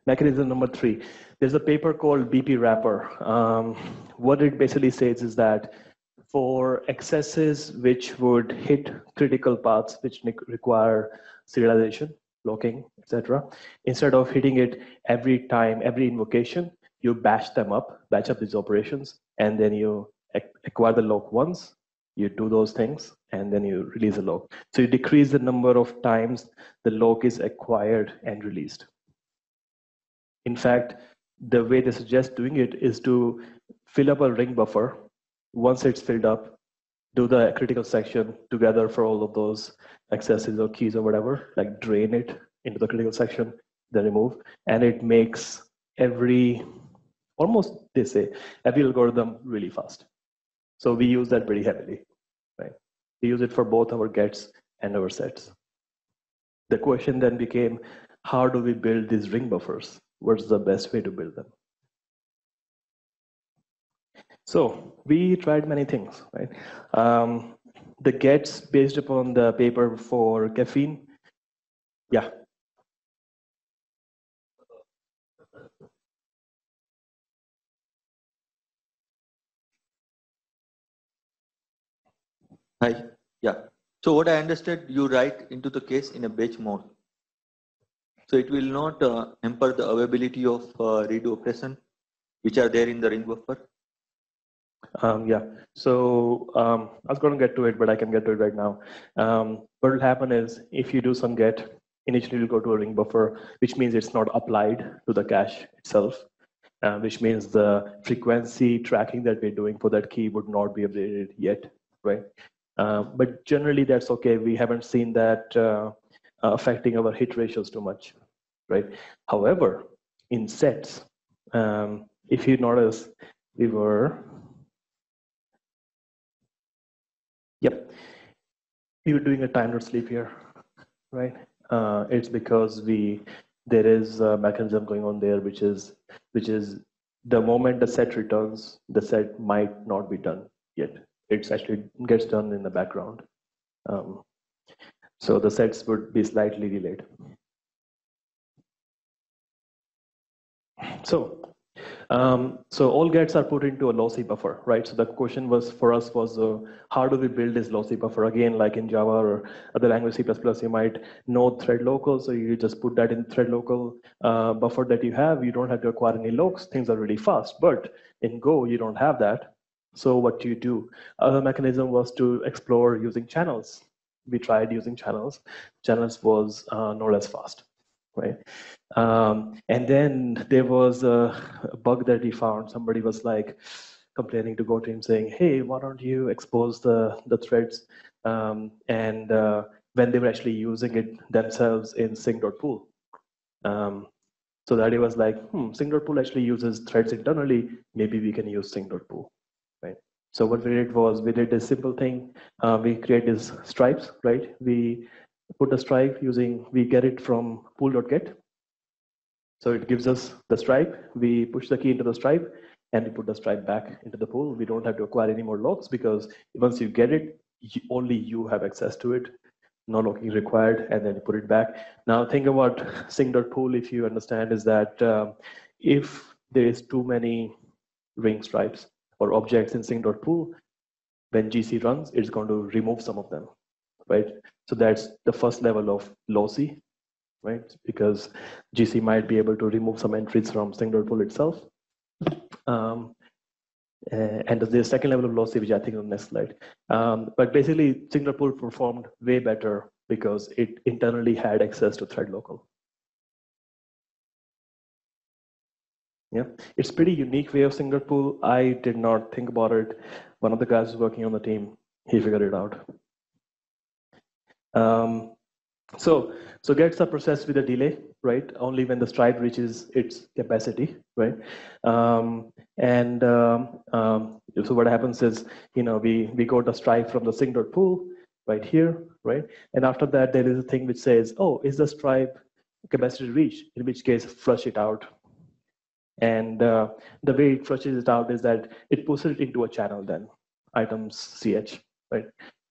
Mechanism number three, there's a paper called BP wrapper. Um, what it basically says is that for accesses which would hit critical paths which require serialization, locking, etc. Instead of hitting it every time, every invocation, you batch them up, batch up these operations, and then you acquire the lock once, you do those things, and then you release the lock. So you decrease the number of times the lock is acquired and released. In fact, the way they suggest doing it is to fill up a ring buffer. Once it's filled up, do the critical section together for all of those accesses or keys or whatever, like drain it into the critical section, then remove, and it makes every, almost they say, every algorithm really fast. So we use that pretty heavily, right? We use it for both our gets and our sets. The question then became, how do we build these ring buffers? What's the best way to build them? So we tried many things, right? Um, the gets based upon the paper for caffeine. Yeah. Hi. Yeah. So what I understood, you write into the case in a batch mode. So it will not uh, hamper the availability of uh, redo operation, which are there in the ring buffer. Um, yeah, so um, I was going to get to it, but I can get to it right now. Um, what will happen is if you do some get, initially you'll go to a ring buffer, which means it's not applied to the cache itself, uh, which means the frequency tracking that we're doing for that key would not be updated yet. right? Uh, but generally, that's okay. We haven't seen that uh, affecting our hit ratios too much, right? However, in sets, um, if you notice, we were, yep, you're doing a timed sleep here, right? Uh, it's because we there is a mechanism going on there, which is which is the moment the set returns, the set might not be done yet. It's actually gets done in the background. Um, so the sets would be slightly delayed. So um, so all gets are put into a lossy buffer, right? So the question was for us was uh, how do we build this lossy buffer? Again, like in Java or other language C++, you might know thread local, so you just put that in thread local uh, buffer that you have. You don't have to acquire any locks. Things are really fast. But in Go, you don't have that. So what do you do? Other mechanism was to explore using channels. We tried using channels. Channels was uh, no less fast right? Um, and then there was a, bug that he found. Somebody was like complaining to GoTeam saying, hey, why don't you expose the, the threads? Um, and uh, when they were actually using it themselves in sync.pool. Um, so that it was like, hmm, sync.pool actually uses threads internally. Maybe we can use sync.pool, right? So what we did was we did a simple thing. Uh, we create these stripes, right? We put a stripe using, we get it from pool.get. So it gives us the stripe. We push the key into the stripe and we put the stripe back into the pool. We don't have to acquire any more locks because once you get it, you, only you have access to it. No locking required, and then you put it back. Now think about sync.pool. If you understand, is that um, if there is too many ring stripes or objects in sync.pool, when GC runs, it's going to remove some of them, right? So that's the first level of lossy, right? Because GC might be able to remove some entries from sync.pool itself. Um, and there's the second level of lossy, which I think on the next slide. Um, but basically, sync.pool performed way better because it internally had access to thread local. Yeah, it's pretty unique way of sync.pool. I did not think about it. One of the guys working on the team, he figured it out. Um, so, so gets are processed with a delay, right? Only when the stripe reaches its capacity, right? Um, and um, um, so what happens is, you know, we, we got the stripe from the sync.pool right here, right? And after that, there is a thing which says, oh, is the stripe capacity reached? In which case, flush it out. And uh, the way it flushes it out is that it pushes it into a channel then, items ch, right?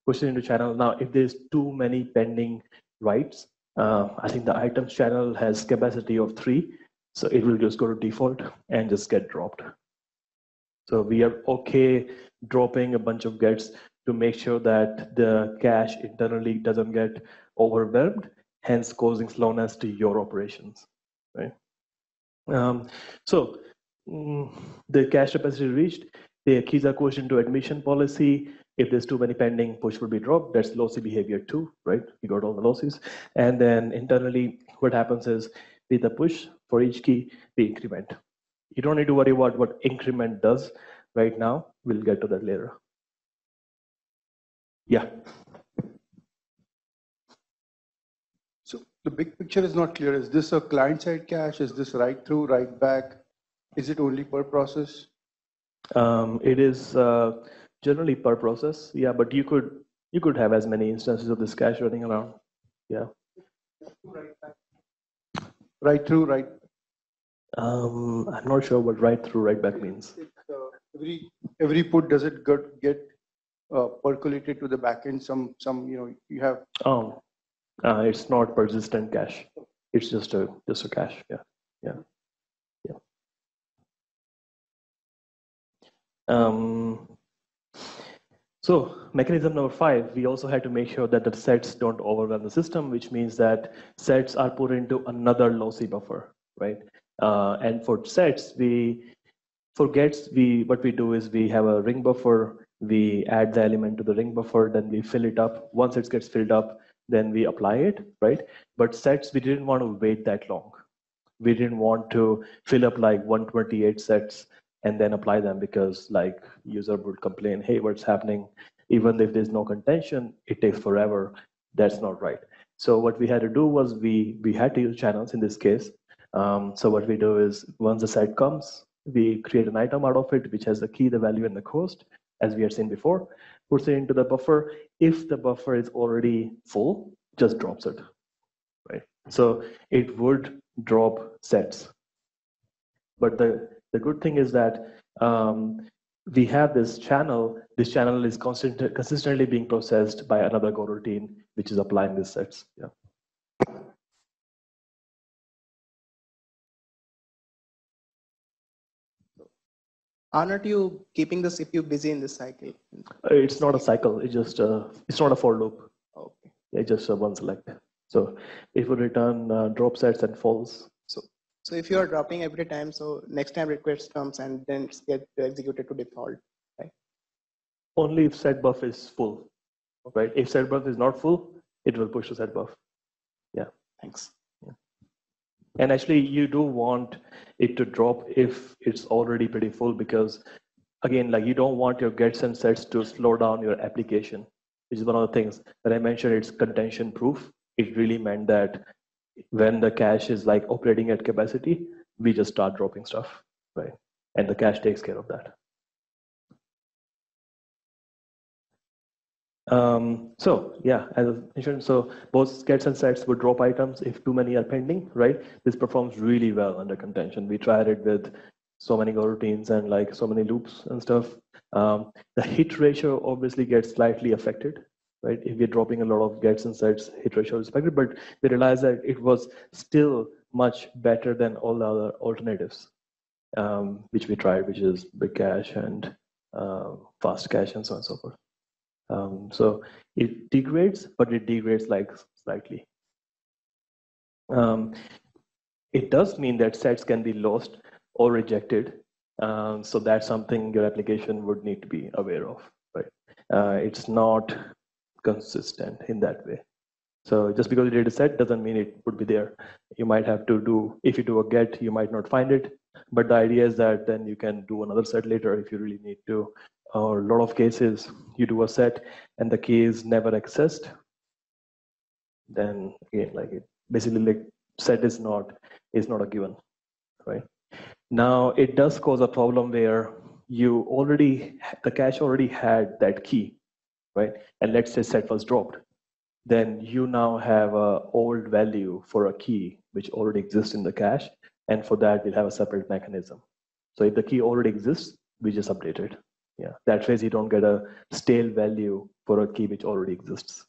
push it into channel. Now, if there's too many pending writes, uh, I think the items channel has capacity of three, so it will just go to default and just get dropped. So we are okay dropping a bunch of gets to make sure that the cache internally doesn't get overwhelmed, hence causing slowness to your operations, right? Um, so mm, the cache capacity reached, the keys are questioned to admission policy, if there's too many pending, push will be dropped. That's lossy behavior too, right? You got all the losses. And then internally, what happens is with the push for each key, we increment. You don't need to worry about what increment does right now. We'll get to that later. Yeah. So the big picture is not clear. Is this a client-side cache? Is this write through, write back? Is it only per process? Um, it is. Uh, generally per process yeah but you could you could have as many instances of this cache running around yeah. Right through right? Um i'm not sure what write through write back means. Uh, every every put does it get get uh, percolated to the backend? Some some you know you have oh uh, it's not persistent cache. It's just a just a cache yeah yeah yeah. Um so mechanism number five, we also had to make sure that the sets don't overwhelm the system, which means that sets are put into another lossy buffer, right? Uh, and for sets, we for gets, we what we do is we have a ring buffer, we add the element to the ring buffer, then we fill it up. Once it gets filled up, then we apply it, right? But sets, we didn't want to wait that long. We didn't want to fill up like 128 sets and then apply them because like user would complain, hey, what's happening? even if there's no contention, it takes forever. That's not right. So what we had to do was we we had to use channels in this case. Um, so what we do is once the site comes, we create an item out of it which has the key, the value, and the cost, as we had seen before. Puts it into the buffer. If the buffer is already full, just drops it, right? So it would drop sets. But the the good thing is that um, we have this channel. This channel is constant, consistently being processed by another Go routine, which is applying these sets. Yeah. Aren't you keeping this the CPU busy in this cycle? Uh, It's not a cycle. It's just uh, it's not a for loop. Okay. Yeah, just uh, one select. So it will return uh, drop sets and false. So, if you are dropping every time, so next time request comes and then it's get executed to default, right? Only if set buff is full, right? If set buff is not full, it will push to set buff. Yeah. Thanks. And actually, you do want it to drop if it's already pretty full because, again, like you don't want your gets and sets to slow down your application, which is one of the things that I mentioned. It's contention proof. It really meant that when the cache is like operating at capacity, we just start dropping stuff, right? And the cache takes care of that. Um, so yeah, as I mentioned, so both gets and sets would drop items if too many are pending, right? This performs really well under contention. We tried it with so many routines and like so many loops and stuff. Um, the hit ratio obviously gets slightly affected, right? If we're dropping a lot of gets and sets, hit ratio is affected, but we realized that it was still much better than all the other alternatives, um, which we tried, which is big cache and uh, fast cache and so on and so forth. Um, so it degrades, but it degrades like slightly. Um, it does mean that sets can be lost or rejected. Um, so that's something your application would need to be aware of, right? Uh, it's not consistent in that way. So just because you did a set doesn't mean it would be there. You might have to do, if you do a get, you might not find it. But the idea is that then you can do another set later if you really need to. Or a lot of cases, you do a set and the key is never accessed. Then again, like it basically like set is not is not a given, right? Now it does cause a problem where you already the cache already had that key, right? And let's say set was dropped then you now have a old value for a key which already exists in the cache and for that we'll have a separate mechanism so if the key already exists we just update it yeah that way you don't get a stale value for a key which already exists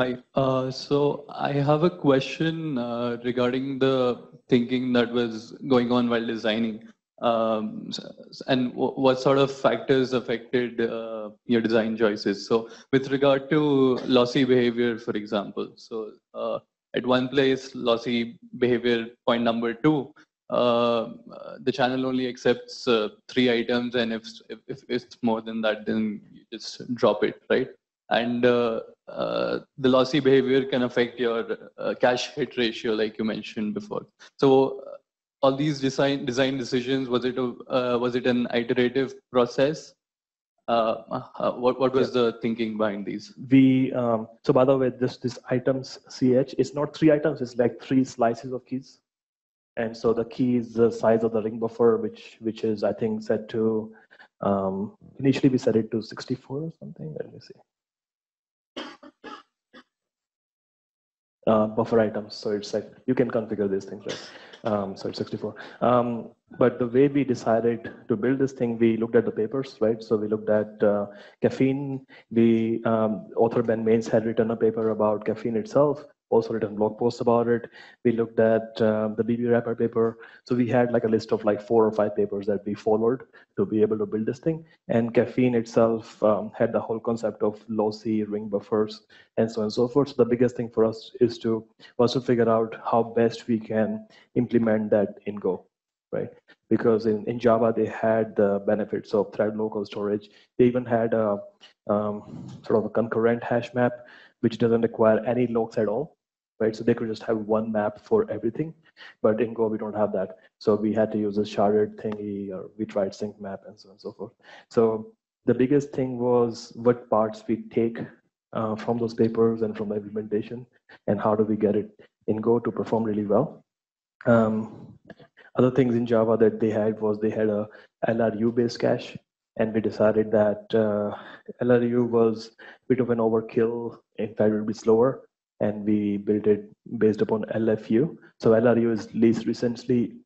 Hi. Uh, so I have a question uh, regarding the thinking that was going on while designing. Um, and what sort of factors affected uh, your design choices? So, with regard to lossy behavior, for example, so uh, at one place, lossy behavior point number two, uh, the channel only accepts uh, three items, and if, if if it's more than that, then you just drop it, right? And uh, uh, the lossy behavior can affect your cache hit ratio, like you mentioned before. So all these design design decisions was it a uh, was it an iterative process? Uh, uh, what what was the thinking behind these? we um, so by the way this this items ch it's not three items it's like three slices of keys and so the key is the size of the ring buffer which which is i think set to um, initially we set it to 64 or something let me see uh, buffer items. So it's like you can configure these things, right? Um, so it's 64. Um, but the way we decided to build this thing, we looked at the papers, right? So we looked at uh, caffeine. The um, author Ben Manes had written a paper about caffeine itself. Also written blog posts about it. We looked at uh, the BP wrapper paper. So we had like a list of like four or five papers that we followed to be able to build this thing. And caffeine itself um, had the whole concept of lossy ring buffers and so on and so forth. So the biggest thing for us is to was to figure out how best we can implement that in Go, right? Because in, in Java they had the benefits of thread local storage. They even had a um, sort of a concurrent hash map, which doesn't require any locks at all, right? So they could just have one map for everything, but in Go we don't have that. So we had to use a sharded thingy, or we tried sync map and so on and so forth. So the biggest thing was what parts we take uh, from those papers and from the implementation, and how do we get it in Go to perform really well. Um, other things in Java that they had was they had a LRU based cache, and we decided that uh, LRU was a bit of an overkill. In fact, it would be slower, and we built it based upon LFU. So LRU is least recently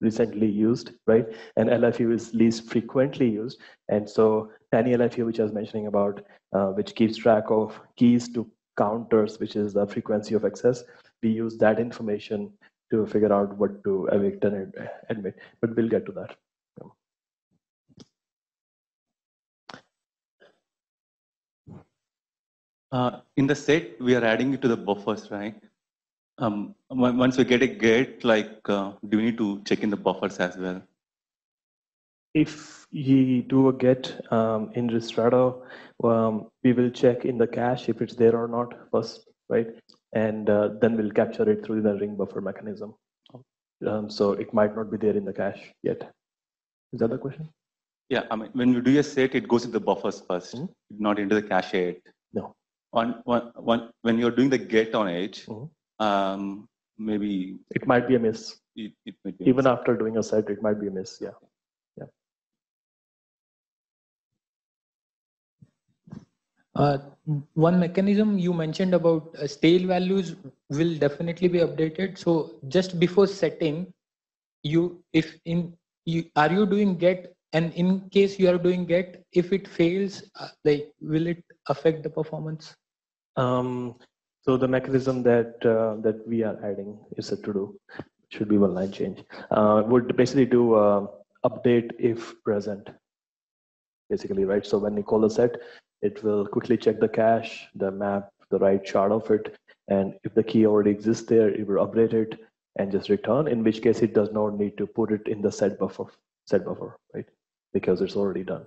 recently used, right? And LFU is least frequently used. And so TinyLFU, which I was mentioning about, uh, which keeps track of keys to counters, which is the frequency of access, we use that information to figure out what to evict and admit, but we'll get to that. Uh, in the set, we are adding it to the buffers, right? Um, once we get a get, like, uh, do we need to check in the buffers as well? If you do a get um, in Ristretto, um, we will check in the cache if it's there or not first, right? And uh, then we'll capture it through the ring buffer mechanism. Um, so it might not be there in the cache yet. Is that the question? Yeah, I mean, when you do a set, it goes into the buffers 1st mm -hmm. not into the cache yet. No. On, on, on, when you're doing the get on edge, mm -hmm. um, maybe it might be a miss. It, it might be Even after doing a set, it might be a miss. Yeah. Uh, one mechanism you mentioned about uh, stale values will definitely be updated. So just before setting, you if in you are you doing get and in case you are doing get, if it fails, uh, like will it affect the performance? Um, so the mechanism that uh, that we are adding is a to do should be one line change. Uh, would basically do uh, update if present basically, right? So when you call the set, it will quickly check the cache, the map, the right shard of it. And if the key already exists there, it will update it and just return, in which case it does not need to put it in the set buffer, set buffer, right? Because it's already done.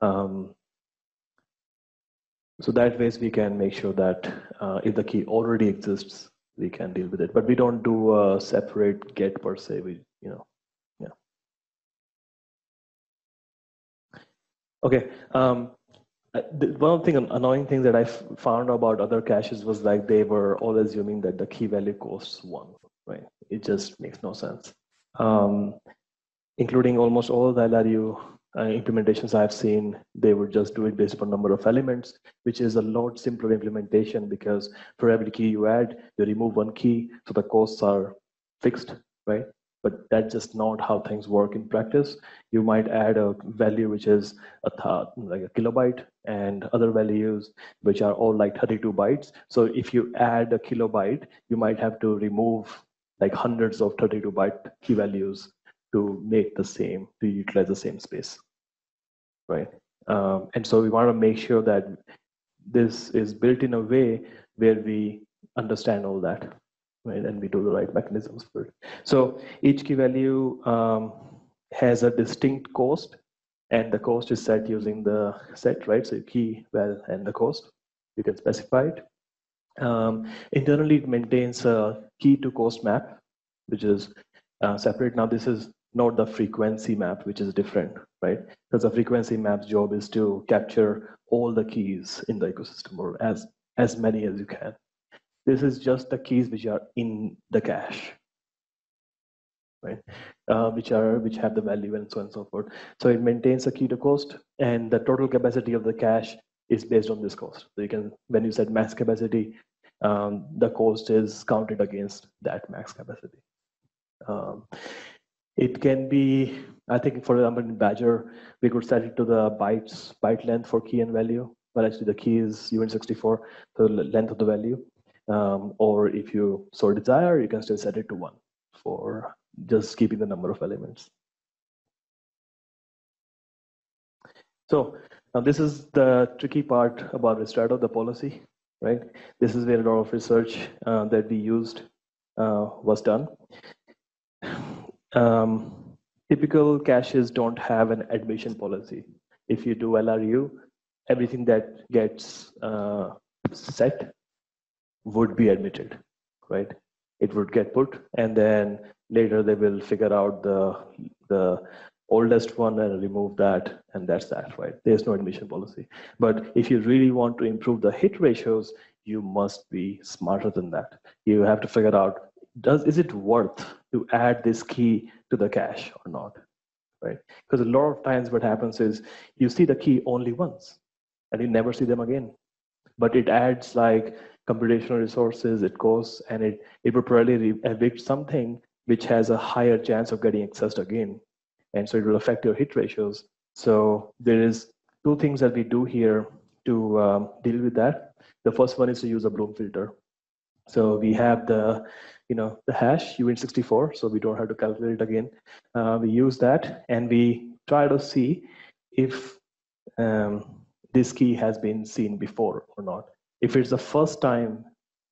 Um, so that ways we can make sure that uh, if the key already exists, we can deal with it. But we don't do a separate get per se. We, you know, yeah. Okay. Um, one thing annoying thing that I found about other caches was like they were all assuming that the key value costs one, right? It just makes no sense. Um, including almost all the LRU uh, implementations I've seen, they would just do it based upon number of elements, which is a lot simpler implementation because for every key you add, you remove one key, so the costs are fixed, right? but that's just not how things work in practice. You might add a value which is a th- like a kilobyte and other values which are all like 32 bytes. So if you add a kilobyte, you might have to remove like hundreds of 32 byte key values to make the same, to utilize the same space, right? Um, and so we want to make sure that this is built in a way where we understand all that right? And we do the right mechanisms for it. So each key value um, has a distinct cost, and the cost is set using the set, right? So key, well, and the cost. You can specify it. Um, internally, it maintains a key to cost map, which is uh, separate. Now, this is not the frequency map, which is different, right? Because the frequency map's job is to capture all the keys in the ecosystem or as as many as you can. This is just the keys which are in the cache, right? Uh, which are which have the value and so on and so forth. So it maintains a key to cost, and the total capacity of the cache is based on this cost. So you can, when you set max capacity, um, the cost is counted against that max capacity. Um, it can be, I think, for example, in Badger, we could set it to the bytes byte length for key and value. But actually, the key is uint64, so the length of the value. Um, or if you so desire, you can still set it to one for just keeping the number of elements. So now this is the tricky part about Ristretto, the policy, right? This is where a lot of research uh, that we used uh, was done. Um, typical caches don't have an admission policy. If you do LRU, everything that gets uh, set would be admitted, right? It would get put, and then later they will figure out the the oldest one and remove that, and that's that, right? There's no admission policy. But if you really want to improve the hit ratios, you must be smarter than that. You have to figure out does is it worth to add this key to the cache or not, right? Because a lot of times what happens is you see the key only once, and you never see them again. But it adds like computational resources, it goes and it, it will probably evict something which has a higher chance of getting accessed again. And so it will affect your hit ratios. So there is two things that we do here to um, deal with that. The first one is to use a Bloom filter. So we have the, you know, the hash uint64, so we don't have to calculate it again. Uh, we use that and we try to see if um, this key has been seen before or not. If it's the first time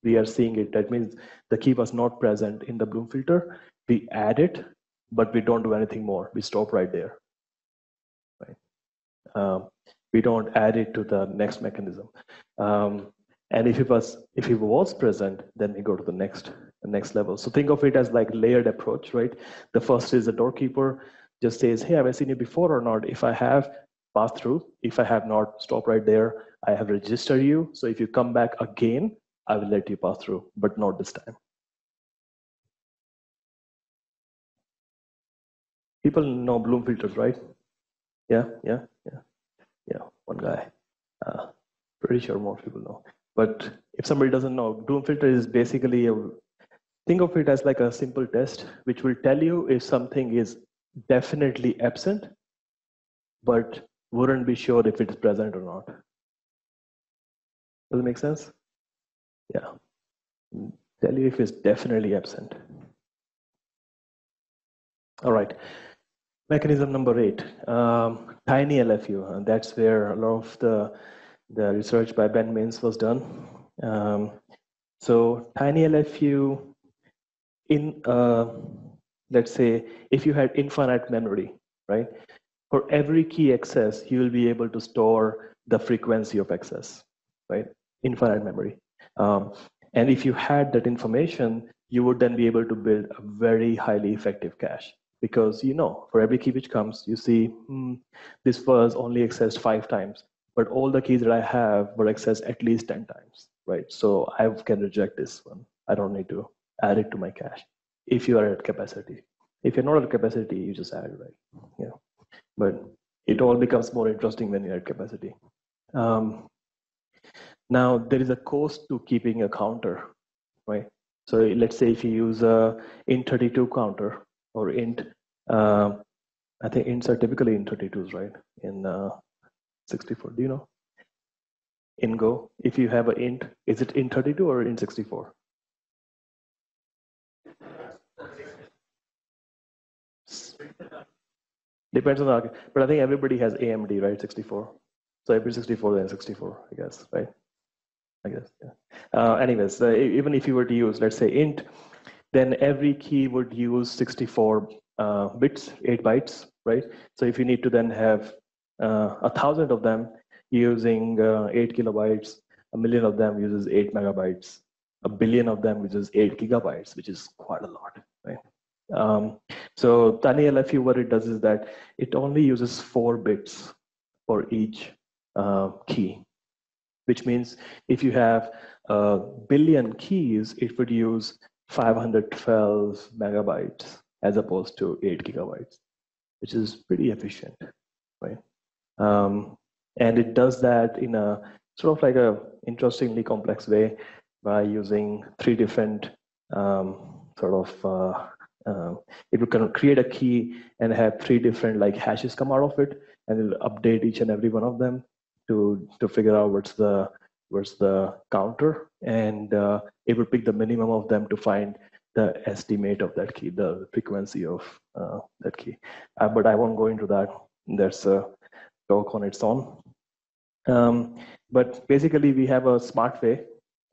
we are seeing it, that means the key was not present in the Bloom filter. We add it, but we don't do anything more. We stop right there. Right? Um, we don't add it to the next mechanism. Um, and if it was if it was present, then we go to the next next level. So think of it as like layered approach, right? The first is the doorkeeper just says, "Hey, have I seen you before or not?" If I have, pass through. If I have not, stop right there. I have registered you. So if you come back again, I will let you pass through, but not this time. People know Bloom filters, right? Yeah, yeah, yeah, yeah. One guy. Uh, pretty sure more people know. But if somebody doesn't know, Bloom filter is basically a think of it as like a simple test which will tell you if something is definitely absent, but wouldn't be sure if it's present or not. Does it make sense? Yeah. Tell you if it's definitely absent. All right. Mechanism number eight, um, tiny LFU. And that's where a lot of the, the research by Ben Manes was done. Um, so tiny LFU in, uh, let's say, if you had infinite memory, right? For every key access, you will be able to store the frequency of access right? Infinite memory. Um, and if you had that information, you would then be able to build a very highly effective cache because you know for every key which comes, you see hmm, this was only accessed five times, but all the keys that I have were accessed at least 10 times, right? So I can reject this one. I don't need to add it to my cache if you are at capacity. If you're not at capacity, you just add right? Yeah. But it all becomes more interesting when you're at capacity. Um, now there is a cost to keeping a counter, right? So let's say if you use a int32 counter or int, uh, I think ints are typically int32s, right? In uh, 64, do you know? In Go, if you have an int, is it int32 or int64? Depends on the, but I think everybody has AMD, right? 64. So every 64 then 64, I guess, right? I guess. Yeah. Uh, anyways, uh, even if you were to use, let's say, int, then every key would use 64 uh, bits, eight bytes, right? So if you need to then have uh, a thousand of them using uh, eight kilobytes, a million of them uses eight megabytes, a billion of them uses eight gigabytes, which is quite a lot, right? Um, so TinyLFU, what it does is that it only uses four bits for each uh, key which means if you have a billion keys, it would use 512 megabytes as opposed to 8 gigabytes, which is pretty efficient, right? Um, and it does that in a sort of like a interestingly complex way by using three different um, sort of uh, uh, it will kind of create a key and have three different like hashes come out of it and it'll update each and every one of them to to figure out what's the what's the counter, and uh, it will pick the minimum of them to find the estimate of that key, the frequency of uh, that key. Uh, but I won't go into that. There's a talk on its own. Um, but basically, we have a smart way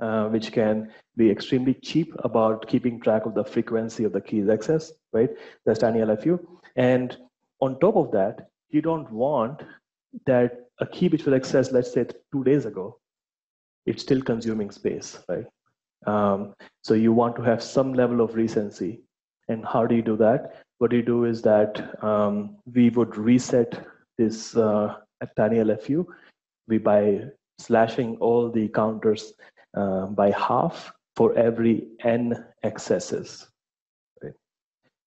uh, which can be extremely cheap about keeping track of the frequency of the keys access, right? That's tiny LFU. And on top of that, you don't want that a key which was accessed, let's say two days ago, it's still consuming space, right? Um, so you want to have some level of recency. And how do you do that? What you do is that um, we would reset this uh, tiny LFU we by slashing all the counters uh, by half for every n accesses. Right?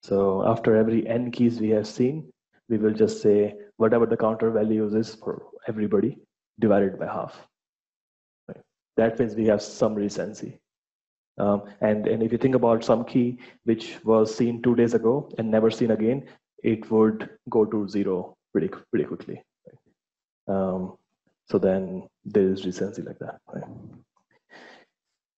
So after every n keys we have seen, we will just say whatever the counter values is for everybody divided by half. Right? That means we have some recency. Um, and, and if you think about some key which was seen two days ago and never seen again, it would go to zero pretty, pretty quickly. Right? Um, so then there is recency like that. Right?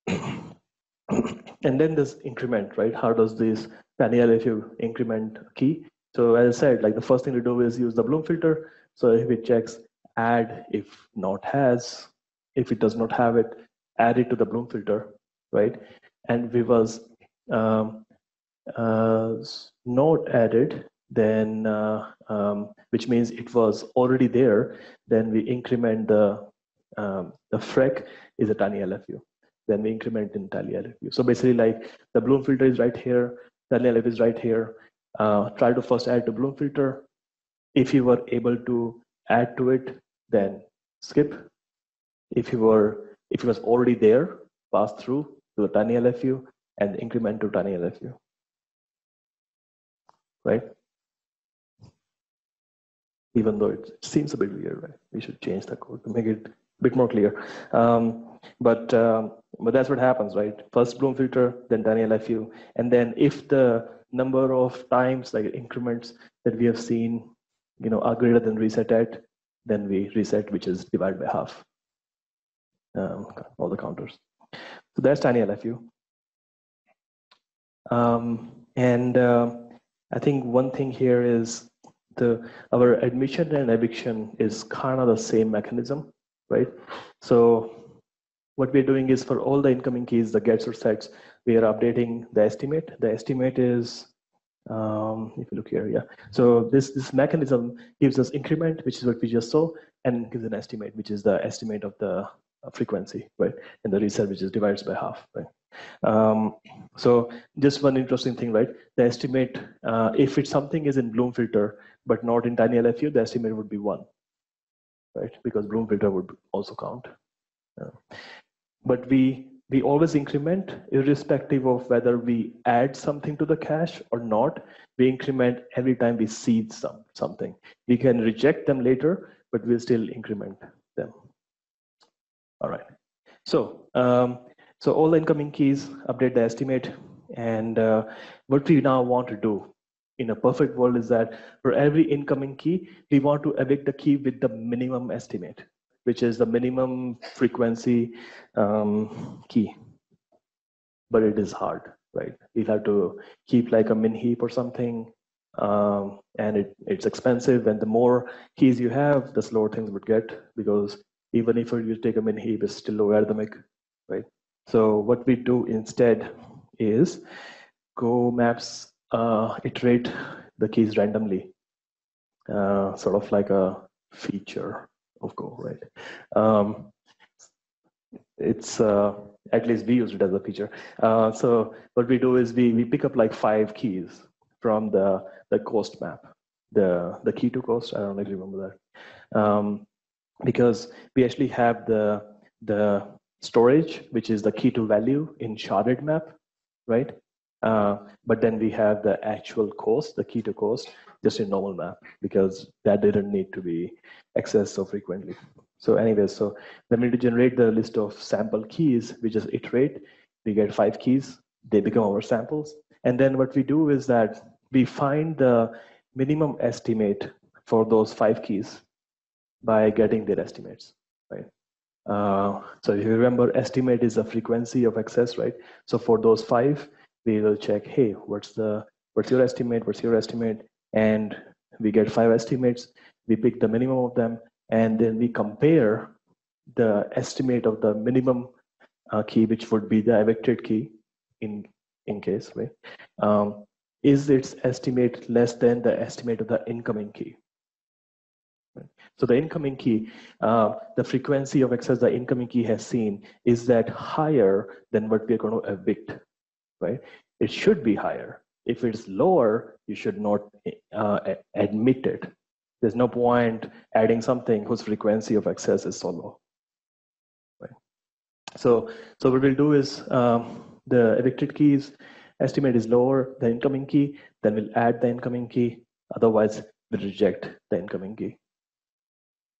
*coughs* and then this increment, right? How does this panel if you increment key? So as I said, like the first thing to do is use the Bloom filter. So if it checks add if not has, if it does not have it, add it to the Bloom filter, right? And we was um, uh, not added, then uh, um, which means it was already there, then we increment the um, the frec is a tiny LFU. Then we increment in tiny LFU. So basically, like the Bloom filter is right here, tiny LFU is right here. Uh, try to first add to Bloom filter. If you were able to add to it, then skip. If you were if it was already there, pass through to the tiny LFU and increment to tiny LFU. Right? Even though it seems a bit weird, right? We should change the code to make it a bit more clear. Um, but um, but that's what happens, right? First Bloom filter, then tiny LFU, and then if the number of times like increments that we have seen, you know, are greater than reset at, then we reset, which is divided by half. Um, all the counters. So that's tiny LFU. Um, and uh, I think one thing here is the our admission and eviction is kind of the same mechanism, right? So what we're doing is for all the incoming keys, the gets or sets, we are updating the estimate. The estimate is um, if you look here, yeah. So this this mechanism gives us increment, which is what we just saw, and gives an estimate, which is the estimate of the frequency, right? And the reset, which is divided by half, right? Um, so just one interesting thing, right? The estimate, uh, if it's something is in Bloom filter, but not in tiny LFU, the estimate would be one, right? Because Bloom filter would also count. Uh, but we we always increment irrespective of whether we add something to the cache or not. We increment every time we seed some, something. We can reject them later, but we'll still increment them. All right. So, um, so all incoming keys update the estimate. And uh, what we now want to do in a perfect world is that for every incoming key, we want to evict the key with the minimum estimate which is the minimum frequency um, key. But it is hard, right? we have to keep like a min heap or something, um, and it, it's expensive. And the more keys you have, the slower things would get because even if you take a min heap, it's still logarithmic, right? So what we do instead is Go maps uh, iterate the keys randomly, uh, sort of like a feature of Go, right? Um, it's uh, at least we use it as a feature. Uh, so what we do is we we pick up like five keys from the the cost map, the the key to cost. I don't actually remember that, um, because we actually have the the storage, which is the key to value in sharded map, right? Uh, but then we have the actual cost, the key to cost, just in normal map because that didn't need to be accessed so frequently. So anyway, so then we need to generate the list of sample keys. We just iterate. We get five keys. They become our samples. And then what we do is that we find the minimum estimate for those five keys by getting their estimates, right? Uh, so if you remember, estimate is the frequency of access, right? So for those five, we will check, hey, what's the what's your estimate? What's your estimate? And we get five estimates. We pick the minimum of them, and then we compare the estimate of the minimum uh, key, which would be the evicted key, in in case, right? Um, is its estimate less than the estimate of the incoming key? So the incoming key, uh, the frequency of access the incoming key has seen is that higher than what we're going to evict, right? It should be higher. If it's lower, you should not uh, admit it. There's no point adding something whose frequency of access is so low. Right? So, so what we'll do is um, the evicted keys estimate is lower the incoming key, then we'll add the incoming key. Otherwise, we'll reject the incoming key.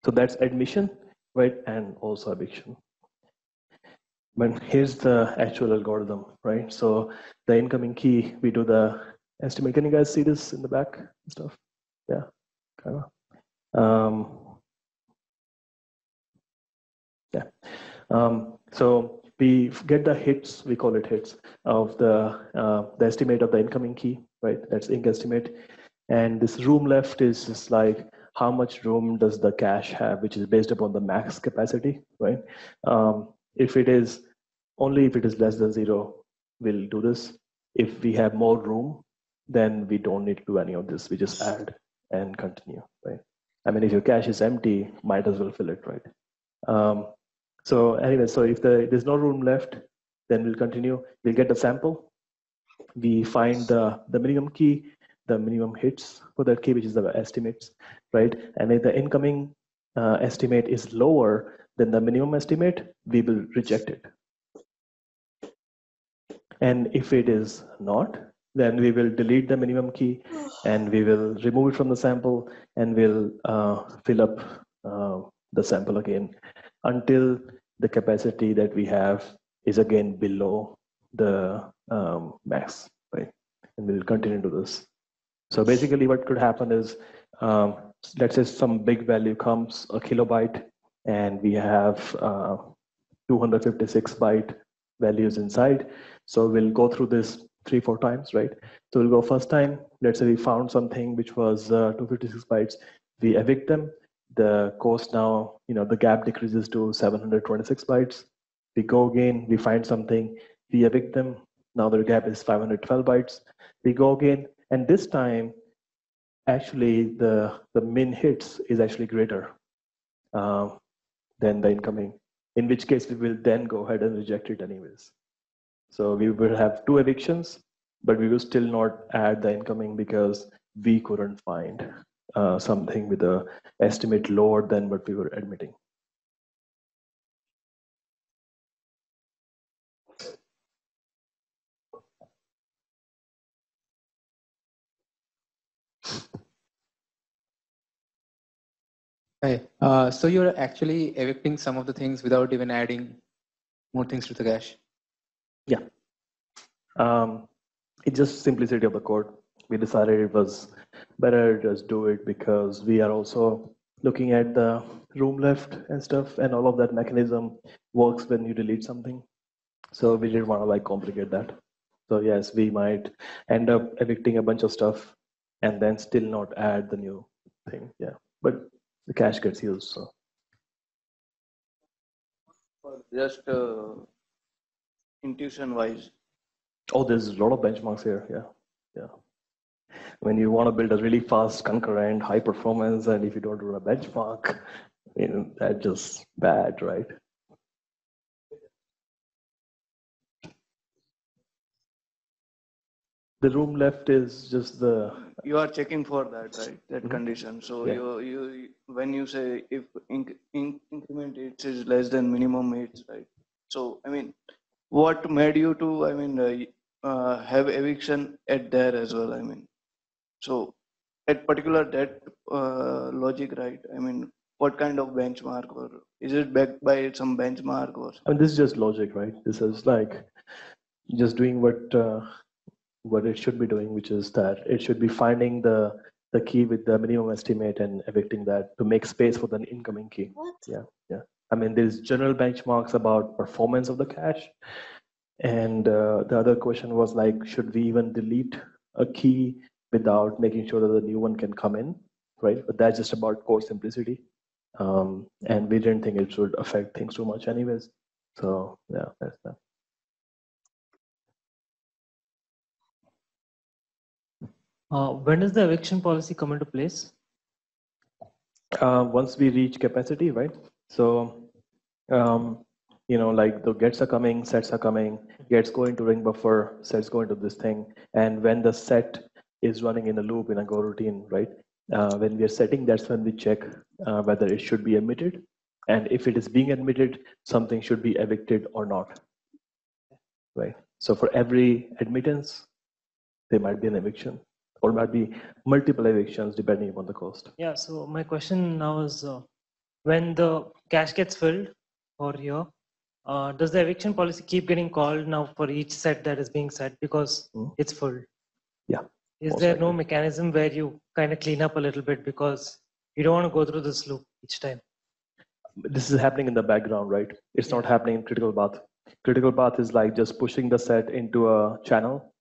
So that's admission, right? And also eviction. But here's the actual algorithm, right? So the incoming key, we do the estimate. Can you guys see this in the back and stuff? Yeah, kind of. Um, yeah. Um, so we get the hits, we call it hits, of the, uh, the estimate of the incoming key, right? That's inc estimate. And this room left is just like how much room does the cache have, which is based upon the max capacity, right? Um, if it is only if it is less than zero, we'll do this. If we have more room, then we don't need to do any of this. We just add and continue, right? I mean, if your cache is empty, might as well fill it, right? Um, so anyway, so if the, there's no room left, then we'll continue. We'll get the sample. We find the, the minimum key, the minimum hits for that key, which is the estimates, right? And if the incoming uh, estimate is lower than the minimum estimate, we will reject it. And if it is not, then we will delete the minimum key *sighs* and we will remove it from the sample and we'll uh, fill up uh, the sample again until the capacity that we have is again below the um, max, right? And we'll continue to this. So basically what could happen is, um, let's say some big value comes, a kilobyte, and we have uh, 256 byte values inside. So we'll go through this three, four times, right? So we'll go first time, let's say we found something which was uh, 256 bytes, we evict them. The cost now, you know, the gap decreases to 726 bytes. We go again, we find something, we evict them. Now the gap is 512 bytes. We go again, and this time, actually the, the min hits is actually greater uh, than the incoming, in which case we will then go ahead and reject it anyways. So we will have two evictions, but we will still not add the incoming because we couldn't find uh, something with a estimate lower than what we were admitting. Hey, uh, so you're actually evicting some of the things without even adding more things to the cache? Yeah. Um, it's just simplicity of the code. We decided it was better just do it because we are also looking at the room left and stuff and all of that mechanism works when you delete something. So we didn't want to like complicate that. So yes, we might end up evicting a bunch of stuff and then still not add the new thing. Yeah, but the cache gets used. So just uh, intuition wise oh there's a lot of benchmarks here yeah yeah. When you want to build a really fast concurrent high performance and if you don't do a benchmark you know that's just bad right? The room left is just the you are checking for that right that Mhm. condition. So Yeah. you you when you say if inc, inc, increment it is less than minimum it's right? So i mean what made you to i mean uh, uh, have eviction at there as well i mean so at particular that uh, logic right i mean what kind of benchmark or is it backed by some benchmark or I mean, this is just logic, right? This is like just doing what uh, what it should be doing, which is that it should be finding the the key with the minimum estimate and evicting that to make space for the incoming key. what? Yeah, yeah. I mean, there's general benchmarks about performance of the cache, and uh, the other question was like, should we even delete a key without making sure that the new one can come in, right? But that's just about core simplicity um, and we didn't think it should affect things too much anyways so yeah that's that Uh, when does the eviction policy come into place? uh, once we reach capacity, right? So, um, you know, like the gets are coming, sets are coming, gets go into ring buffer, sets go into this thing. And when the set is running in a loop in a go routine, right? Uh, when we are setting, that's when we check uh, whether it should be emitted. And if it is being admitted, something should be evicted or not, right? So for every admittance, there might be an eviction or might be multiple evictions depending upon the cost. Yeah, so my question now is uh, when the cache gets filled for here, uh, does the eviction policy keep getting called now for each set that is being set because it's full? Yeah. Is there no mechanism where you kind of clean up a little bit because you don't want to go through this loop each time? This is happening in the background, right? It's not happening in critical path. Critical path is like just pushing the set into a channel,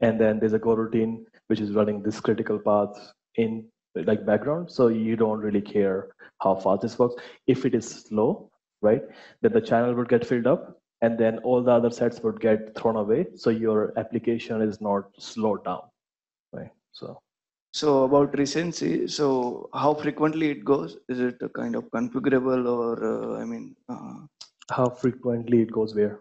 and then there's a go routine which is running this critical path in like background. So you don't really care how fast this works. If it is slow, right, then the channel would get filled up, and then all the other sets would get thrown away. So your application is not slowed down, right? So So about recency, so how frequently it goes? Is it a kind of configurable or uh, I mean, uh, how frequently it goes where?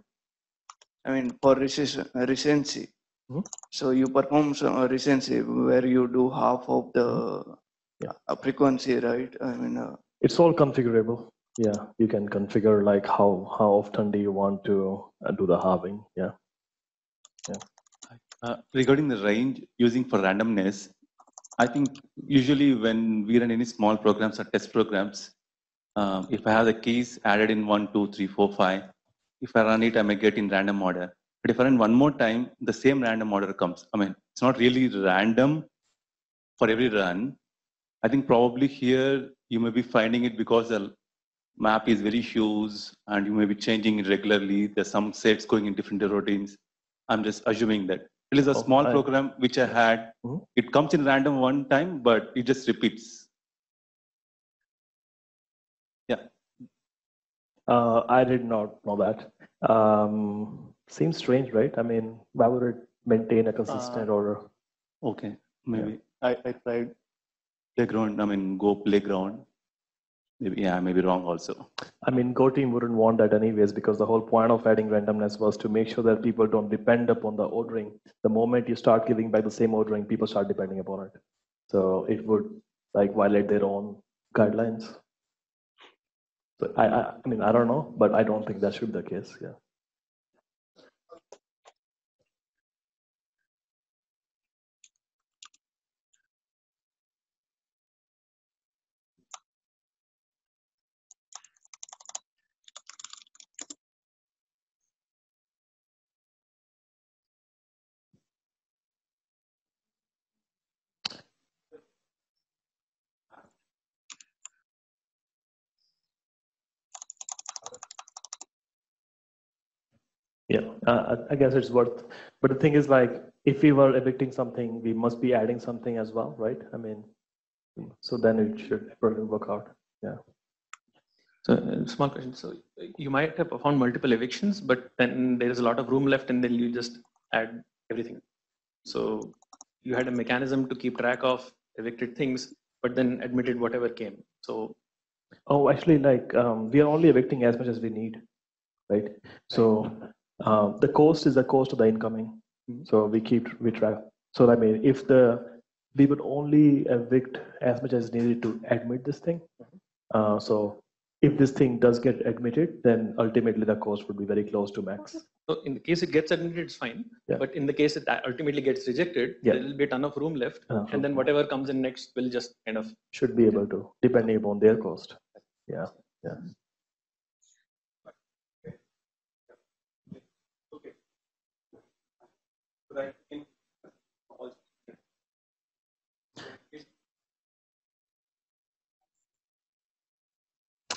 I mean for recency, recency. Hmm? So you perform some recency where you do half of the uh, frequency, right? I mean, uh, It's all configurable. Yeah, you can configure like how how often do you want to uh, do the halving? Yeah, yeah. Uh, regarding the range using for randomness, I think usually when we run any small programs or test programs, um, if I have the keys added in one, two, three, four, five, if I run it, I may get in random order. But if I run one more time, the same random order comes. I mean, it's not really random for every run. I think probably here you may be finding it because the map is very huge and you may be changing it regularly. There's some sets going in different routines. I'm just assuming that. It is a Oh, small I- program which I had. It comes in random one time, but it just repeats. Yeah. Uh, I did not know that. Um, seems strange, right? I mean, why would it maintain a consistent Uh, order? Okay, maybe. I, I tried playground, I mean, go playground. Maybe, yeah, I may be wrong also. I mean, Go team wouldn't want that anyways because the whole point of adding randomness was to make sure that people don't depend upon the ordering. The moment you start giving back the same ordering, people start depending upon it. So it would like violate their own guidelines. So I, I, I mean, I don't know, but I don't think that should be the case. Yeah. Yeah, uh, I guess it's worth. But the thing is, like, if we were evicting something, we must be adding something as well, right? I mean, so then it should probably work out. Yeah. So, uh, small question. So, you might have performed multiple evictions, but then there is a lot of room left, and then you just add everything. So, you had a mechanism to keep track of evicted things, but then admitted whatever came. So, Oh, actually, like, um, we are only evicting as much as we need, right? So, um, the cost is the cost of the incoming. So we keep we track. So I mean, if the we would only evict as much as needed to admit this thing. Uh, so if this thing does get admitted, then ultimately the cost would be very close to max. so in the case it gets admitted, it's fine. Yeah. But in the case it ultimately gets rejected, Yeah. there will be a ton of room left, Enough and then whatever comes in next will just kind of Should be able to, depending upon their cost. Yeah, yeah.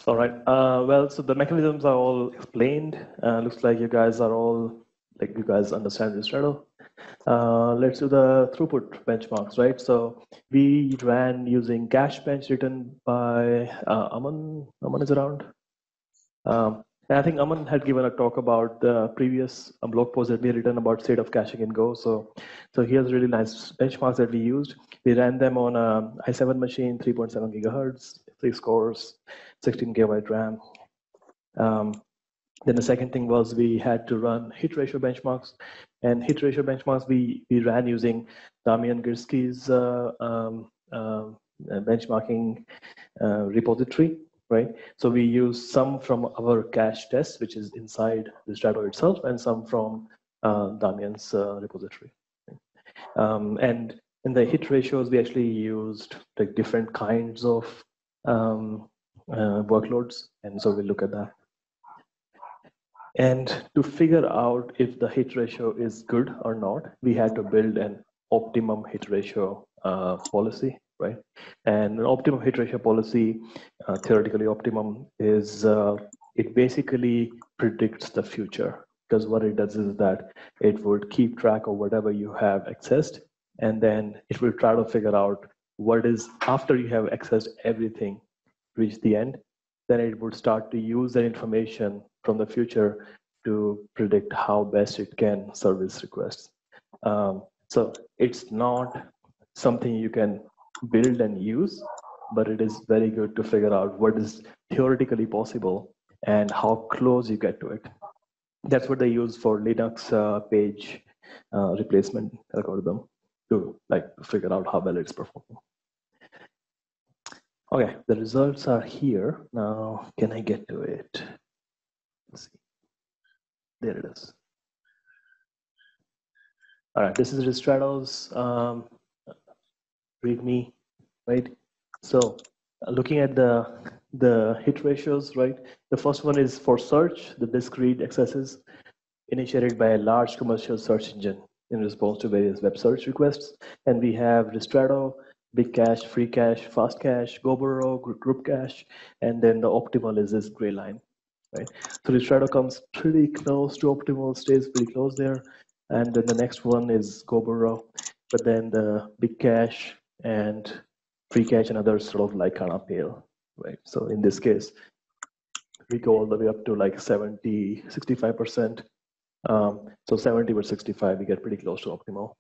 All right. Uh, well, so the mechanisms are all explained. Uh, looks like you guys are all like you guys understand this Straddle. Uh, let's do the throughput benchmarks, right? So we ran using cache bench written by uh, Aman. Aman is around. Um, and I think Aman had given a talk about the previous um, blog post that we had written about state of caching in Go. So, so here's really nice benchmarks that we used. We ran them on a i7 machine, 3.7 gigahertz, three cores, 16 gigabyte RAM. Um, then the second thing was we had to run hit ratio benchmarks, and hit ratio benchmarks we we ran using Damian Gryski's uh, um, uh, benchmarking uh, repository, right? So we use some from our cache test, which is inside the Ristretto itself, and some from uh, uh, repository. Um, and in the hit ratios, we actually used like different kinds of um, uh, workloads, and so we look at that. And to figure out if the hit ratio is good or not, we had to build an optimum hit ratio uh, policy, right? And an optimum hit ratio policy, uh, theoretically optimum, is uh, it basically predicts the future because what it does is that it would keep track of whatever you have accessed and then it will try to figure out what is after you have accessed everything reach the end then it would start to use that information from the future to predict how best it can service requests um, so it's not something you can build and use but it is very good to figure out what is theoretically possible and how close you get to it that's what they use for Linux uh, page uh, replacement algorithm to like figure out how well it's performing. Okay, the results are here. Now, can I get to it? Let's see. There it is. All right, this is Ristretto's um, README, right? So uh, looking at the the hit ratios, right? The first one is for search, the discrete accesses initiated by a large commercial search engine in response to various web search requests. And we have Ristretto, Big Cache, Free Cache, Fast Cache, Goburrow, Group Cache, and then the optimal is this gray line, right? So Ristretto comes pretty close to optimal, stays pretty close there. And then the next one is Goburrow, but then the Big Cache and Free Cache and others sort of like kind of pale right? So in this case, we go all the way up to like 70, 65%. Um, so 70 or 65, we get pretty close to optimal.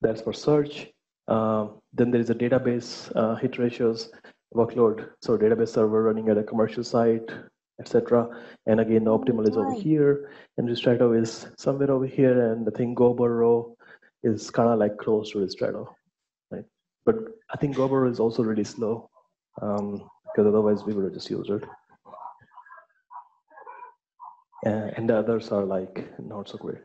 That's for search. Um, then there is a database uh, hit ratios workload. So database server running at a commercial site, etc. And again, the optimal is over here, and Ristretto is somewhere over here, and the thing Goburrow is kind of like close to Ristretto. Right? But I think Goburrow is also really slow um, because otherwise we would have just used it. Uh, and the others are like not so great.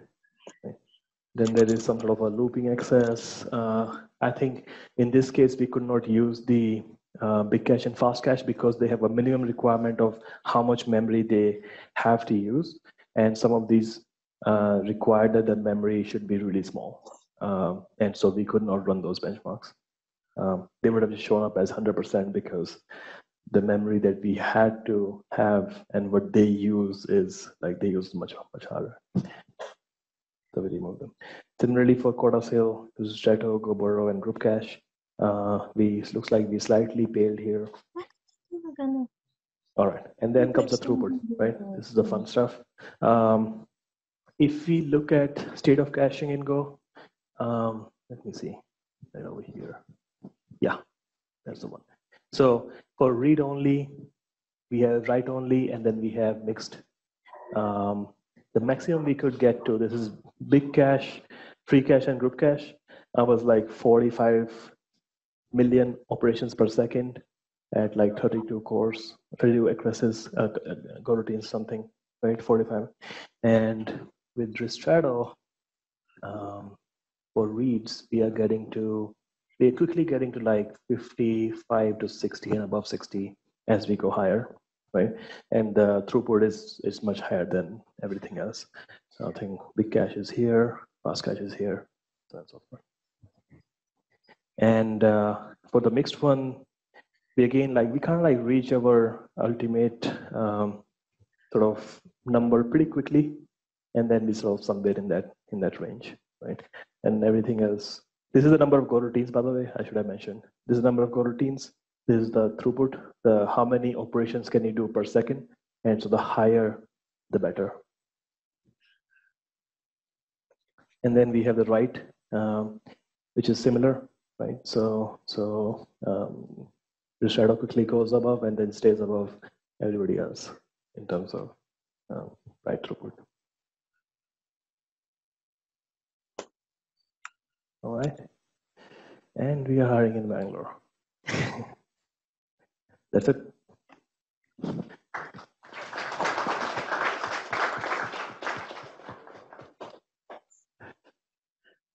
Then there is some sort of a looping access. Uh, I think in this case, we could not use the uh, big cache and fast cache because they have a minimum requirement of how much memory they have to use. And some of these uh, require that the memory should be really small. Um, and so we could not run those benchmarks um, they would have just shown up as 100% because the memory that we had to have and what they use is like they use much much harder. So we remove them. Similarly for CodaSail, Ristretto, Goburrow, and Group Cache, uh, we looks like we slightly paled here. All right, and then comes the throughput, right? This is the fun stuff. Um, if we look at state of caching in Go, um, let me see, right over here. Yeah, that's the one. So for read only, we have write only, and then we have mixed. Um, the maximum we could get to, this is big cache, free cache, and group cache, I was like 45 million operations per second at like 32 cores, 32 addresses, uh, coroutines, something, right? 45. And with Ristretto, um, for reads, we are getting to we're quickly getting to like 55 to 60 and above 60 as we go higher, right? And the throughput is is much higher than everything else. So I think big cache is here, fast cache is here, so and so forth. And uh, for the mixed one, we again like we kind of like reach our ultimate um, sort of number pretty quickly, and then we of somewhere in that in that range, right? And everything else this is the number of coroutines, by the way, I should have mentioned. This is the number of coroutines. This is the throughput, the how many operations can you do per second. And so the higher, the better. And then we have the write, um, which is similar. right? So so um, the shadow quickly goes above and then stays above everybody else in terms of um, write throughput. All right, and we are hiring in Bangalore. *laughs* That's it.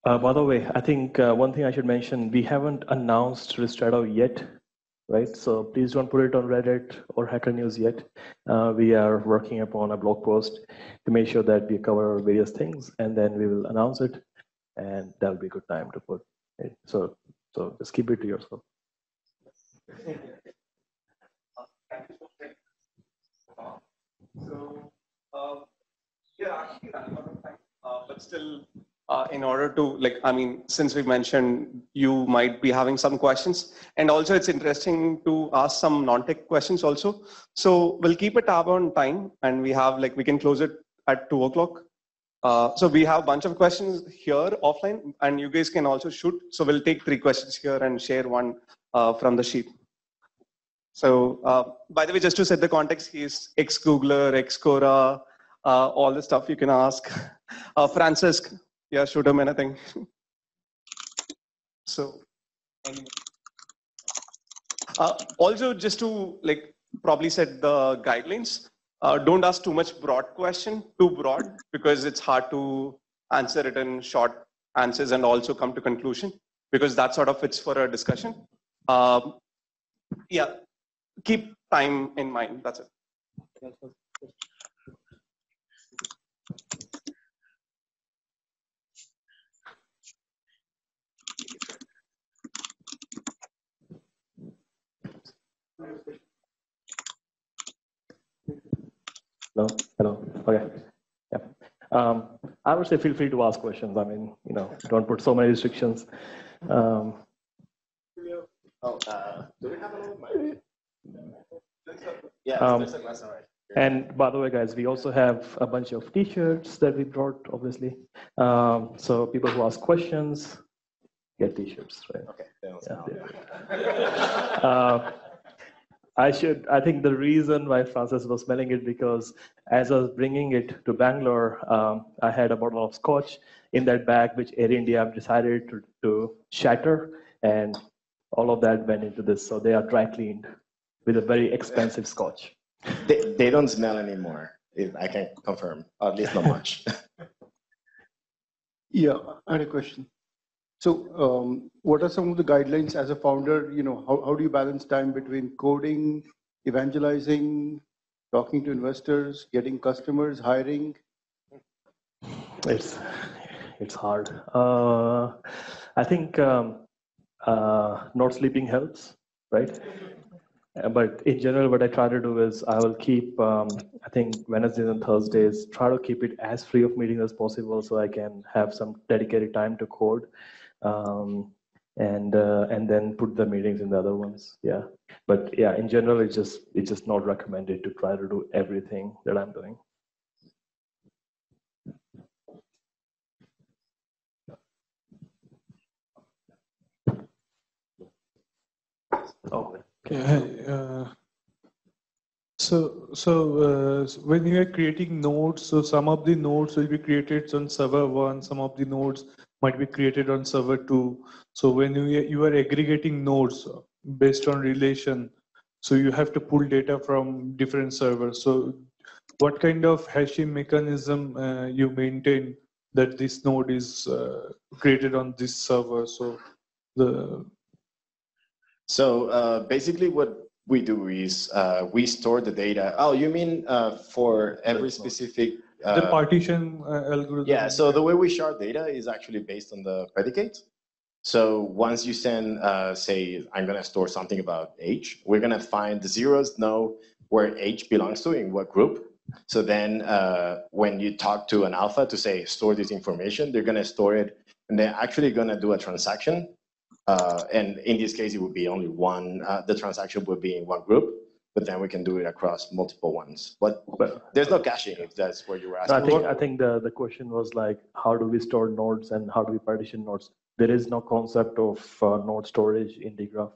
Uh, by the way, I think uh, one thing I should mention, we haven't announced Ristretto yet, right? So please don't put it on Reddit or Hacker News yet. Uh, we are working upon a blog post to make sure that we cover various things and then we will announce it and that'll be a good time to put it. So, so just keep it to yourself. So, yeah, actually, running out of time, uh, but still, uh, in order to like, I mean, since we mentioned you might be having some questions, and also it's interesting to ask some non-tech questions also. So we'll keep a tab on time, and we have like we can close it at two o'clock. Uh, so we have a bunch of questions here offline, and you guys can also shoot. So we'll take three questions here and share one uh, from the sheet. So, uh, by the way, just to set the context, he's ex-Googler, ex-Quora, uh, all the stuff you can ask. *laughs* Uh, Francesc, yeah, shoot him anything. *laughs* so, uh, also just to like probably set the guidelines, uh, don't ask too much broad question, too broad, because it's hard to answer it in short answers and also come to conclusion, because that sort of fits for a discussion. Um, yeah, keep time in mind. That's it. No, hello. Okay. Yeah. Um, I would say feel free to ask questions. I mean, you know, don't put so many restrictions. Um, Oh, uh, do we have a? Yeah, Um, there's a glass right. And by the way, guys, we also have a bunch of T-shirts that we brought, obviously. Um, so people who ask questions get T-shirts, right? Okay. Yeah, Uh, I should. I think the reason why Francesc was smelling it because as I was bringing it to Bangalore, um, I had a bottle of Scotch in that bag, which Air India decided to, to shatter, and all of that went into this. So they are dry cleaned with a very expensive Scotch. They, they don't smell anymore. if I can confirm, or at least not much. *laughs* Yeah, I had a question. So um, what are some of the guidelines as a founder? You know, how, how do you balance time between coding, evangelizing, talking to investors, getting customers, hiring? It's it's hard. Uh, I think um, uh, not sleeping helps, right? But in general, what I try to do is I will keep, um, I think Wednesdays and Thursdays, try to keep it as free of meetings as possible so I can have some dedicated time to code. Um, and uh, and then put the meetings in the other ones. Yeah, but yeah, in general, it's just it's just not recommended to try to do everything that I'm doing. Oh, Yeah, hi, uh, so so uh, when you are creating nodes, so some of the nodes will be created on server one, some of the nodes might be created on server two. So when you you are aggregating nodes based on relation, so you have to pull data from different servers. So what kind of hashing mechanism uh, you maintain that this node is uh, created on this server? So the So uh, basically, what we do is uh, we store the data. Oh, you mean uh, for every specific? Uh, the partition uh, algorithm. Yeah. So the way we shard data is actually based on the predicate. So once you send, uh, say, I'm gonna store something about age, we're gonna find the zeros know where age belongs to in what group. So then uh, when you talk to an alpha to say store this information, they're gonna store it, and they're actually gonna do a transaction uh, and in this case, it would be only one, uh, the transaction would be in one group, but then we can do it across multiple ones. But, there's no caching if that's what you were No, I think I think the the question was like, how do we store nodes and how do we partition nodes? there is no concept of uh, node storage in the graph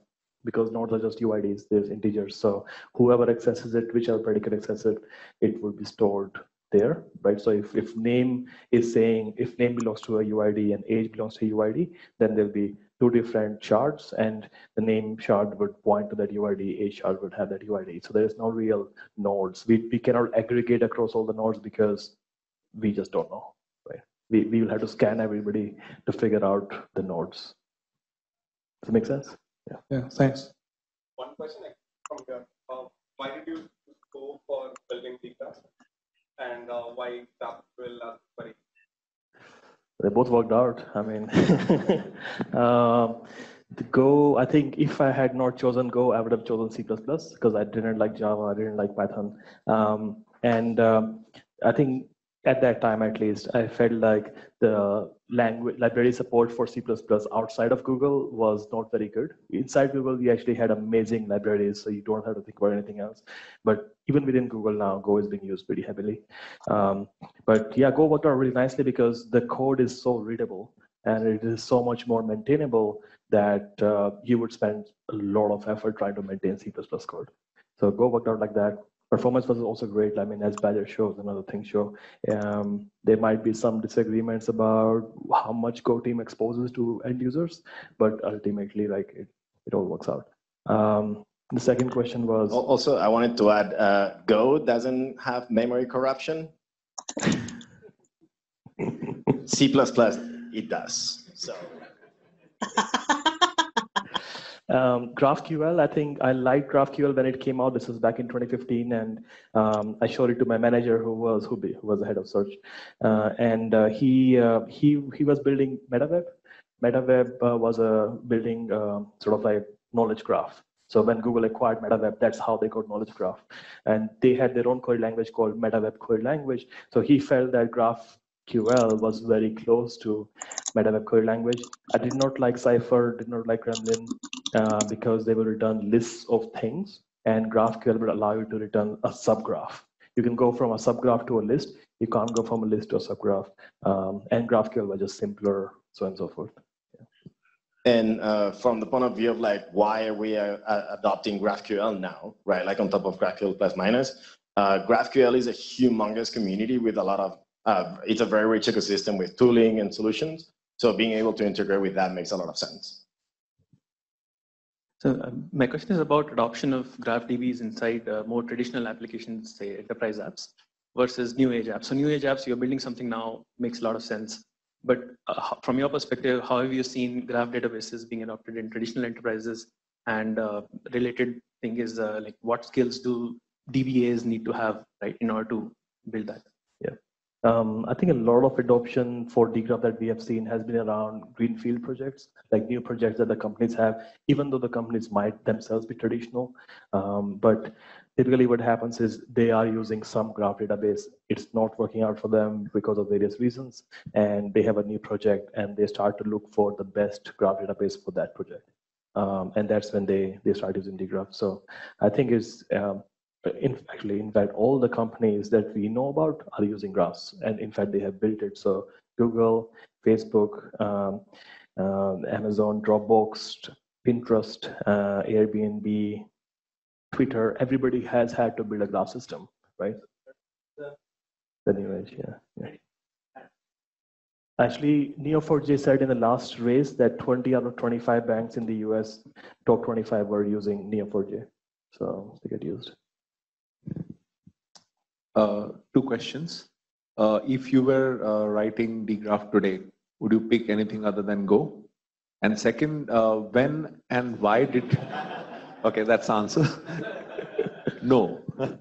because nodes are just UIDs, there's integers. So whoever accesses it, whichever predicate accesses it, it will be stored there, right? So if, if name is saying, if name belongs to a UID and age belongs to a UID, then there'll be two different shards and the name shard would point to that UID, age shard would have that UID. So there is no real nodes. We, we cannot aggregate across all the nodes because we just don't know, right? We, we will have to scan everybody to figure out the nodes. Does that make sense? Yeah. Yeah, thanks. One question from here. Uh, why did you go for building the graph? And uh, why GraphQL as query? They both worked out. I mean, *laughs* um, the Go, I think if I had not chosen Go, I would have chosen C++ because I didn't like Java, I didn't like Python. Um, and um, I think at that time at least, I felt like the language library support for C++ outside of Google was not very good. Inside Google, we actually had amazing libraries, so you don't have to think about anything else. But even within Google now, Go is being used pretty heavily. Um, but yeah, Go worked out really nicely because the code is so readable and it is so much more maintainable that uh, you would spend a lot of effort trying to maintain C++ code. So Go worked out like that performance was also great. I mean, as Badger shows and other things show, um, there might be some disagreements about how much Go team exposes to end users, but ultimately, like it, it all works out. Um, the second question was also I wanted to add uh, Go doesn't have memory corruption. *laughs* C++ it does. So *laughs* um, GraphQL, I think I liked GraphQL when it came out. This was back in 2015, and um, I showed it to my manager, who was who, be, who was the head of search, uh, and uh, he uh, he he was building MetaWeb. MetaWeb uh, was a building uh, sort of like knowledge graph. So when Google acquired MetaWeb, that's how they got knowledge graph, and they had their own query language called MetaWeb Query Language. So he felt that Graph QL was very close to MetaWeb query language. I did not like Cypher, did not like Gremlin uh, because they will return lists of things and GraphQL would allow you to return a subgraph. You can go from a subgraph to a list. You can't go from a list to a subgraph. Um, and GraphQL was just simpler, so on and so forth. And uh, from the point of view of like, why are we uh, adopting GraphQL now, right? Like on top of GraphQL plus minus, uh, GraphQL is a humongous community with a lot of uh, it's a very rich ecosystem with tooling and solutions. So being able to integrate with that makes a lot of sense. So uh, my question is about adoption of GraphDBs inside uh, more traditional applications, say enterprise apps, versus new age apps. So new age apps, you're building something now, makes a lot of sense. But uh, from your perspective, how have you seen graph databases being adopted in traditional enterprises? And uh, related thing is uh, like what skills do DBAs need to have, right, in order to build that? Um, I think a lot of adoption for dgraph that we have seen has been around greenfield projects, like new projects that the companies have, even though the companies might themselves be traditional. Um, but typically what happens is they are using some graph database. It's not working out for them because of various reasons. And they have a new project and they start to look for the best graph database for that project. Um, and that's when they, they start using dgraph. So I think it's um, in actually in fact all the companies that we know about are using graphs and in fact they have built it so google facebook um, uh, amazon dropbox pinterest uh, airbnb twitter everybody has had to build a graph system right the new yeah, yeah. Actually, Neo4j said in the last race that 20 out of 25 banks in the US, top 25 were using Neo4j. So they get used. Uh, two questions. Uh, if you were uh, writing graph today, would you pick anything other than Go? And second, uh, when and why did? *laughs* okay, that's the answer. *laughs* no. *laughs*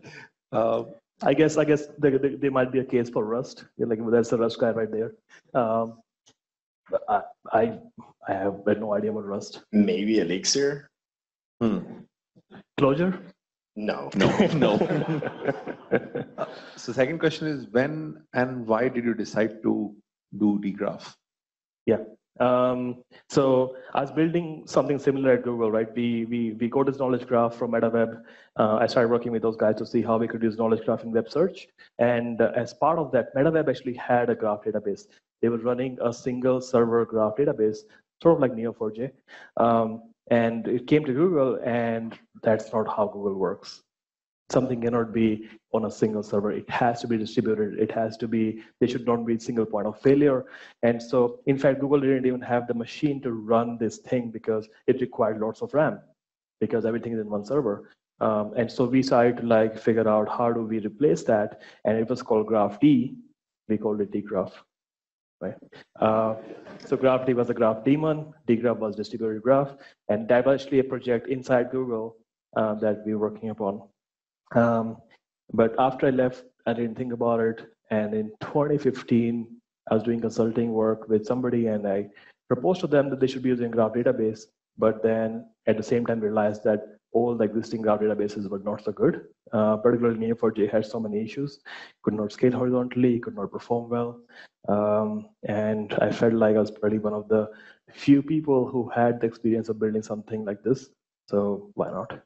Uh, I guess I guess there, there, there, might be a case for Rust. You're like there's a Rust guy right there. Um, I, I I have no idea about Rust. Maybe Elixir. Hmm. Clojure. *laughs* No. No. no. uh, so second question is when and why did you decide to do dgraph? Yeah. Um, so I was building something similar at Google, right? We we we got this knowledge graph from MetaWeb. Uh, I started working with those guys to see how we could use knowledge graph in web search. And uh, as part of that, MetaWeb actually had a graph database. They were running a single server graph database sort of like Neo4j. Um, and it came to Google, and that's not how Google works. Something cannot be on a single server. It has to be distributed. It has to be, there should not be a single point of failure. And so, in fact, Google didn't even have the machine to run this thing because it required lots of RAM because everything is in one server. Um, and so we started to like figure out how do we replace that, and it was called Graph D. We called it dgraph, right? Uh, so GraphD was a graph daemon, dgraph was distributed graph, and that was actually a project inside Google uh, that we were working upon. Um, but after I left, I didn't think about it, and in 2015, I was doing consulting work with somebody, and I proposed to them that they should be using graph database, but then at the same time realized that all the existing graph databases were not so good. Uh, particularly Neo4j had so many issues, could not scale horizontally, could not perform well. Um, and I felt like I was probably one of the few people who had the experience of building something like this. So why not?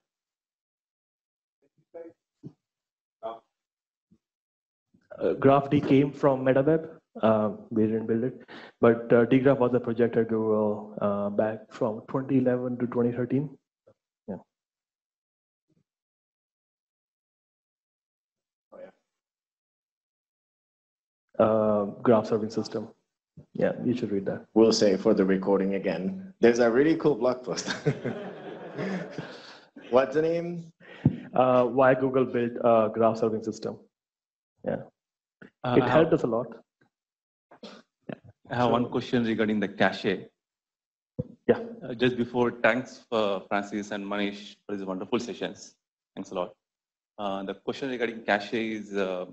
Uh, GraphD came from MetaWeb. Uh, we didn't build it, but uh, dgraph was a project at Google uh, back from 2011 to 2013. Uh, graph serving system. Yeah, you should read that. We'll say for the recording again. There's a really cool blog post. *laughs* What's the name? Uh, why Google built a graph serving system. Yeah, Uh, it helped us a lot. I have one question regarding the cache. Yeah. Uh, just before, thanks for Francesc and Manish for these wonderful sessions. Thanks a lot. Uh, the question regarding cache is uh,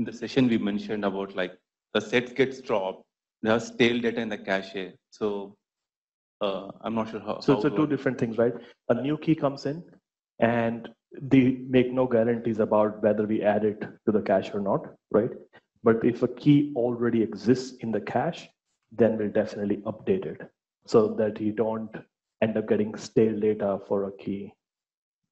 in the session we mentioned about like the sets gets dropped, there's stale data in the cache. So uh, I'm not sure how. So how it's a two different things, right? A new key comes in, and they make no guarantees about whether we add it to the cache or not, right? But if a key already exists in the cache, then we'll definitely update it so that you don't end up getting stale data for a key.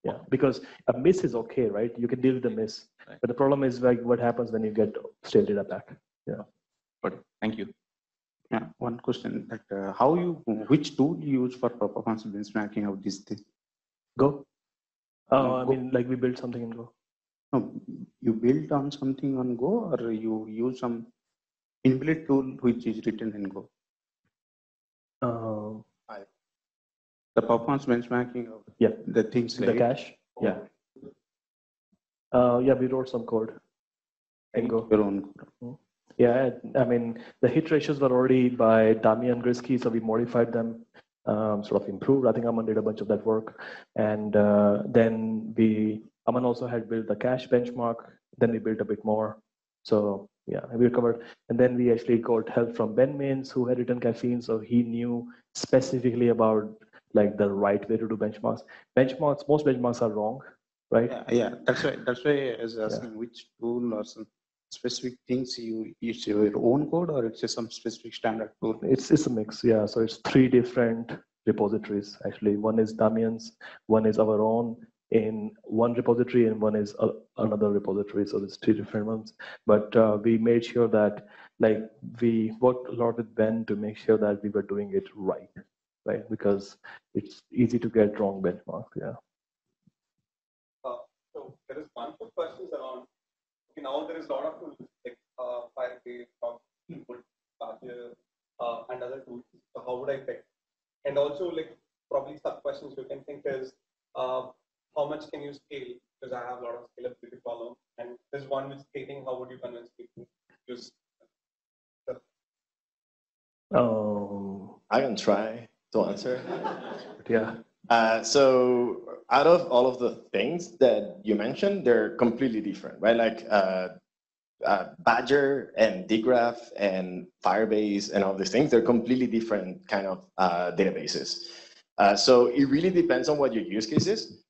Yeah, because a miss is okay, right? You can deal with the miss, but the problem is like what happens when you get stale data back. Yeah. But thank you. Yeah, one question that uh, how you which tool you use for performance benchmarking of this thing? Go. Uh, No, I Go. mean, like we built something in Go. No, you build on something on Go or you use some inbuilt tool which is written in Go? Um, The performance benchmarking of yeah, the things in the cache. Yeah. Uh, yeah, we wrote some code in Go. your own. Yeah, I mean, the hit ratios were already by Damian Gryski, so we modified them, um, sort of improved. I think Aman did a bunch of that work. And uh, then we, Aman also had built the cache benchmark. Then we built a bit more. So yeah, we covered. And then we actually got help from Ben Manes, who had written caffeine. So he knew specifically about like the right way to do benchmarks. Benchmarks, most benchmarks are wrong, right? Yeah, yeah, that's why that's why I was asking which tool or some specific things you use your own code or it's just some specific standard tool. It's it's a mix, yeah. So it's three different repositories actually. One is Damian's, one is our own in one repository, and one is a, another repository. So there's three different ones. But uh, we made sure that like we worked a lot with Ben to make sure that we were doing it right, right? Because it's easy to get wrong benchmarks. Yeah. So there is bunch of questions around. Okay, now there is a lot of tools like uh, Firebase, Input, Badger, uh, and other tools. So how would I pick? And also, like probably sub questions you can think is uh, how much can you scale? Because I have a lot of scalability problem. And there's one with scaling. How would you convince people to use? Um, I can try to answer. *laughs* Yeah. Uh, so out of all of the things that you mentioned, they're completely different, right? Like uh, uh, Badger and dgraph and Firebase and all these things, they're completely different kind of uh, databases. Uh, so it really depends on what your use case is.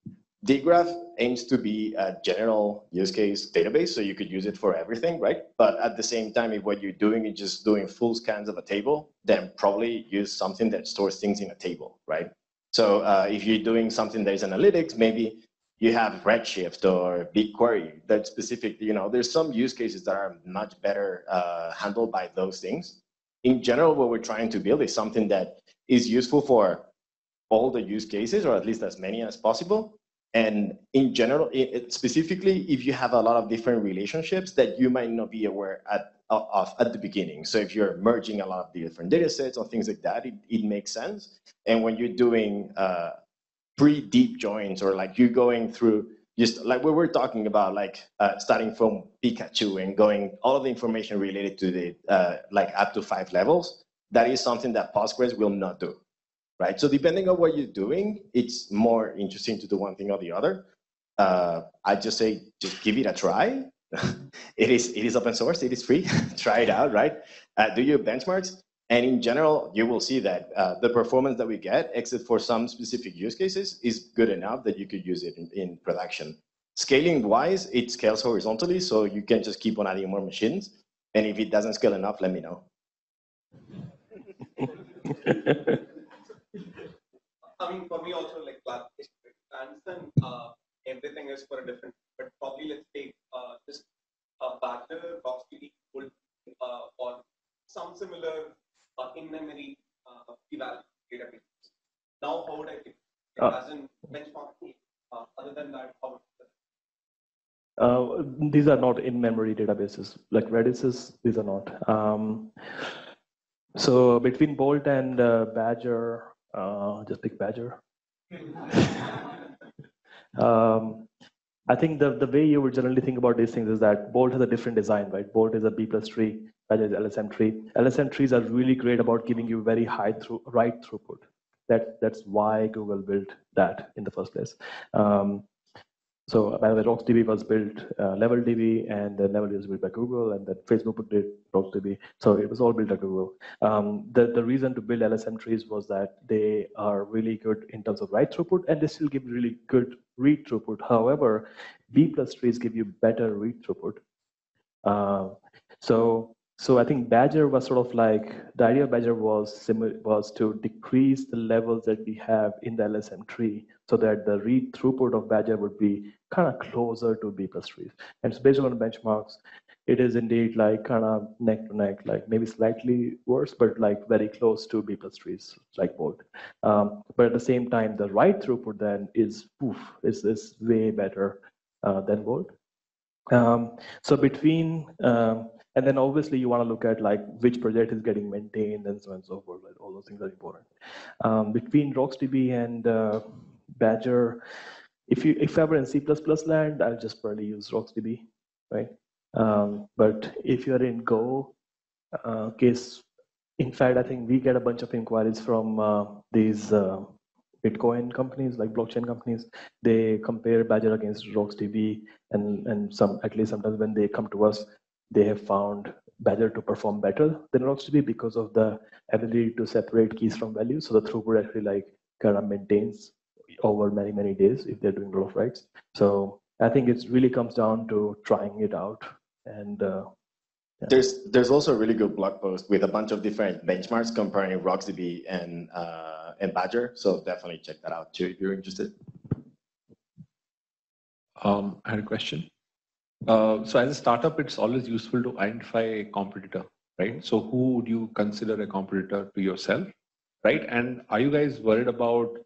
dgraph aims to be a general use case database, so you could use it for everything, right? But at the same time, if what you're doing is just doing full scans of a table, then probably use something that stores things in a table, right? So uh, if you're doing something that is analytics, maybe you have Redshift or BigQuery that specific, you know, there's some use cases that are much better uh, handled by those things. In general, what we're trying to build is something that is useful for all the use cases, or at least as many as possible. And in general, it, it- specifically, if you have a lot of different relationships that you might not be aware at, of at the beginning. So if you're merging a lot of different data sets or things like that, it, it makes sense. And when you're doing uh, pre-deep joins or like you're going through just like we were talking about, like uh, starting from Pikachu and going all of the information related to the uh, like up to five levels, that is something that Postgres will not do right? So depending on what you're doing, it's more interesting to do one thing or the other. Uh, I just say, just give it a try. *laughs* it is it is open source, it is free. *laughs* try it out, right? Uh, do your benchmarks, and in general, you will see that uh, the performance that we get, except for some specific use cases, is good enough that you could use it in, in production. Scaling wise, it scales horizontally, so you can just keep on adding more machines. And if it doesn't scale enough, let me know. *laughs* I mean, for me also, like clarification, I understand uh, everything is for a different, but probably let's take uh, just a Badger, Rocksdb, Bolt, uh, or some similar uh, in-memory uh, eval databases. Now, how would I pick it Uh, as in benchmark? Uh, other than that, how would Uh, these are not in-memory databases like Redis is. These are not. Um, so between Bolt and uh, Badger, uh, just pick Badger. *laughs* um, I think the, the way you would generally think about these things is that Bolt has a different design, right? Bolt is a B plus tree, Badger is LSM tree. LSM trees are really great about giving you very high through write throughput. That that's why Google built that in the first place. Um, so by the RocksDB was built, uh, LevelDB, and then Level was built by Google, and then Facebook did RocksDB. So it was all built at Google. Um, the, the reason to build LSM trees was that they are really good in terms of write throughput, and they still give really good read throughput. However, B plus trees give you better read throughput. Uh, so so I think Badger was sort of like the idea of Badger was similar was to decrease the levels that we have in the LSM tree so that the read throughput of Badger would be kind of closer to B plus trees. And so based on benchmarks, it is indeed like kind of neck to neck, like maybe slightly worse, but like very close to B plus trees, like both. Um, but at the same time, the write throughput then is poof, is is way better uh, than Bolt. Um, so between, um, and then obviously you want to look at like which project is getting maintained and so on and so forth. Like all those things are important. Um, between RocksDB and uh, Badger, if you if I were in C++ land, I'll just probably use RocksDB, right? Um, but if you're in Go, uh, case, in fact, I think we get a bunch of inquiries from uh, these uh, Bitcoin companies, like blockchain companies. They compare Badger against RocksDB, and and some at least sometimes when they come to us, they have found Badger to perform better than RocksDB because of the ability to separate keys from values. So the throughput actually like kind of maintains over many many days if they're doing a lot of writes. So I think it really comes down to trying it out and. Uh, There's there's also a really good blog post with a bunch of different benchmarks comparing RocksDB and uh, and Badger. So definitely check that out too if you're interested. Um, I had a question. Uh, so as a startup, it's always useful to identify a competitor, right? So who would you consider a competitor to yourself, right? And are you guys worried about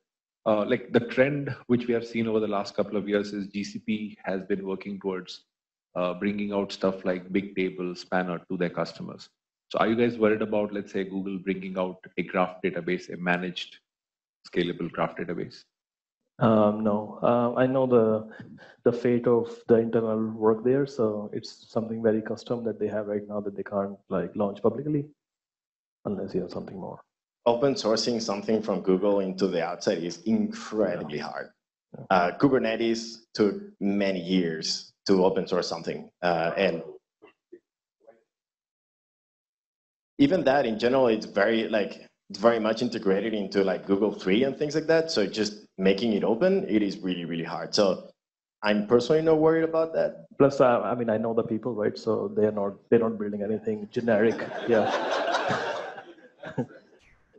uh, like the trend which we have seen over the last couple of years is GCP has been working towards uh, bringing out stuff like Bigtable, Spanner to their customers. So are you guys worried about, let's say, Google bringing out a graph database, a managed scalable graph database? Um, no, uh, I know the the fate of the internal work there, so it's something very custom that they have right now that they can't like launch publicly unless you have something more. Open sourcing something from Google into the outside is incredibly hard. Uh, Kubernetes took many years to open source something, uh, and even that in general, it's very like it's very much integrated into like Google Three and things like that. So just making it open, it is really really hard. So I'm personally not worried about that. Plus, uh, I mean, I know the people, right? So they're not they're not building anything generic. Yeah. *laughs*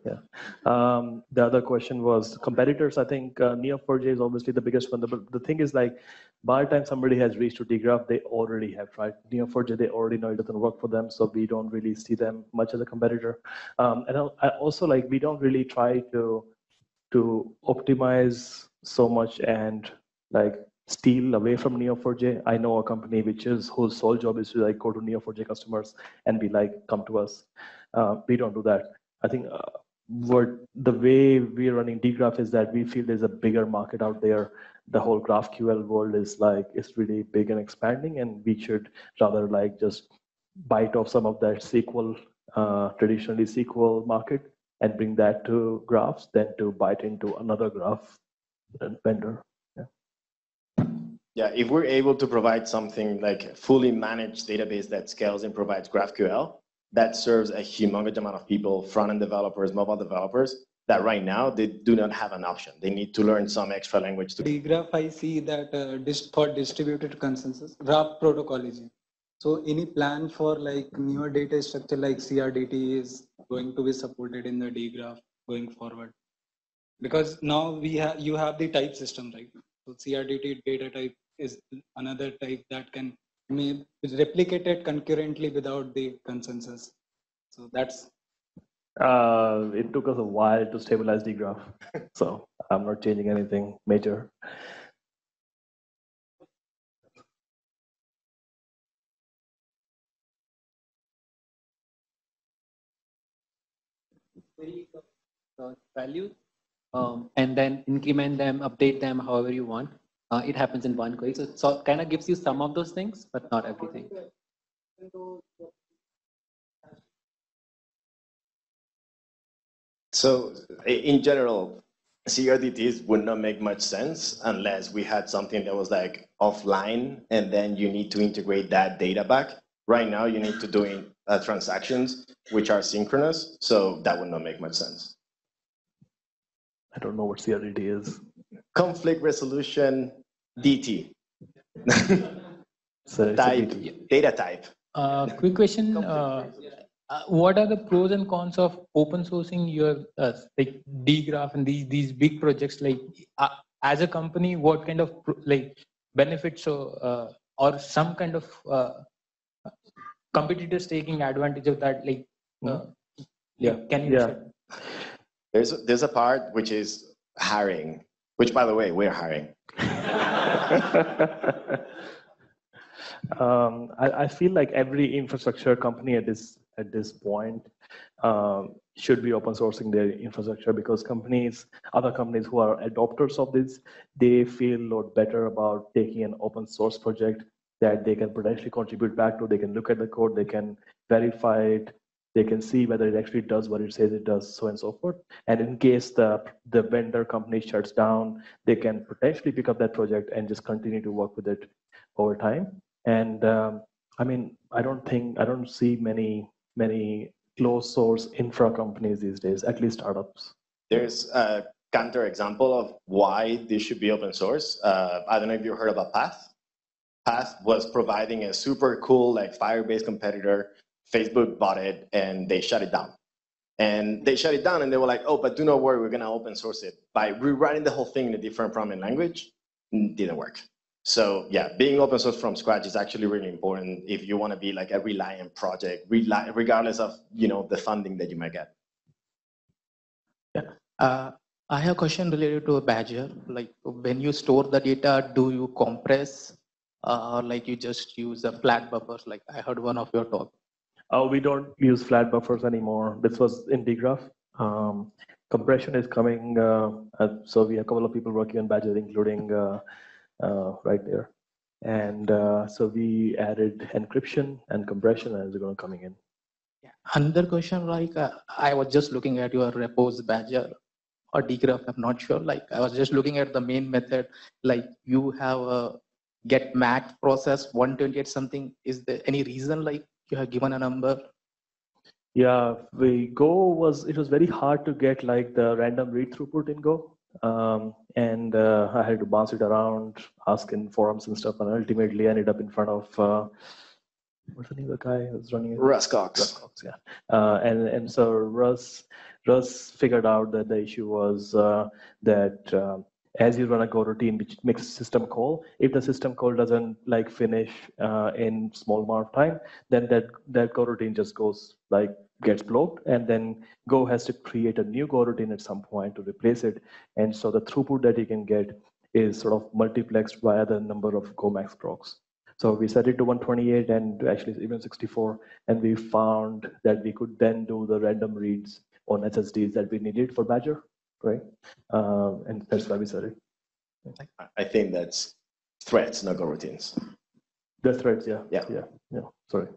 yeah. Um, the other question was competitors. I think uh, Neo4j is obviously the biggest one. The, the thing is like by the time somebody has reached to dgraph, they already have tried Neo4j. They already know it doesn't work for them, so we don't really see them much as a competitor. Um, and I also like we don't really try to to optimize so much and like steal away from Neo4j. I know a company which is whose sole job is to like go to Neo4j customers and be like, come to us. Uh, we don't do that. I think uh, what the way we're running dgraph is that we feel there's a bigger market out there the whole GraphQL world is like is really big and expanding, and we should rather like just bite off some of that SQL, uh, traditionally SQL market, and bring that to graphs than to bite into another graph vendor. Yeah. Yeah, if we're able to provide something like fully managed database that scales and provides GraphQL, that serves a humongous amount of people, front-end developers, mobile developers, that right now they do not have an option. They need to learn some extra language. To dgraph, I see that uh, for distributed consensus, Raft protocol is. So any plan for like newer data structure like CRDT is going to be supported in the dgraph going forward? Because now we have you have the type system right. So CRDT data type is another type that can be replicated concurrently without the consensus. So that's uh, it took us a while to stabilize the graph, *laughs* so I'm not changing anything major. values um, and then increment them, update them however you want. Uh, it happens in one query. So it so kind of gives you some of those things, but not everything. So in general, CRDTs would not make much sense unless we had something that was like offline and then you need to integrate that data back. Right now, you need to do uh, transactions which are synchronous, so that would not make much sense. I don't know what CRDT is. Conflict resolution DT. *laughs* so type, data type. Uh, quick question. Uh, uh, what are the pros and cons of open sourcing your uh, like dgraph and these these big projects? Like uh, as a company what kind of like benefits or uh, or some kind of uh, competitors taking advantage of that? Like uh, yeah can you yeah. there's a, there's a part which is hiring which by the way we're hiring *laughs* *laughs* um, I, I feel like every infrastructure company at this at this point um, should be open sourcing their infrastructure because companies, other companies who are adopters of this, they feel a lot better about taking an open source project that they can potentially contribute back to. They can look at the code, they can verify it, they can see whether it actually does what it says it does, so and so forth. And in case the the vendor company shuts down, they can potentially pick up that project and just continue to work with it over time. And um, I mean, I don't think I don't see many many closed source infra companies these days, at least startups. There's a counter example of why this should be open source. Uh, I don't know if you heard about Parse. Parse was providing a super cool like Firebase competitor. Facebook bought it and they shut it down. And they shut it down and they were like, oh, but do not worry, we're gonna open source it. By rewriting the whole thing in a different programming language, didn't work. So yeah, being open source from scratch is actually really important if you want to be like a reliant project, regardless of you know the funding that you might get. Yeah, uh, I have a question related to a Badger. Like when you store the data, do you compress, uh, or like you just use a flat buffers? Like I heard one of your talk. Oh, we don't use flat buffers anymore. This was in dgraph. Um, compression is coming, uh, so we have a couple of people working on Badger, including. Uh, uh, right there. And uh, so we added encryption and compression as they're going to coming in. Yeah. Another question, like uh, I was just looking at your repos badger or dgraph, I'm not sure. Like I was just looking at the main method, like you have a get mat process 128 something. Is there any reason like you have given a number? Yeah, we Go was, it was very hard to get like the random read throughput in Go. Um, and uh, I had to bounce it around, ask in forums and stuff, and ultimately ended up in front of uh, what's the name of the guy who's running it? Russ Cox. Russ Cox, yeah. Uh, and and so Russ Russ figured out that the issue was uh, that um, as you run a go routine, which makes a system call. If the system call doesn't like finish uh, in small amount of time, then that that go routine just goes like gets blocked, and then Go has to create a new go routine at some point to replace it. And so the throughput that you can get is sort of multiplexed via the number of Go max procs. So we set it to 128 and actually even 64, and we found that we could then do the random reads on SSDs that we needed for Badger, right? Uh, and that's why we set it. I think that's threats, not go routines. The threats, yeah. Yeah. Yeah. Yeah. Sorry.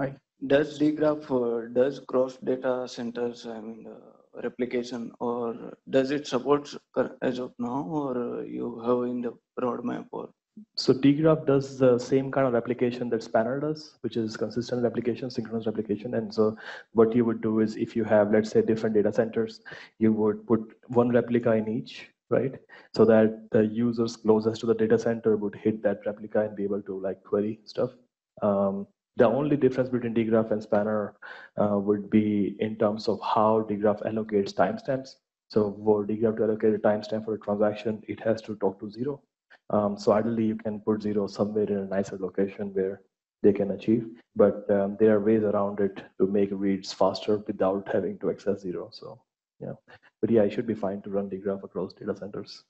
Hi. Does dgraph uh, does cross data centers? I mean, uh, replication, or does it support as of now, or uh, you have in the roadmap, or So dgraph does the same kind of replication that Spanner does, which is consistent replication, synchronous replication. And so what you would do is if you have, let's say, different data centers, you would put one replica in each, right? So that the users closest to the data center would hit that replica and be able to like query stuff. Um, the only difference between dgraph and Spanner uh, would be in terms of how dgraph allocates timestamps. So for dgraph to allocate a timestamp for a transaction, it has to talk to zero. Um, so ideally, you can put zero somewhere in a nicer location where they can achieve. But um, there are ways around it to make reads faster without having to access zero. So yeah, but yeah, it should be fine to run dgraph across data centers.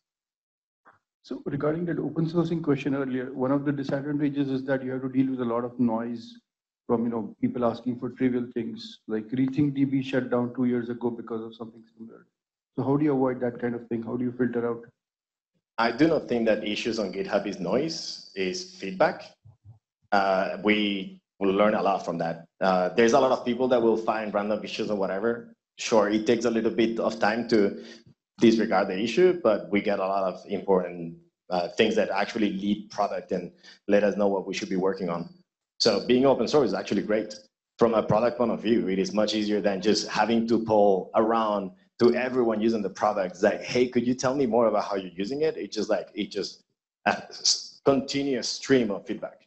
So regarding that open sourcing question earlier, one of the disadvantages is that you have to deal with a lot of noise from you know people asking for trivial things like Rethink DB shut down two years ago because of something similar. So how do you avoid that kind of thing? How do you filter out? I do not think that issues on GitHub is noise, is feedback. Uh, we will learn a lot from that. Uh, there's a lot of people that will find random issues or whatever. Sure, it takes a little bit of time to disregard the issue, but we get a lot of important uh, things that actually lead product and let us know what we should be working on. So being open source is actually great. From a product point of view, it is much easier than just having to pull around to everyone using the product. It's like, hey, could you tell me more about how you're using it? It's just like, it just a continuous stream of feedback.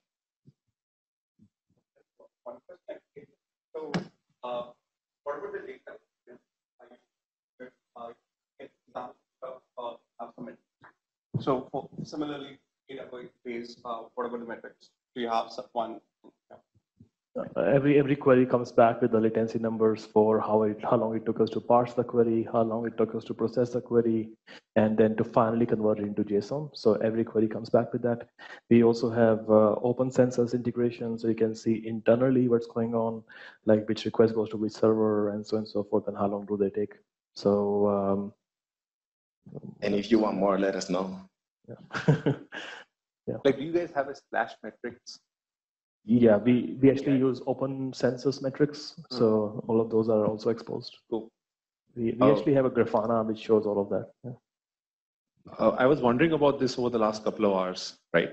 So, uh, what about the data? Uh, uh, similarly, uh, what about the metrics? Do you have one? Uh, every every query comes back with the latency numbers for how it how long it took us to parse the query, how long it took us to process the query, and then to finally convert it into JSON. So every query comes back with that. We also have uh, open census integration, so you can see internally what's going on, like which request goes to which server, and so on and so forth, and how long do they take. So um, And if you want more, let us know. yeah. *laughs* Like, do you guys have a splash metrics? Yeah, we, we actually use open census metrics. So all of those are also exposed. Cool. We, we Oh. actually have a Grafana which shows all of that. Yeah. Uh, I was wondering about this over the last couple of hours, right?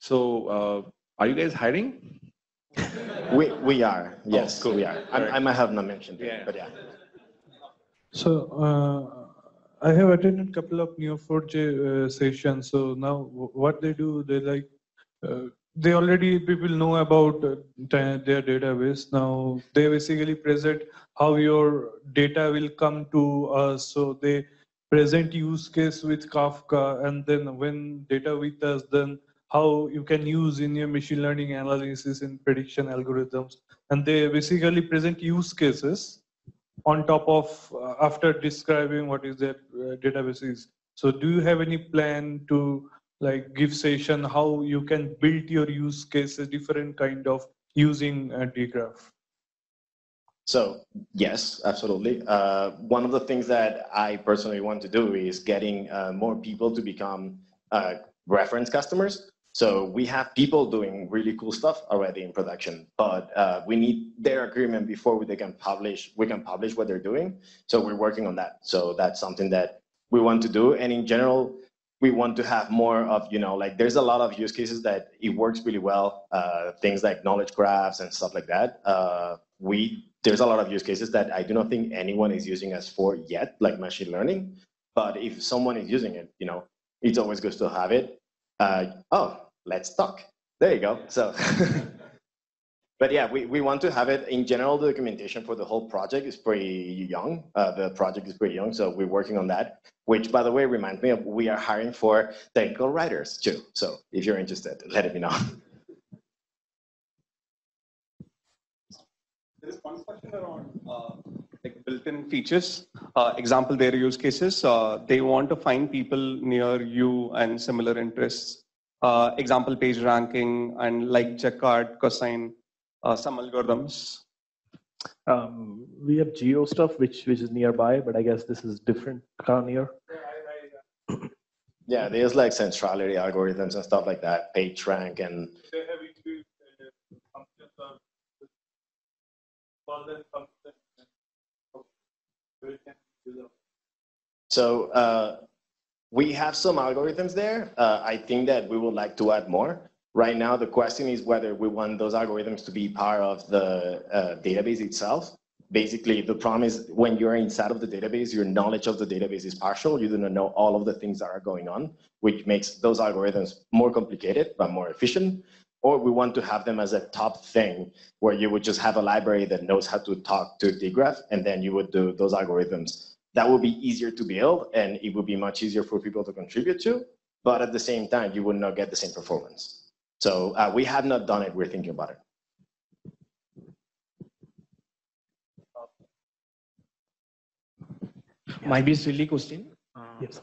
So, uh, are you guys hiring? *laughs* We, we are, yes, cool. we are. I, I might have not mentioned it, but yeah. So uh, I have attended a couple of Neo4j uh, sessions. So now w- what they do, they like, uh, they already people know about uh, their database. Now they basically present how your data will come to us. So they present use case with Kafka, and then when data with us, then how you can use in your machine learning analysis and prediction algorithms. And they basically present use cases on top of uh, after describing what is their uh, database is. So do you have any plan to like give session how you can build your use cases different kind of using uh, dgraph? So yes, absolutely. Uh, one of the things that I personally want to do is getting uh, more people to become uh, reference customers. So we have people doing really cool stuff already in production, but uh, we need their agreement before we they can publish. We can publish what they're doing. So we're working on that. So that's something that we want to do. And in general, we want to have more of you know like there's a lot of use cases that it works really well. Uh, things like knowledge graphs and stuff like that. Uh, we there's a lot of use cases that I do not think anyone is using us for yet, like machine learning. But if someone is using it, you know, it's always good to have it. Uh, oh, let's talk. There you go. So *laughs* but yeah, we, we want to have it in general. The documentation for the whole project is pretty young. Uh, the project is pretty young, so we're working on that. Which, by the way, reminds me of we are hiring for technical writers too. So if you're interested, let me know. There is one question around uh, like built-in features. Uh, example, their use cases. Uh, they want to find people near you and similar interests. Uh, example, page ranking and like checkout, cosine, uh, some algorithms. Um, we have geo stuff which which is nearby, but I guess this is different kind of near. Yeah, there's like centrality algorithms and stuff like that, page rank and So uh, we have some algorithms there. Uh, I think that we would like to add more. Right now, the question is whether we want those algorithms to be part of the uh, database itself. Basically, the problem is when you're inside of the database, your knowledge of the database is partial. You do not know all of the things that are going on, which makes those algorithms more complicated but more efficient. Or we want to have them as a top thing where you would just have a library that knows how to talk to dgraph, and then you would do those algorithms that would be easier to build and it would be much easier for people to contribute to. But at the same time, you would not get the same performance. So uh, we have not done it. We're thinking about it. Might be a silly question. Yes.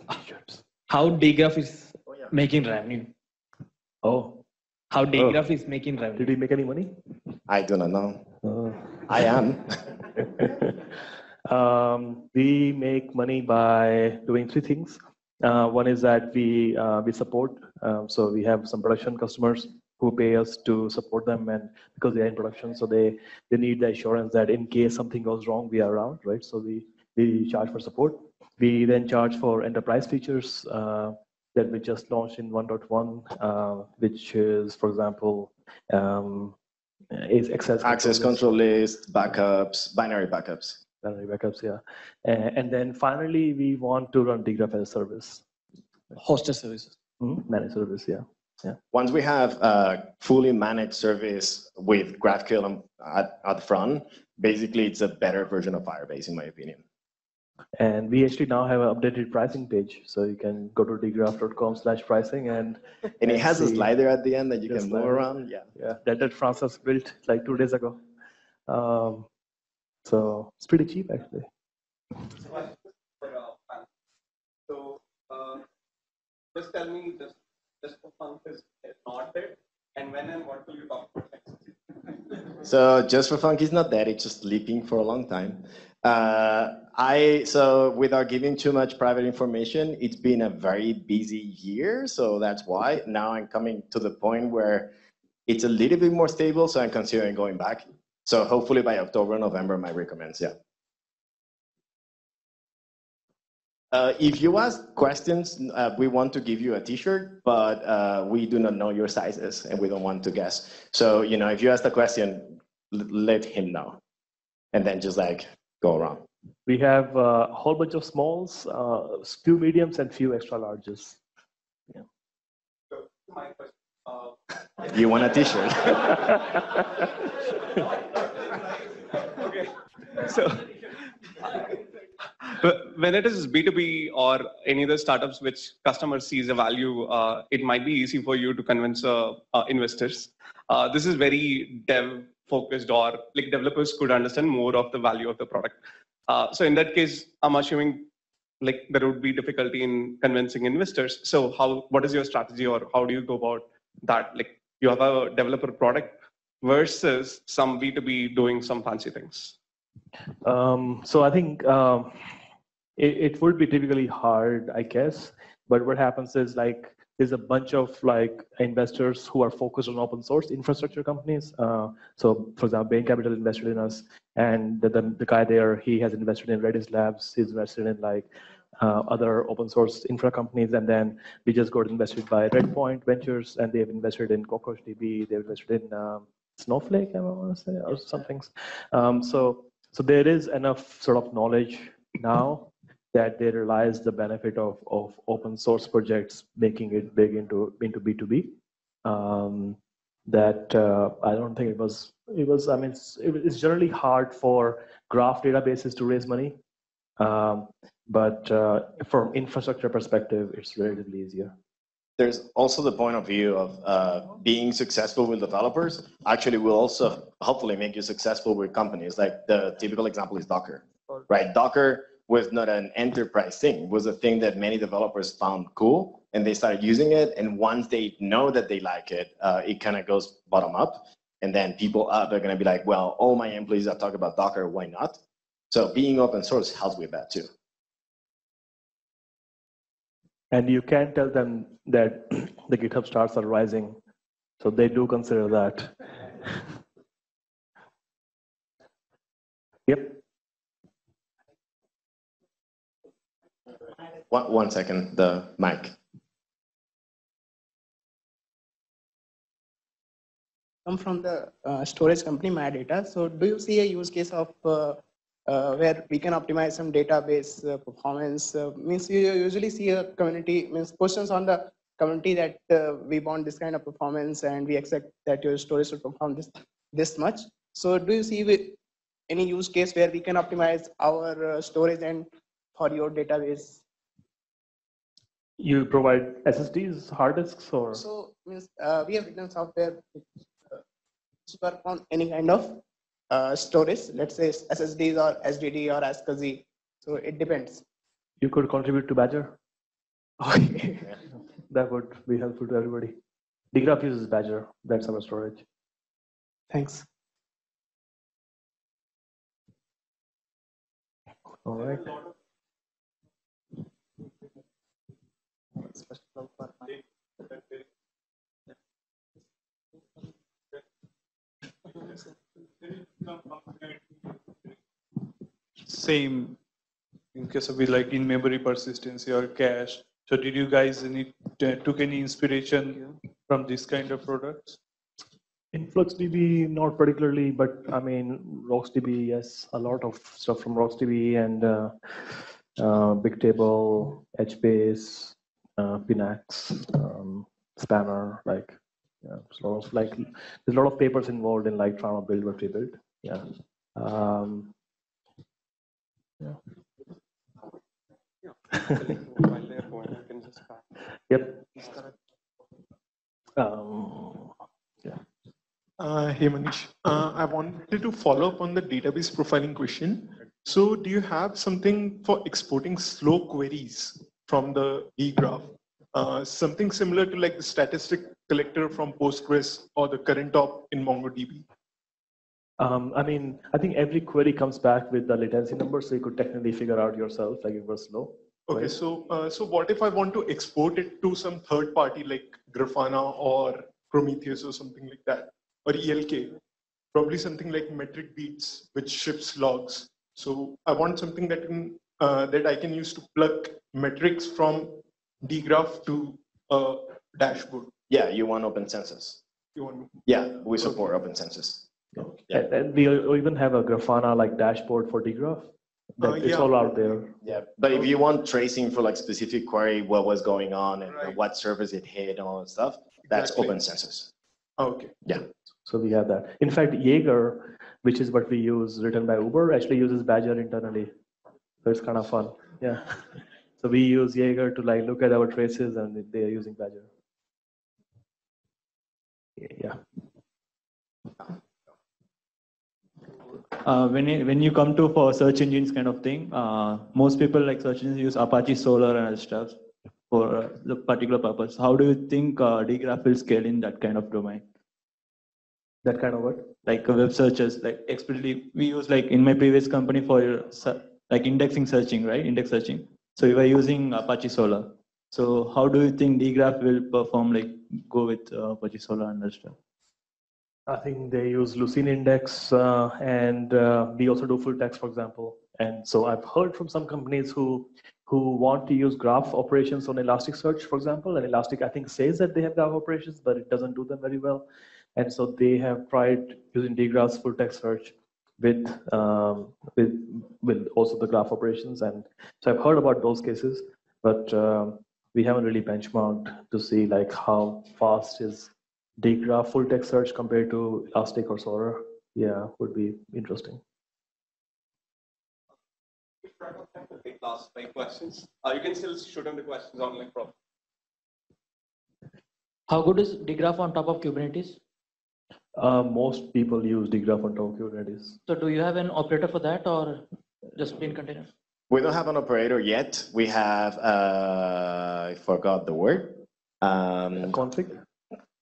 How Dgraph is making revenue? Oh. How Dgraph is making revenue? Did he make any money? I do not know. I am. *laughs* Um, we make money by doing three things. Uh, one is that we uh, we support. Um, so we have some production customers who pay us to support them, and because they're in production, so they they need the assurance that in case something goes wrong, we are around, right? So we we charge for support. We then charge for enterprise features uh, that we just launched in 1.1, uh, which is, for example, um, is access Access control control list, backups, binary backups. binary backups, yeah. And, and then finally, we want to run dgraph as a service. Hosted services. Mhm, Managed service, yeah. Yeah. Once we have a fully managed service with GraphQL at, at the front, basically it's a better version of Firebase, in my opinion. And we actually now have an updated pricing page. So you can go to dgraph.com slash pricing and *laughs* And it has a slider at the end that you can move around. Yeah. Yeah, that, that Francesc built like two days ago. Um, so it's pretty cheap actually. So uh, just tell me this this funk is not dead, and when and what will you talk about next? *laughs* So just for fun, he's not dead. It's just sleeping for a long time. Uh, I so without giving too much private information, it's been a very busy year. So that's why now I'm coming to the point where it's a little bit more stable. So I'm considering going back. So hopefully by October, November, my recommends. Yeah. Uh, if you ask questions, uh, we want to give you a T-shirt, but uh, we do not know your sizes and we don't want to guess. So you know, if you ask a question, l- let him know, and then just like go around. We have uh, a whole bunch of smalls, uh, few mediums, and few extra larges. So my question. Uh, *laughs* You want a T-shirt? *laughs* *laughs* okay. So But when it is B2B or any other startups which customer sees a value, uh, it might be easy for you to convince uh, uh, investors. Uh, this is very dev focused or like developers could understand more of the value of the product. Uh, so in that case, I'm assuming like there would be difficulty in convincing investors. So how, what is your strategy or how do you go about that? Like you have a developer product versus some B2B doing some fancy things. Um, so I think um, it, it would be typically hard, I guess. But what happens is like there's a bunch of like investors who are focused on open source infrastructure companies. Uh, so for example, Bain Capital invested in us, and the, the, the guy there he has invested in Redis Labs. He's invested in like uh, other open source infra companies, and then we just got invested by Redpoint Ventures, and they've invested in CockroachDB. They've invested in um, Snowflake, I want to say, or some things. Um, so so there is enough sort of knowledge now that they realize the benefit of, of open source projects making it big into into b2b um, that uh, I don't think it was. It was. I mean, it's, it's generally hard for graph databases to raise money, um, but uh, from infrastructure perspective, it's relatively easier. There's also the point of view of uh, being successful with developers. Actually, will also hopefully make you successful with companies. Like the typical example is Docker, right? Docker was not an enterprise thing. It was a thing that many developers found cool and they started using it. And once they know that they like it, uh, it kind of goes bottom up. And then people up are going to be like, well, all my employees are talking about Docker, why not? So being open source helps with that too. And you can tell them that *clears throat* the GitHub stars are rising. So they do consider that. yep. One, one second, the mic. I'm from the uh, storage company, Data. So do you see a use case of uh, uh, where we can optimize some database uh, performance? Uh, means you usually see a community, means questions on the community that uh, we want this kind of performance and we expect that your storage should perform this, this much. So do you see with any use case where we can optimize our storage and for your database you provide SSDs, hard disks, or so means uh, we have written software to work on any kind of uh, storage, let's say SSDs or SDD or ASCII. So it depends. You could contribute to Badger. Okay. *laughs* *laughs* that would be helpful to everybody. Dgraph uses Badger. That's our storage. Thanks. All right. Same in case of like in memory persistency or cache. So did you guys any took any inspiration from this kind of products? InfluxDB, not particularly, but I mean, RocksDB, yes, a lot of stuff from RocksDB and uh, uh, Bigtable, HBase, uh, Pinax, um, Spanner, like, yeah, of like, there's a lot of papers involved in like trying to build what we build. Yeah. Um, yeah. *laughs* yep. Um, yeah. Uh, hey Manish, uh, I wanted to follow up on the database profiling question. So do you have something for exporting slow queries from the dgraph? Uh, something similar to like the statistic collector from Postgres or the current top in MongoDB? Um, I mean, I think every query comes back with the latency number, so you could technically figure out yourself, like it was slow. Okay, so uh, so what if I want to export it to some third party like Grafana or Prometheus or something like that, or ELK? Probably something like metric beats, which ships logs. So I want something that can uh, that I can use to plug metrics from dgraph to a dashboard. Yeah, you want open census. You want? Yeah, we support okay. open census. Yeah. And we even have a Grafana like dashboard for dgraph. That uh, yeah. It's all out there. Yeah, but if you want tracing for like specific query, what was going on and right. what service it hit and all that stuff, that's exactly. open census. Okay. Yeah. So we have that. In fact, Jaeger, which is what we use written by Uber, actually uses Badger internally. So it's kind of fun. Yeah. *laughs* So we use Jaeger to like look at our traces and they are using Badger. Yeah. Uh, when you, when you come to for search engines kind of thing, uh, most people like search engines use Apache Solr and stuff for uh, the particular purpose. How do you think uh, dgraph will scale in that kind of domain? That kind of what? Like web searches, like explicitly we use like in my previous company for like indexing searching, right? Index searching. So we were using Apache Solr. So how do you think dgraph will perform, like go with uh, Apache Solr and stuff? I think they use Lucene Index uh, and uh, we also do full text, for example. And so I've heard from some companies who who want to use graph operations on Elasticsearch, for example. And Elastic, I think, says that they have graph operations, but it doesn't do them very well. And so they have tried using dgraph's full text search with um, with with also the graph operations. And so I've heard about those cases, but um, we haven't really benchmarked to see like how fast is dgraph full text search compared to Elastic or Solr, yeah, would be interesting. Take last five questions. Uh, you can still shoot in the questions online, prof. How good is dgraph on top of Kubernetes? Uh, most people use dgraph on top of Kubernetes. So do you have an operator for that or just plain container? We don't have an operator yet. We have, uh, I forgot the word. Um, config?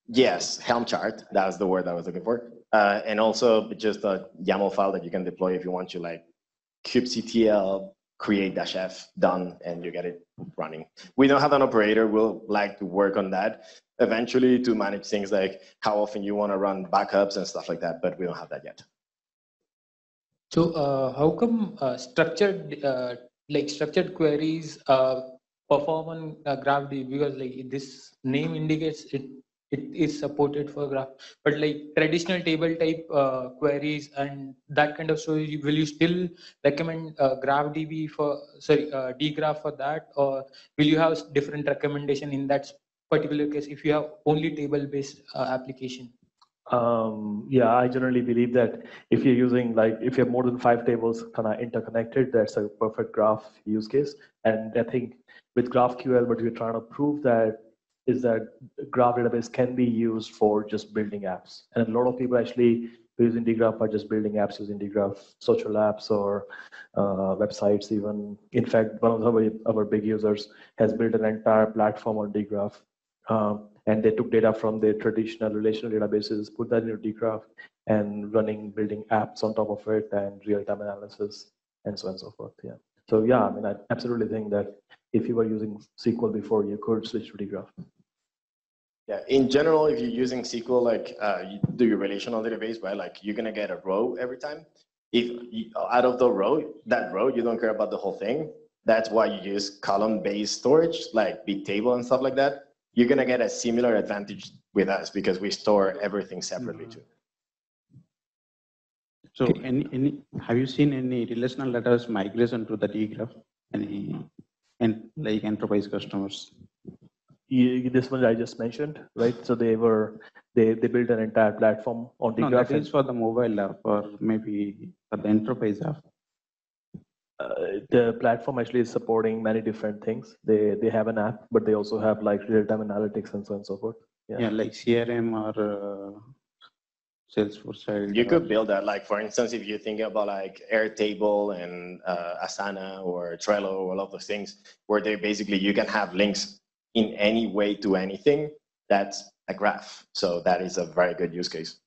Yes, Helm chart. That's the word I was looking for. Uh, and also just a YAML file that you can deploy if you want to like kubectl create dash f done and you get it running. We don't have an operator. We'll like to work on that eventually to manage things like how often you want to run backups and stuff like that, but we don't have that yet. So uh, how come uh, structured uh, like structured queries uh, perform on uh, GraphDB because like this name indicates it it is supported for graph. But like traditional table type uh, queries and that kind of so will you still recommend uh, GraphDB for sorry uh, dgraph for that? Or will you have different recommendation in that particular case if you have only table based uh, application? Um, yeah, I generally believe that if you're using like if you have more than five tables kind of interconnected, that's a perfect graph use case. And I think with GraphQL, what we're trying to prove that is that graph database can be used for just building apps. And a lot of people actually using dgraph are just building apps using dgraph, social apps or uh, websites even. In fact, one of our, our big users has built an entire platform on dgraph. Um, and they took data from their traditional relational databases, put that into dgraph, and running, building apps on top of it, and real-time analysis, and so on and so forth. Yeah. So yeah, I mean, I absolutely think that if you were using SQL before, you could switch to dgraph. Yeah, in general, if you're using SQL, like uh, you do your relational database, right? Like you're gonna get a row every time. If you, out of the row, that row, you don't care about the whole thing. That's why you use column-based storage, like Bigtable and stuff like that you're going to get a similar advantage with us because we store everything separately too. So any, any, have you seen any relational letters migration to the dgraph? Any, and like enterprise customers? This one I just mentioned, right? So they were, they, they built an entire platform on the no, dgraph. that is for the mobile app or maybe for the enterprise app. Uh, the platform actually is supporting many different things. They they have an app, but they also have like real time analytics and so on and so forth. Yeah, yeah like CRM or uh, Salesforce side. You could build that. Like for instance, if you're thinking about like Airtable and uh, Asana or Trello, all of those things, where they basically you can have links in any way to anything. That's a graph. So that is a very good use case.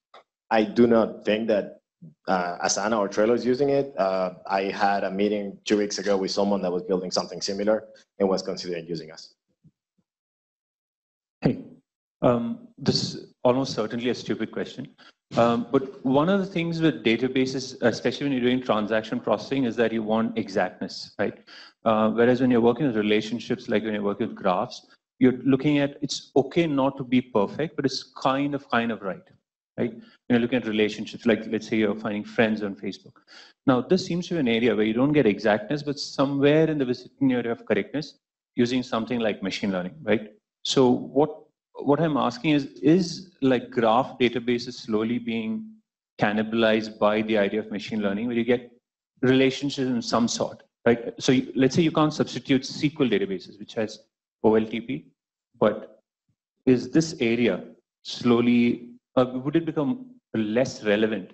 I do not think that uh, Asana or Trello is using it. Uh, I had a meeting two weeks ago with someone that was building something similar and was considering using us. Hey, um, this is almost certainly a stupid question. Um, but one of the things with databases, especially when you're doing transaction processing, is that you want exactness, right? Uh, whereas when you're working with relationships, like when you're working with graphs, you're looking at it's okay not to be perfect, but it's kind of kind of right, right? You're looking at relationships, like let's say you're finding friends on Facebook. Now, this seems to be an area where you don't get exactness, but somewhere in the vicinity of correctness using something like machine learning, right? So what what I'm asking is, is like graph databases slowly being cannibalized by the idea of machine learning, where you get relationships in some sort, right? So you, let's say you can't substitute SQL databases, which has OLTP, but is this area slowly, uh, would it become less relevant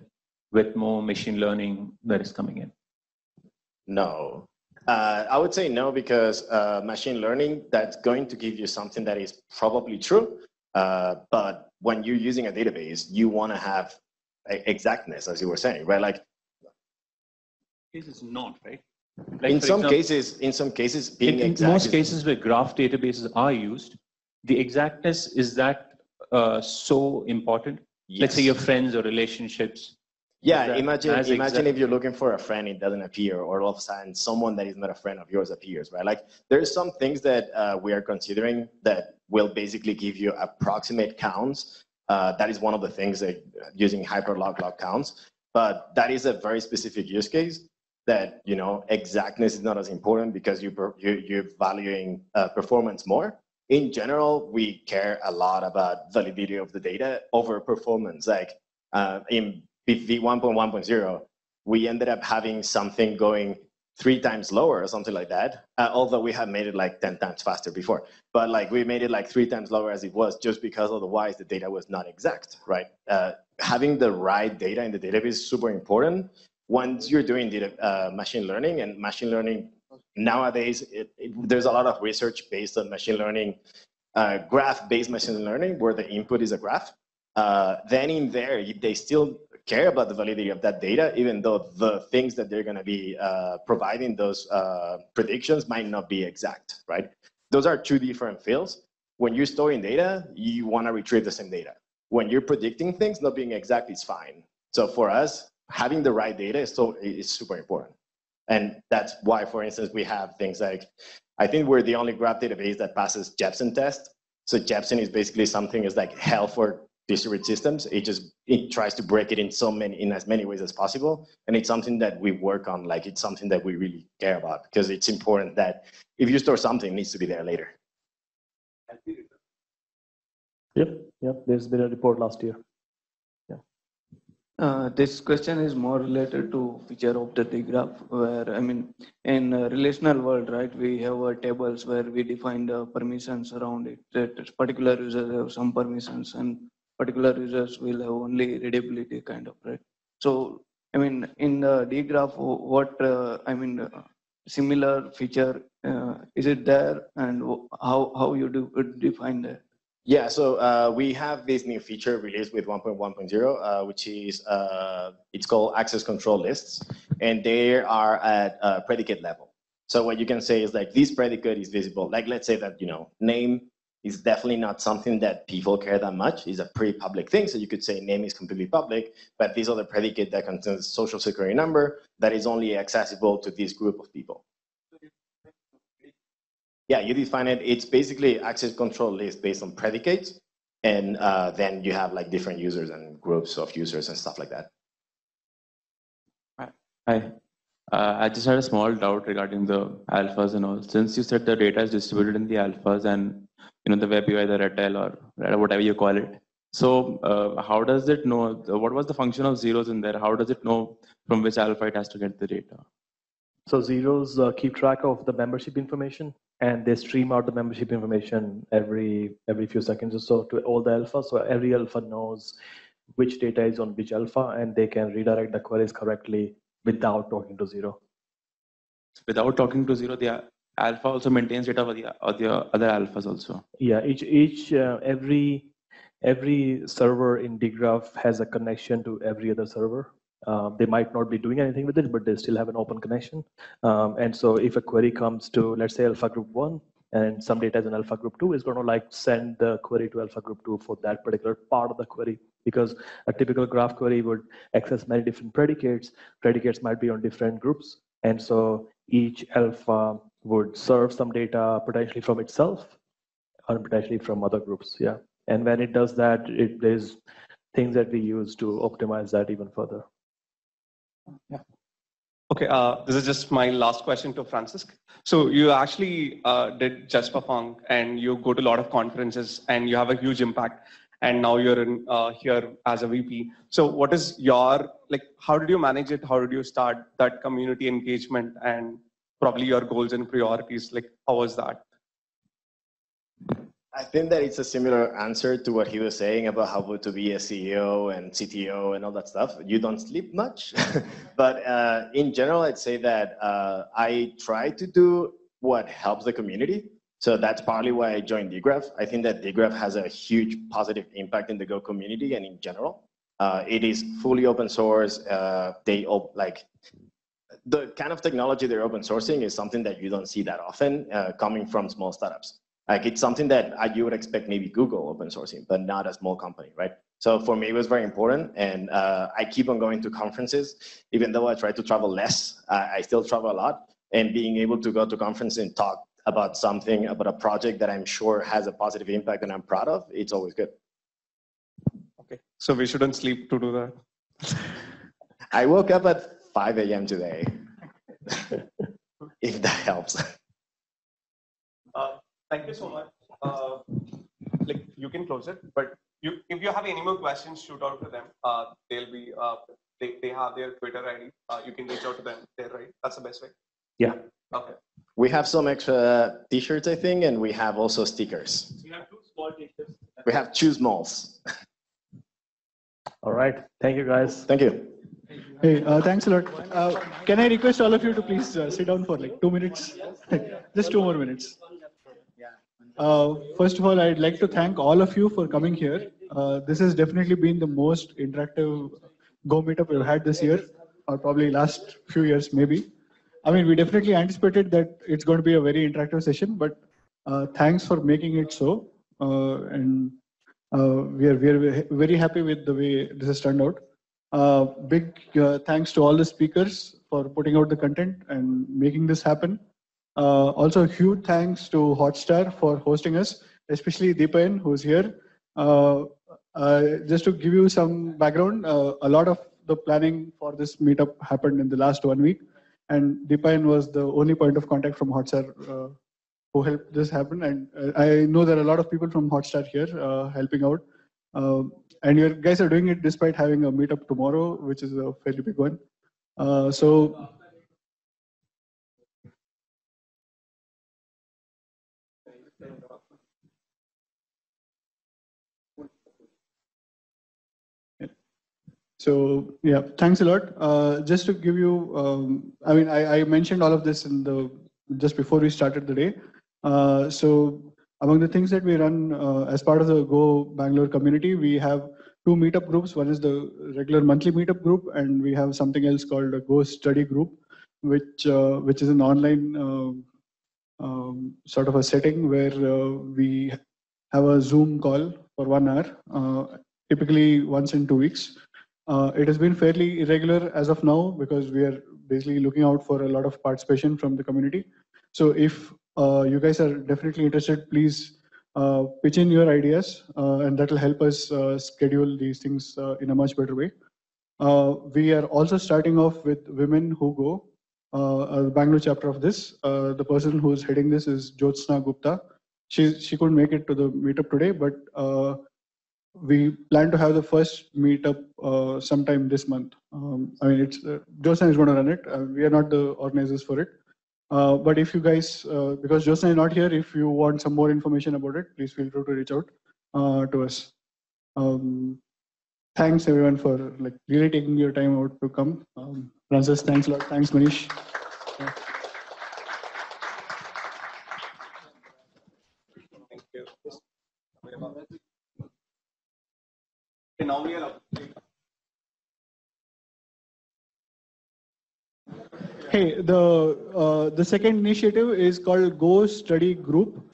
with more machine learning that is coming in? No. Uh, I would say no because uh, machine learning that's going to give you something that is probably true, uh, but when you're using a database, you want to have exactness, as you were saying, right? Like, this is not right. Like in some example, cases, in some cases, being in, in most cases where graph databases are used, the exactness is that uh, so important Yes. Let's say your friends or relationships. Yeah, imagine imagine if you're looking for a friend, it doesn't appear, or all of a sudden someone that is not a friend of yours appears, right? Like there's some things that uh, we are considering that will basically give you approximate counts. Uh, that is one of the things that uh, using HyperLogLog counts, but that is a very specific use case that you know exactness is not as important because you you you're valuing uh, performance more. in general, we care a lot about validity of the data over performance. Like uh, in v 1.1.0, we ended up having something going three times lower or something like that. Uh, although we had made it like 10 times faster before, but like we made it like three times lower as it was just because otherwise the data was not exact, right? Uh, having the right data in the database is super important. Once you're doing data, uh, machine learning and machine learning nowadays, it, it, there's a lot of research based on machine learning, uh, graph-based machine learning where the input is a graph. Uh, then in there, they still care about the validity of that data, even though the things that they're going to be uh, providing those uh, predictions might not be exact, right? Those are two different fields. When you're storing data, you want to retrieve the same data. When you're predicting things, not being exact is fine. So for us, having the right data is, so, is super important. And that's why, for instance, we have things like, I think we're the only graph database that passes Jepsen test. So Jepsen is basically something is like hell for distributed systems. It just it tries to break it in so many in as many ways as possible, and it's something that we work on. Like it's something that we really care about because it's important that if you store something, it needs to be there later. Yep, yep. There's been a report last year. Uh, this question is more related to feature of the graph where I mean in relational world right we have uh, tables where we define the permissions around it that particular users have some permissions and particular users will have only readability kind of right? So i mean in the D graph, what uh, i mean uh, similar feature uh, is it there? And how how you do define that? Yeah so uh, we have this new feature released with 1.1.0 uh, which is uh, it's called access control lists and they are at predicate level. So what you can say is like this predicate is visible. Like let's say that you know name is definitely not something that people care that much. It's a pretty public thing. So you could say name is completely public, but these are the predicate that contains social security number that is only accessible to this group of people. Yeah, you define it. It's basically access control list based on predicates. And uh, then you have like different users and groups of users and stuff like that. Hi. Uh, I just had a small doubt regarding the alphas and all. Since you said the data is distributed in the alphas and you know the web UI, the Ratel or whatever you call it. So uh, how does it know? What was the function of zeros in there? How does it know from which alpha it has to get the data? So zeros uh, keep track of the membership information, and they stream out the membership information every every few seconds or so to all the alpha. So every alpha knows which data is on which alpha, and they can redirect the queries correctly without talking to zero. Without talking to zero, the alpha also maintains data for the, the other alphas also. Yeah, each each uh, every every server in dgraph has a connection to every other server. Um, they might not be doing anything with it, but they still have an open connection. Um, and so if a query comes to, let's say alpha group one, and some data is in alpha group two, is going to like send the query to alpha group two for that particular part of the query. Because a typical graph query would access many different predicates. Predicates might be on different groups. And so each alpha would serve some data potentially from itself or potentially from other groups. Yeah. And when it does that, it there's things that we use to optimize that even further. Yeah. Okay, uh, this is just my last question to Francesc. So you actually uh, did JustForFunc and you go to a lot of conferences and you have a huge impact and now you're in uh, here as a VP. So what is your, like, how did you manage it? How did you start that community engagement and probably your goals and priorities? Like, how was that? I think that it's a similar answer to what he was saying about how to be a CEO and CTO and all that stuff. You don't sleep much, *laughs* but uh, in general, I'd say that uh, I try to do what helps the community. So that's partly why I joined dgraph. I think that dgraph has a huge positive impact in the Go community and in general. Uh, it is fully open source. Uh, they op- like the kind of technology they're open sourcing is something that you don't see that often uh, coming from small startups. Like it's something that I, you would expect maybe Google open sourcing, but not a small company, right? So for me, it was very important, and uh, I keep on going to conferences, even though I try to travel less. Uh, I still travel a lot, and being able to go to conferences and talk about something about a project that I'm sure has a positive impact and I'm proud of, it's always good. Okay, so we shouldn't sleep to do that. I woke up at 5 a.m. today, if that helps. Uh, thank you so much. uh, like you can close it, but you, if you have any more questions, shoot out to them. Uh, they'll be, uh, they, they have their Twitter ID. Uh, you can reach out to them there, right? That's the best way. Yeah. Okay. We have some extra t-shirts, I think, and we have also stickers. We have two small t-shirts. We have two smalls. All right. Thank you, guys. Thank you. Hey, uh, thanks a lot. Uh, can I request all of you to please uh, sit down for like two minutes? *laughs* Just two more minutes. Uh, first of all, I'd like to thank all of you for coming here. Uh, this has definitely been the most interactive Go meetup we've had this year, or probably last few years, maybe. I mean, we definitely anticipated that it's going to be a very interactive session, but uh, thanks for making it so. And we are we are very happy with the way this has turned out. Uh, big uh, thanks to all the speakers for putting out the content and making this happen. Uh, also, huge thanks to Hotstar for hosting us, especially Deepan, who's here. Uh, uh, just to give you some background, uh, a lot of the planning for this meetup happened in the last one week, and Deepan was the only point of contact from Hotstar who helped this happen. And I know there are a lot of people from Hotstar here helping out. And you guys are doing it despite having a meetup tomorrow, which is a fairly big one. Uh, so So yeah, thanks a lot. Uh, just to give you, um, I mean, I, I mentioned all of this in the just before we started the day. Uh, so among the things that we run uh, as part of the Go Bangalore community, we have two meetup groups. One is the regular monthly meetup group, and we have something else called a Go Study group, which uh, which is an online uh, um, sort of a setting where uh, we have a Zoom call for one hour, uh, typically once in two weeks. Uh, it has been fairly irregular as of now because we are basically looking out for a lot of participation from the community. So if you guys are definitely interested, please uh, pitch in your ideas uh, and that will help us uh, schedule these things uh, in a much better way. Uh, we are also starting off with Women Who Go, uh, Bangalore chapter of this. Uh, the person who's heading this is Jyotsna Gupta. She, she couldn't make it to the meetup today, but uh, we plan to have the first meetup uh, sometime this month. Um, I mean, it's uh, Jyotsna is going to run it. Uh, we are not the organizers for it. Uh, but if you guys, uh, because Jyotsna is not here, if you want some more information about it, please feel free to reach out uh, to us. Um, thanks everyone for like really taking your time out to come. Um, Francesc, thanks a lot. Thanks, Manish. Yeah. Thank you. Okay, now we are Hey, the uh, the second initiative is called Go Study Group.